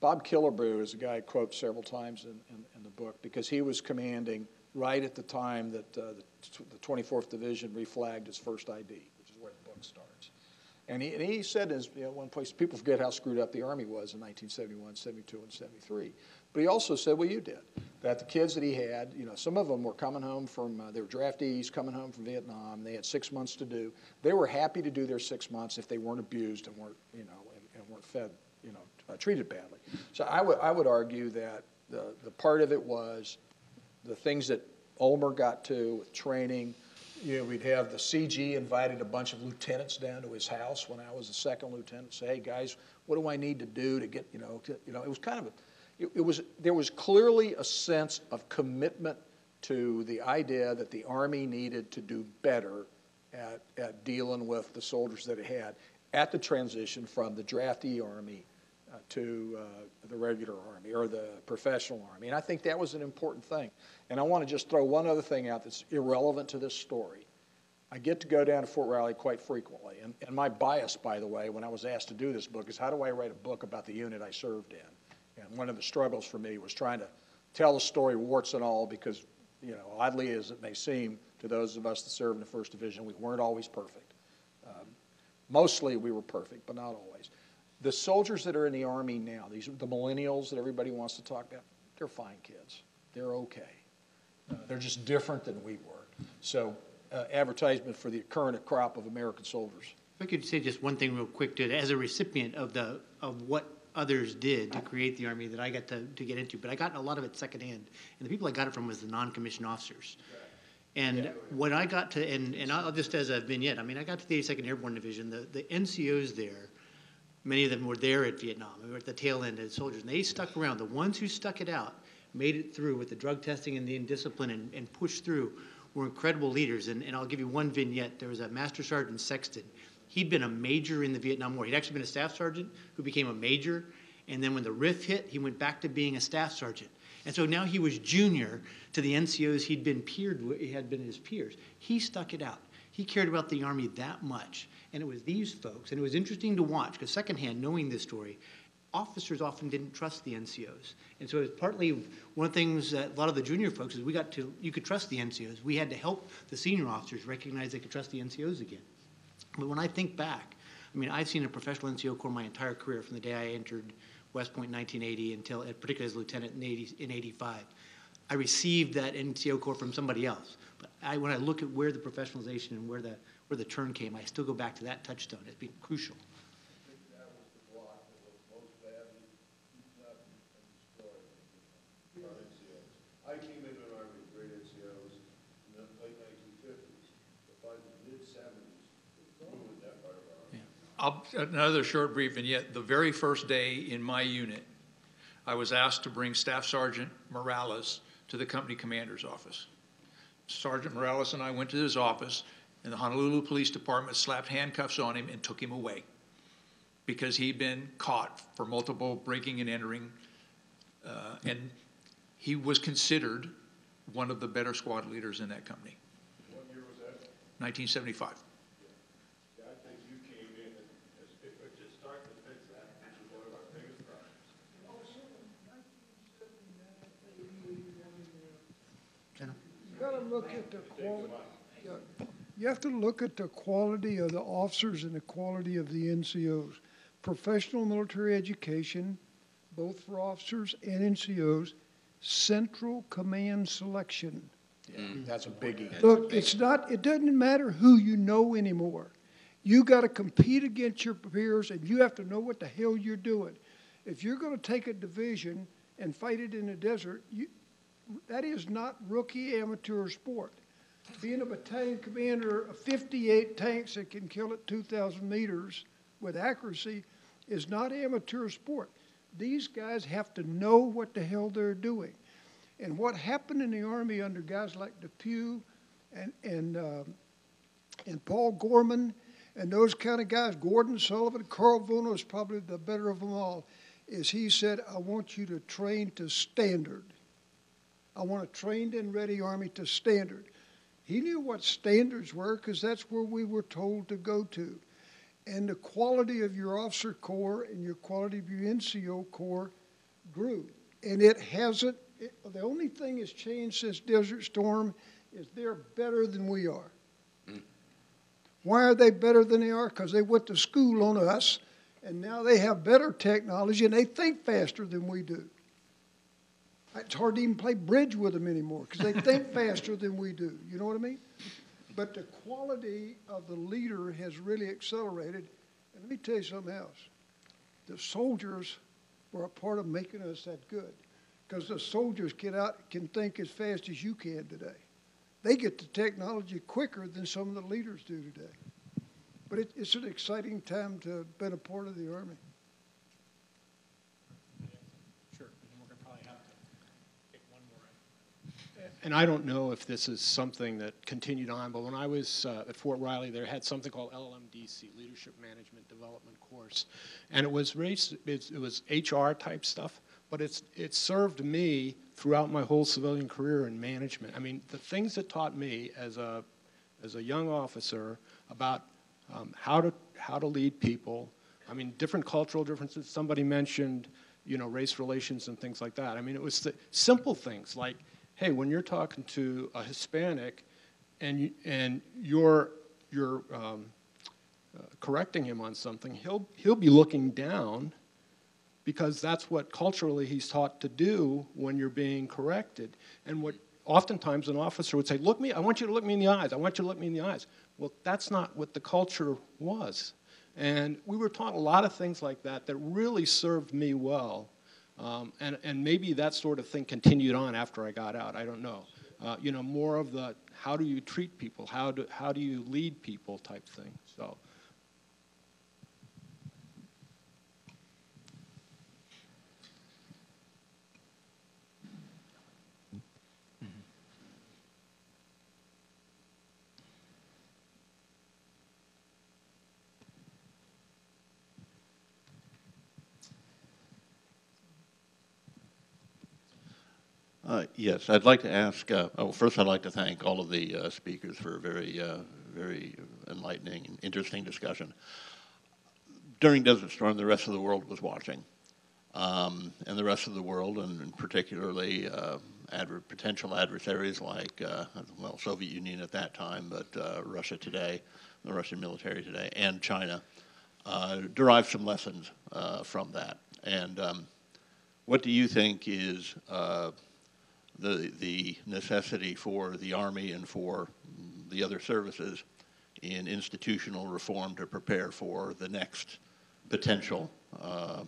Bob Killebrew is a guy I quote several times in, in, in the book because he was commanding right at the time that the, the 24th Division reflagged its first ID, which is where the book starts. And he, and he said in you know, one place, people forget how screwed up the Army was in 1971, 72, and 73. But he also said well, you did, that the kids that he had, you know, some of them were coming home from, uh, they were draftees coming home from Vietnam. They had six months to do. They were happy to do their six months if they weren't abused and weren't, you know, and, and weren't fed, you know, uh, treated badly. So I would, I would argue that the, the part of it was the things that Ulmer got to with training. You know, we'd have the CG invited a bunch of lieutenants down to his house when I was a second lieutenant. Say, hey guys, what do I need to do to get you know? To, you know, it was kind of a, it, it was there was clearly a sense of commitment to the idea that the Army needed to do better at, at dealing with the soldiers that it had at the transition from the draftee Army uh, to uh, the regular Army or the professional Army. And I think that was an important thing. And I want to just throw one other thing out that's irrelevant to this story. I get to go down to Fort Riley quite frequently. And, and my bias, by the way, when I was asked to do this book is how do I write a book about the unit I served in? And one of the struggles for me was trying to tell the story warts and all because, you know, oddly as it may seem to those of us that served in the First Division, we weren't always perfect. Um, mostly we were perfect, but not always. The soldiers that are in the Army now, these the millennials that everybody wants to talk about, they're fine kids. They're okay. Uh, they're just different than we were. So, uh, advertisement for the current crop of American soldiers. If I could say just one thing real quick to, as a recipient of the, of what others did to create the Army that I got to, to get into, but I got a lot of it secondhand. And the people I got it from was the non-commissioned officers. And when I got to, and, and I'll just as a vignette, I mean, I got to the 82nd Airborne Division, the, the NCOs there, many of them were there at Vietnam, they were at the tail end as soldiers, and they stuck around. The ones who stuck it out, made it through with the drug testing and the indiscipline and, and pushed through, were incredible leaders. And, and I'll give you one vignette. There was a Master Sergeant Sexton. He'd been a major in the Vietnam War. He'd actually been a staff sergeant who became a major. And then when the RIF hit, he went back to being a staff sergeant. And so now he was junior to the NCOs he'd been peered with, he had been his peers. He stuck it out. He cared about the Army that much. And it was these folks, and it was interesting to watch, because secondhand, knowing this story, officers often didn't trust the NCOs. And so it's partly one of the things that a lot of the junior folks is we got to, you could trust the NCOs. We had to help the senior officers recognize they could trust the NCOs again. But when I think back, I mean, I've seen a professional NCO corps my entire career from the day I entered West Point in 1980 until, uh, particularly as a lieutenant in 80, in 85. I received that NCO corps from somebody else. But I, when I look at where the professionalization and where the, where the turn came, I still go back to that touchstone as being crucial. I came into an army with great NCOs in the late nineteen fifties, but by the mid seventies, it ruined that part of our army. I'll, another short brief vignette. The very first day in my unit, I was asked to bring Staff Sergeant Morales to the company commander's office. Sergeant Morales and I went to his office, and the Honolulu Police Department slapped handcuffs on him and took him away. And he said, because he'd been caught for multiple breaking and entering. Uh, and he was considered one of the better squad leaders in that company. What year was that? 1975. Yeah, I think you came in and as if it could start to fix that, which is one of our biggest problems. You gotta look at the quality, you have to look at the quality of the officers and the quality of the NCOs. Professional military education, both for officers and NCOs, central command selection. Yeah, That's a biggie. Look, it's not, it doesn't matter who you know anymore. You gotta compete against your peers and you have to know what the hell you're doing. If you're gonna take a division and fight it in the desert, you, that is not rookie amateur sport. Being a battalion commander of fifty-eight tanks that can kill at two thousand meters with accuracy is not amateur sport. These guys have to know what the hell they're doing. And what happened in the Army under guys like DePuy and, and, um, and Paul Gorman and those kind of guys, Gordon Sullivan, Carl Vuono is probably the better of them all, is he said, I want you to train to standard. I want a trained and ready Army to standard. He knew what standards were because that's where we were told to go to. And the quality of your officer corps and your quality of your NCO corps grew. And it hasn't, it, the only thing that's changed since Desert Storm is they're better than we are. Mm. Why are they better than they are? Because they went to school on us, and now they have better technology and they think faster than we do. It's hard to even play bridge with them anymore because they think faster than we do. You know what I mean? But the quality of the leader has really accelerated. And let me tell you something else. The soldiers were a part of making us that good because the soldiers get out can think as fast as you can today. They get the technology quicker than some of the leaders do today. But it, it's an exciting time to have been a part of the Army. Sure, and we're gonna probably have to take one more. And I don't know if this is something that continued on, but when I was uh, at Fort Riley, they had something called LMDC, Leadership Management Development Course. And it was raised, it was HR type stuff, but it's, it served me throughout my whole civilian career in management. I mean, the things it taught me as a, as a young officer about um, how to how to lead people. I mean, different cultural differences. Somebody mentioned, you know, race relations and things like that. I mean, it was the simple things like, hey, when you're talking to a Hispanic, and you, and you're you're um, uh, correcting him on something, he'll he'll be looking down because that's what culturally he's taught to do when you're being corrected. And what oftentimes an officer would say, "Look me, I want you to look me in the eyes. I want you to look me in the eyes." Well, that's not what the culture was. And we were taught a lot of things like that that really served me well. Um, and, and maybe that sort of thing continued on after I got out. I don't know. Uh, you know, more of the how do you treat people, how do, how do you lead people type thing. So, Uh, Yes, I'd like to ask, uh, oh, first I'd like to thank all of the uh, speakers for a very, uh, very enlightening and interesting discussion. During Desert Storm, the rest of the world was watching. Um, And the rest of the world, and particularly uh, adver- potential adversaries like, well, Soviet Union at that time, but Russia today, the Russian military today, and China, derived some lessons from that. And um, what do you think is the, the necessity for the Army and for the other services in institutional reform to prepare for the next potential, uh,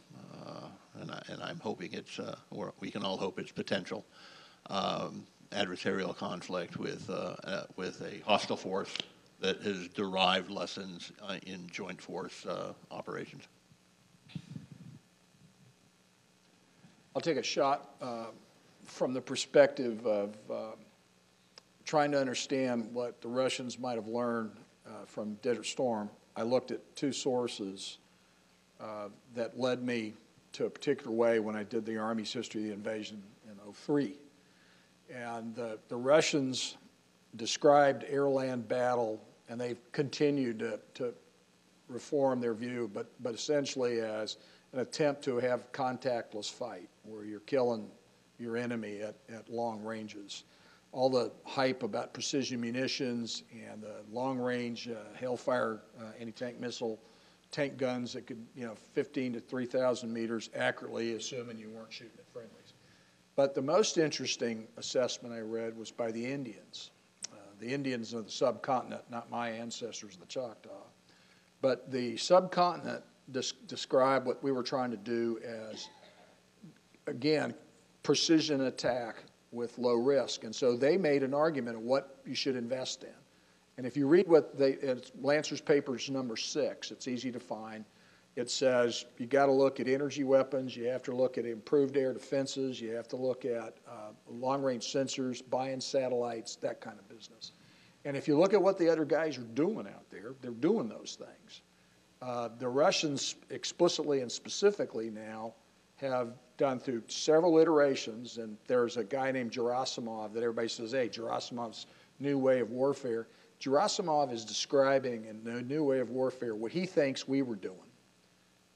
uh, and, I, and I'm hoping it's, uh, or we can all hope it's potential, um, adversarial conflict with, uh, uh, with a hostile force that has derived lessons uh, in joint force operations. I'll take a shot from the perspective of uh, trying to understand what the Russians might have learned uh, from Desert Storm. I looked at two sources. uh, that led me to a particular way when I did the Army's history of the invasion in '03. And the, the Russians described air-land battle, and they've continued to, to reform their view, but, but essentially as an attempt to have contactless fight, where you're killing your enemy at, at long ranges. All the hype about precision munitions and the long-range uh, Hellfire uh, anti-tank missile tank guns that could, you know, 15 to 3,000 meters accurately, assuming you weren't shooting at friendlies. But the most interesting assessment I read was by the Indians, uh, the Indians of the subcontinent, not my ancestors, the Choctaw. But the subcontinent des- described what we were trying to do as, again, precision attack with low risk. And so they made an argument of what you should invest in. And if you read what they, it's Lancer's papers number six, it's easy to find. It says you got to look at energy weapons, you have to look at improved air defenses, you have to look at uh, long range sensors, buying satellites, that kind of business. And if you look at what the other guys are doing out there, they're doing those things. Uh, the Russians explicitly and specifically now have done through several iterations, and there's a guy named Gerasimov that everybody says, hey, Gerasimov's new way of warfare. Gerasimov is describing in the new way of warfare what he thinks we were doing,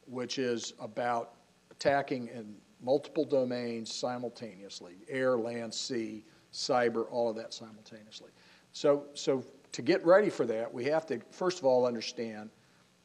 which is about attacking in multiple domains simultaneously air, land, sea, cyber, all of that simultaneously. So, so to get ready for that, we have to, first of all, understand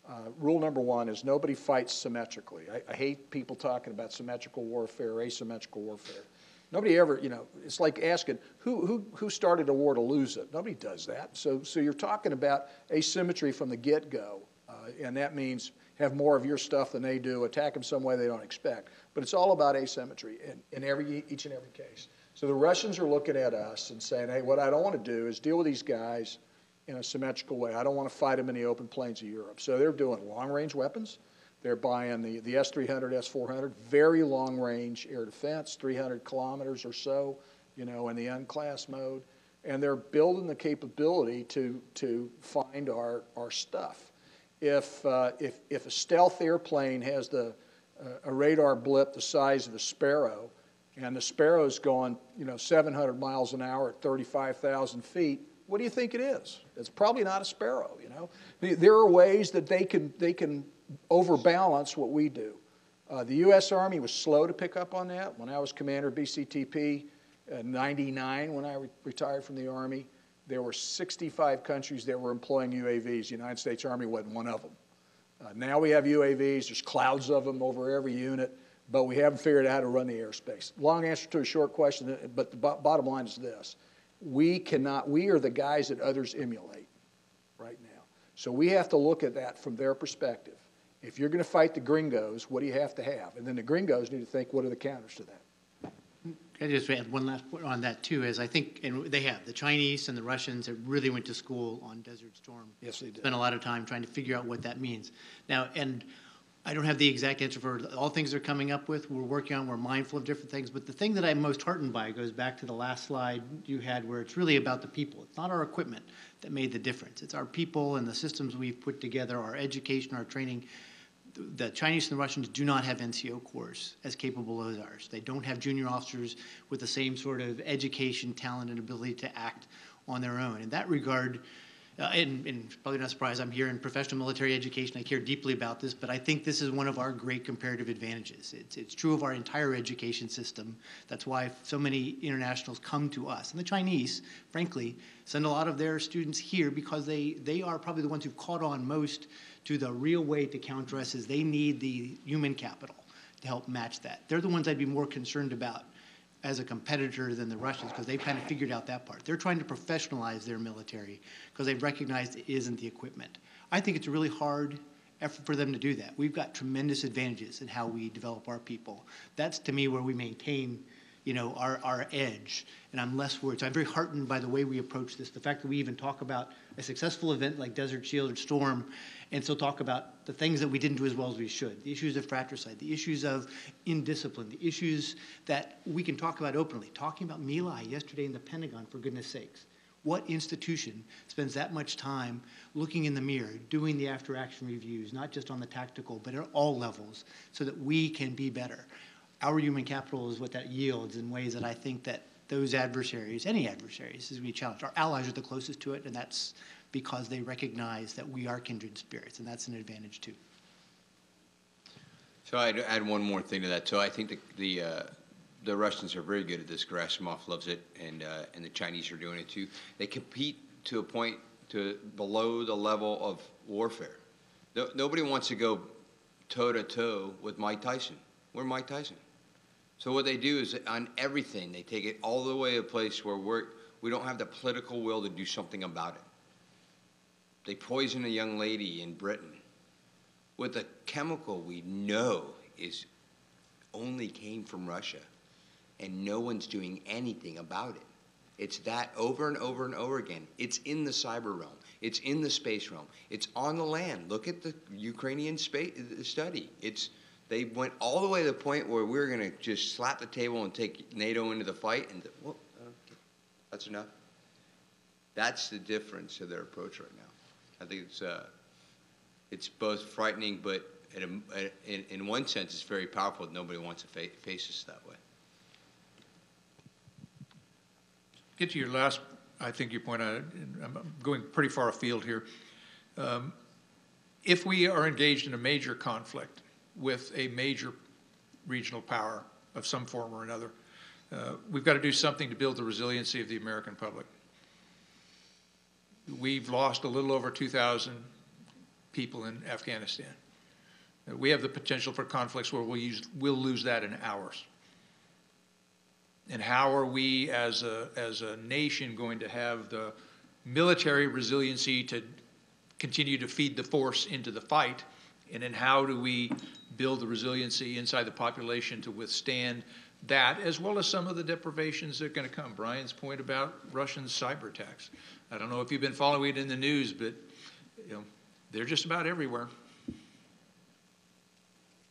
uh, rule number one is nobody fights symmetrically. I, I hate people talking about symmetrical warfare, asymmetrical warfare. Nobody ever, you know, it's like asking who, who, who started a war to lose it? Nobody does that. So, so you're talking about asymmetry from the get go, uh, and that means have more of your stuff than they do, attack them some way they don't expect. But it's all about asymmetry in, in every, each and every case. So the Russians are looking at us and saying, hey, what I don't want to do is deal with these guys in a symmetrical way. I don't want to fight them in the open plains of Europe. So they're doing long range weapons. They're buying the, the S 300, S 400, very long range air defense, 300 kilometers or so, you know, in the unclass mode. And they're building the capability to, to find our, our stuff. If, uh, if, if a stealth airplane has the, uh, a radar blip the size of a sparrow, and the sparrow's going, you know, 700 miles an hour at 35,000 feet, what do you think it is? It's probably not a sparrow, you know. There are ways that they can, they can overbalance what we do. Uh, the U.S. Army was slow to pick up on that. When I was commander of BCTP in 99, when I re- retired from the Army, there were 65 countries that were employing UAVs. The United States Army wasn't one of them. Uh, now we have UAVs, there's clouds of them over every unit, but we haven't figured out how to run the airspace. Long answer to a short question, but the bo- bottom line is this we cannot, we are the guys that others emulate right now. So we have to look at that from their perspective. If you're going to fight the gringos, what do you have to have? And then the gringos need to think, what are the counters to that? I just add one last point on that too, is I think, and they have, the Chinese and the Russians that really went to school on Desert Storm. Yes, they did. Spent a lot of time trying to figure out what that means. Now, and I don't have the exact answer for all things they're coming up with. We're working on, we're mindful of different things. But the thing that I'm most heartened by goes back to the last slide you had where it's really about the people. It's not our equipment that made the difference. It's our people and the systems we've put together, our education, our training. The Chinese and the Russians do not have NCO corps as capable as ours. They don't have junior officers with the same sort of education, talent, and ability to act on their own. In that regard, uh, and, and probably not surprised, I'm here in professional military education. I care deeply about this, but I think this is one of our great comparative advantages. It's, it's true of our entire education system. That's why so many internationals come to us. And the Chinese, frankly, send a lot of their students here because they, they are probably the ones who've caught on most to the real way to counter us is they need the human capital to help match that. They're the ones I'd be more concerned about as a competitor than the Russians because they've kind of figured out that part. They're trying to professionalize their military because they've recognized it isn't the equipment. I think it's a really hard effort for them to do that. We've got tremendous advantages in how we develop our people. That's to me where we maintain, you know, our, our edge. And I'm less worried. So I'm very heartened by the way we approach this. The fact that we even talk about a successful event like Desert Shield or Storm and still talk about the things that we didn't do as well as we should. The issues of fratricide, the issues of indiscipline, the issues that we can talk about openly. Talking about My Lai yesterday in the Pentagon, for goodness sakes. What institution spends that much time looking in the mirror, doing the after-action reviews, not just on the tactical, but at all levels, so that we can be better? Our human capital is what that yields in ways that I think that those adversaries, any adversaries, as we challenge, our allies are the closest to it, and that's because they recognize that we are kindred spirits, and that's an advantage too. So I'd add one more thing to that. So I think the, the, uh, the Russians are very good at this. Gerasimov loves it, and, uh, and the Chinese are doing it too. They compete to a point to below the level of warfare. No, nobody wants to go toe to toe with Mike Tyson. We're Mike Tyson. So what they do is on everything, they take it all the way to a place where we're, we don't have the political will to do something about it. They poison a young lady in Britain with a chemical we know is only came from Russia, and no one's doing anything about it. It's that over and over and over again. It's in the cyber realm. It's in the space realm. It's on the land. Look at the Ukrainian space study. It's they went all the way to the point where we are going to just slap the table and take NATO into the fight, and well, okay, that's enough. That's the difference of their approach right now. I think it's uh, it's both frightening, but a, in, in one sense, it's very powerful. Nobody wants to fa- face us that way. Get to your last, I think your point, I, I'm going pretty far afield here. Um, if we are engaged in a major conflict with a major regional power of some form or another, uh, we've got to do something to build the resiliency of the American public. We've lost a little over 2,000 people in Afghanistan. We have the potential for conflicts where we'll, use, we'll lose that in hours. And how are we as a, as a nation going to have the military resiliency to continue to feed the force into the fight? And then how do we build the resiliency inside the population to withstand that, as well as some of the deprivations that are going to come? Brian's point about Russian cyber attacks. I don't know if you've been following it in the news, but you know, they're just about everywhere.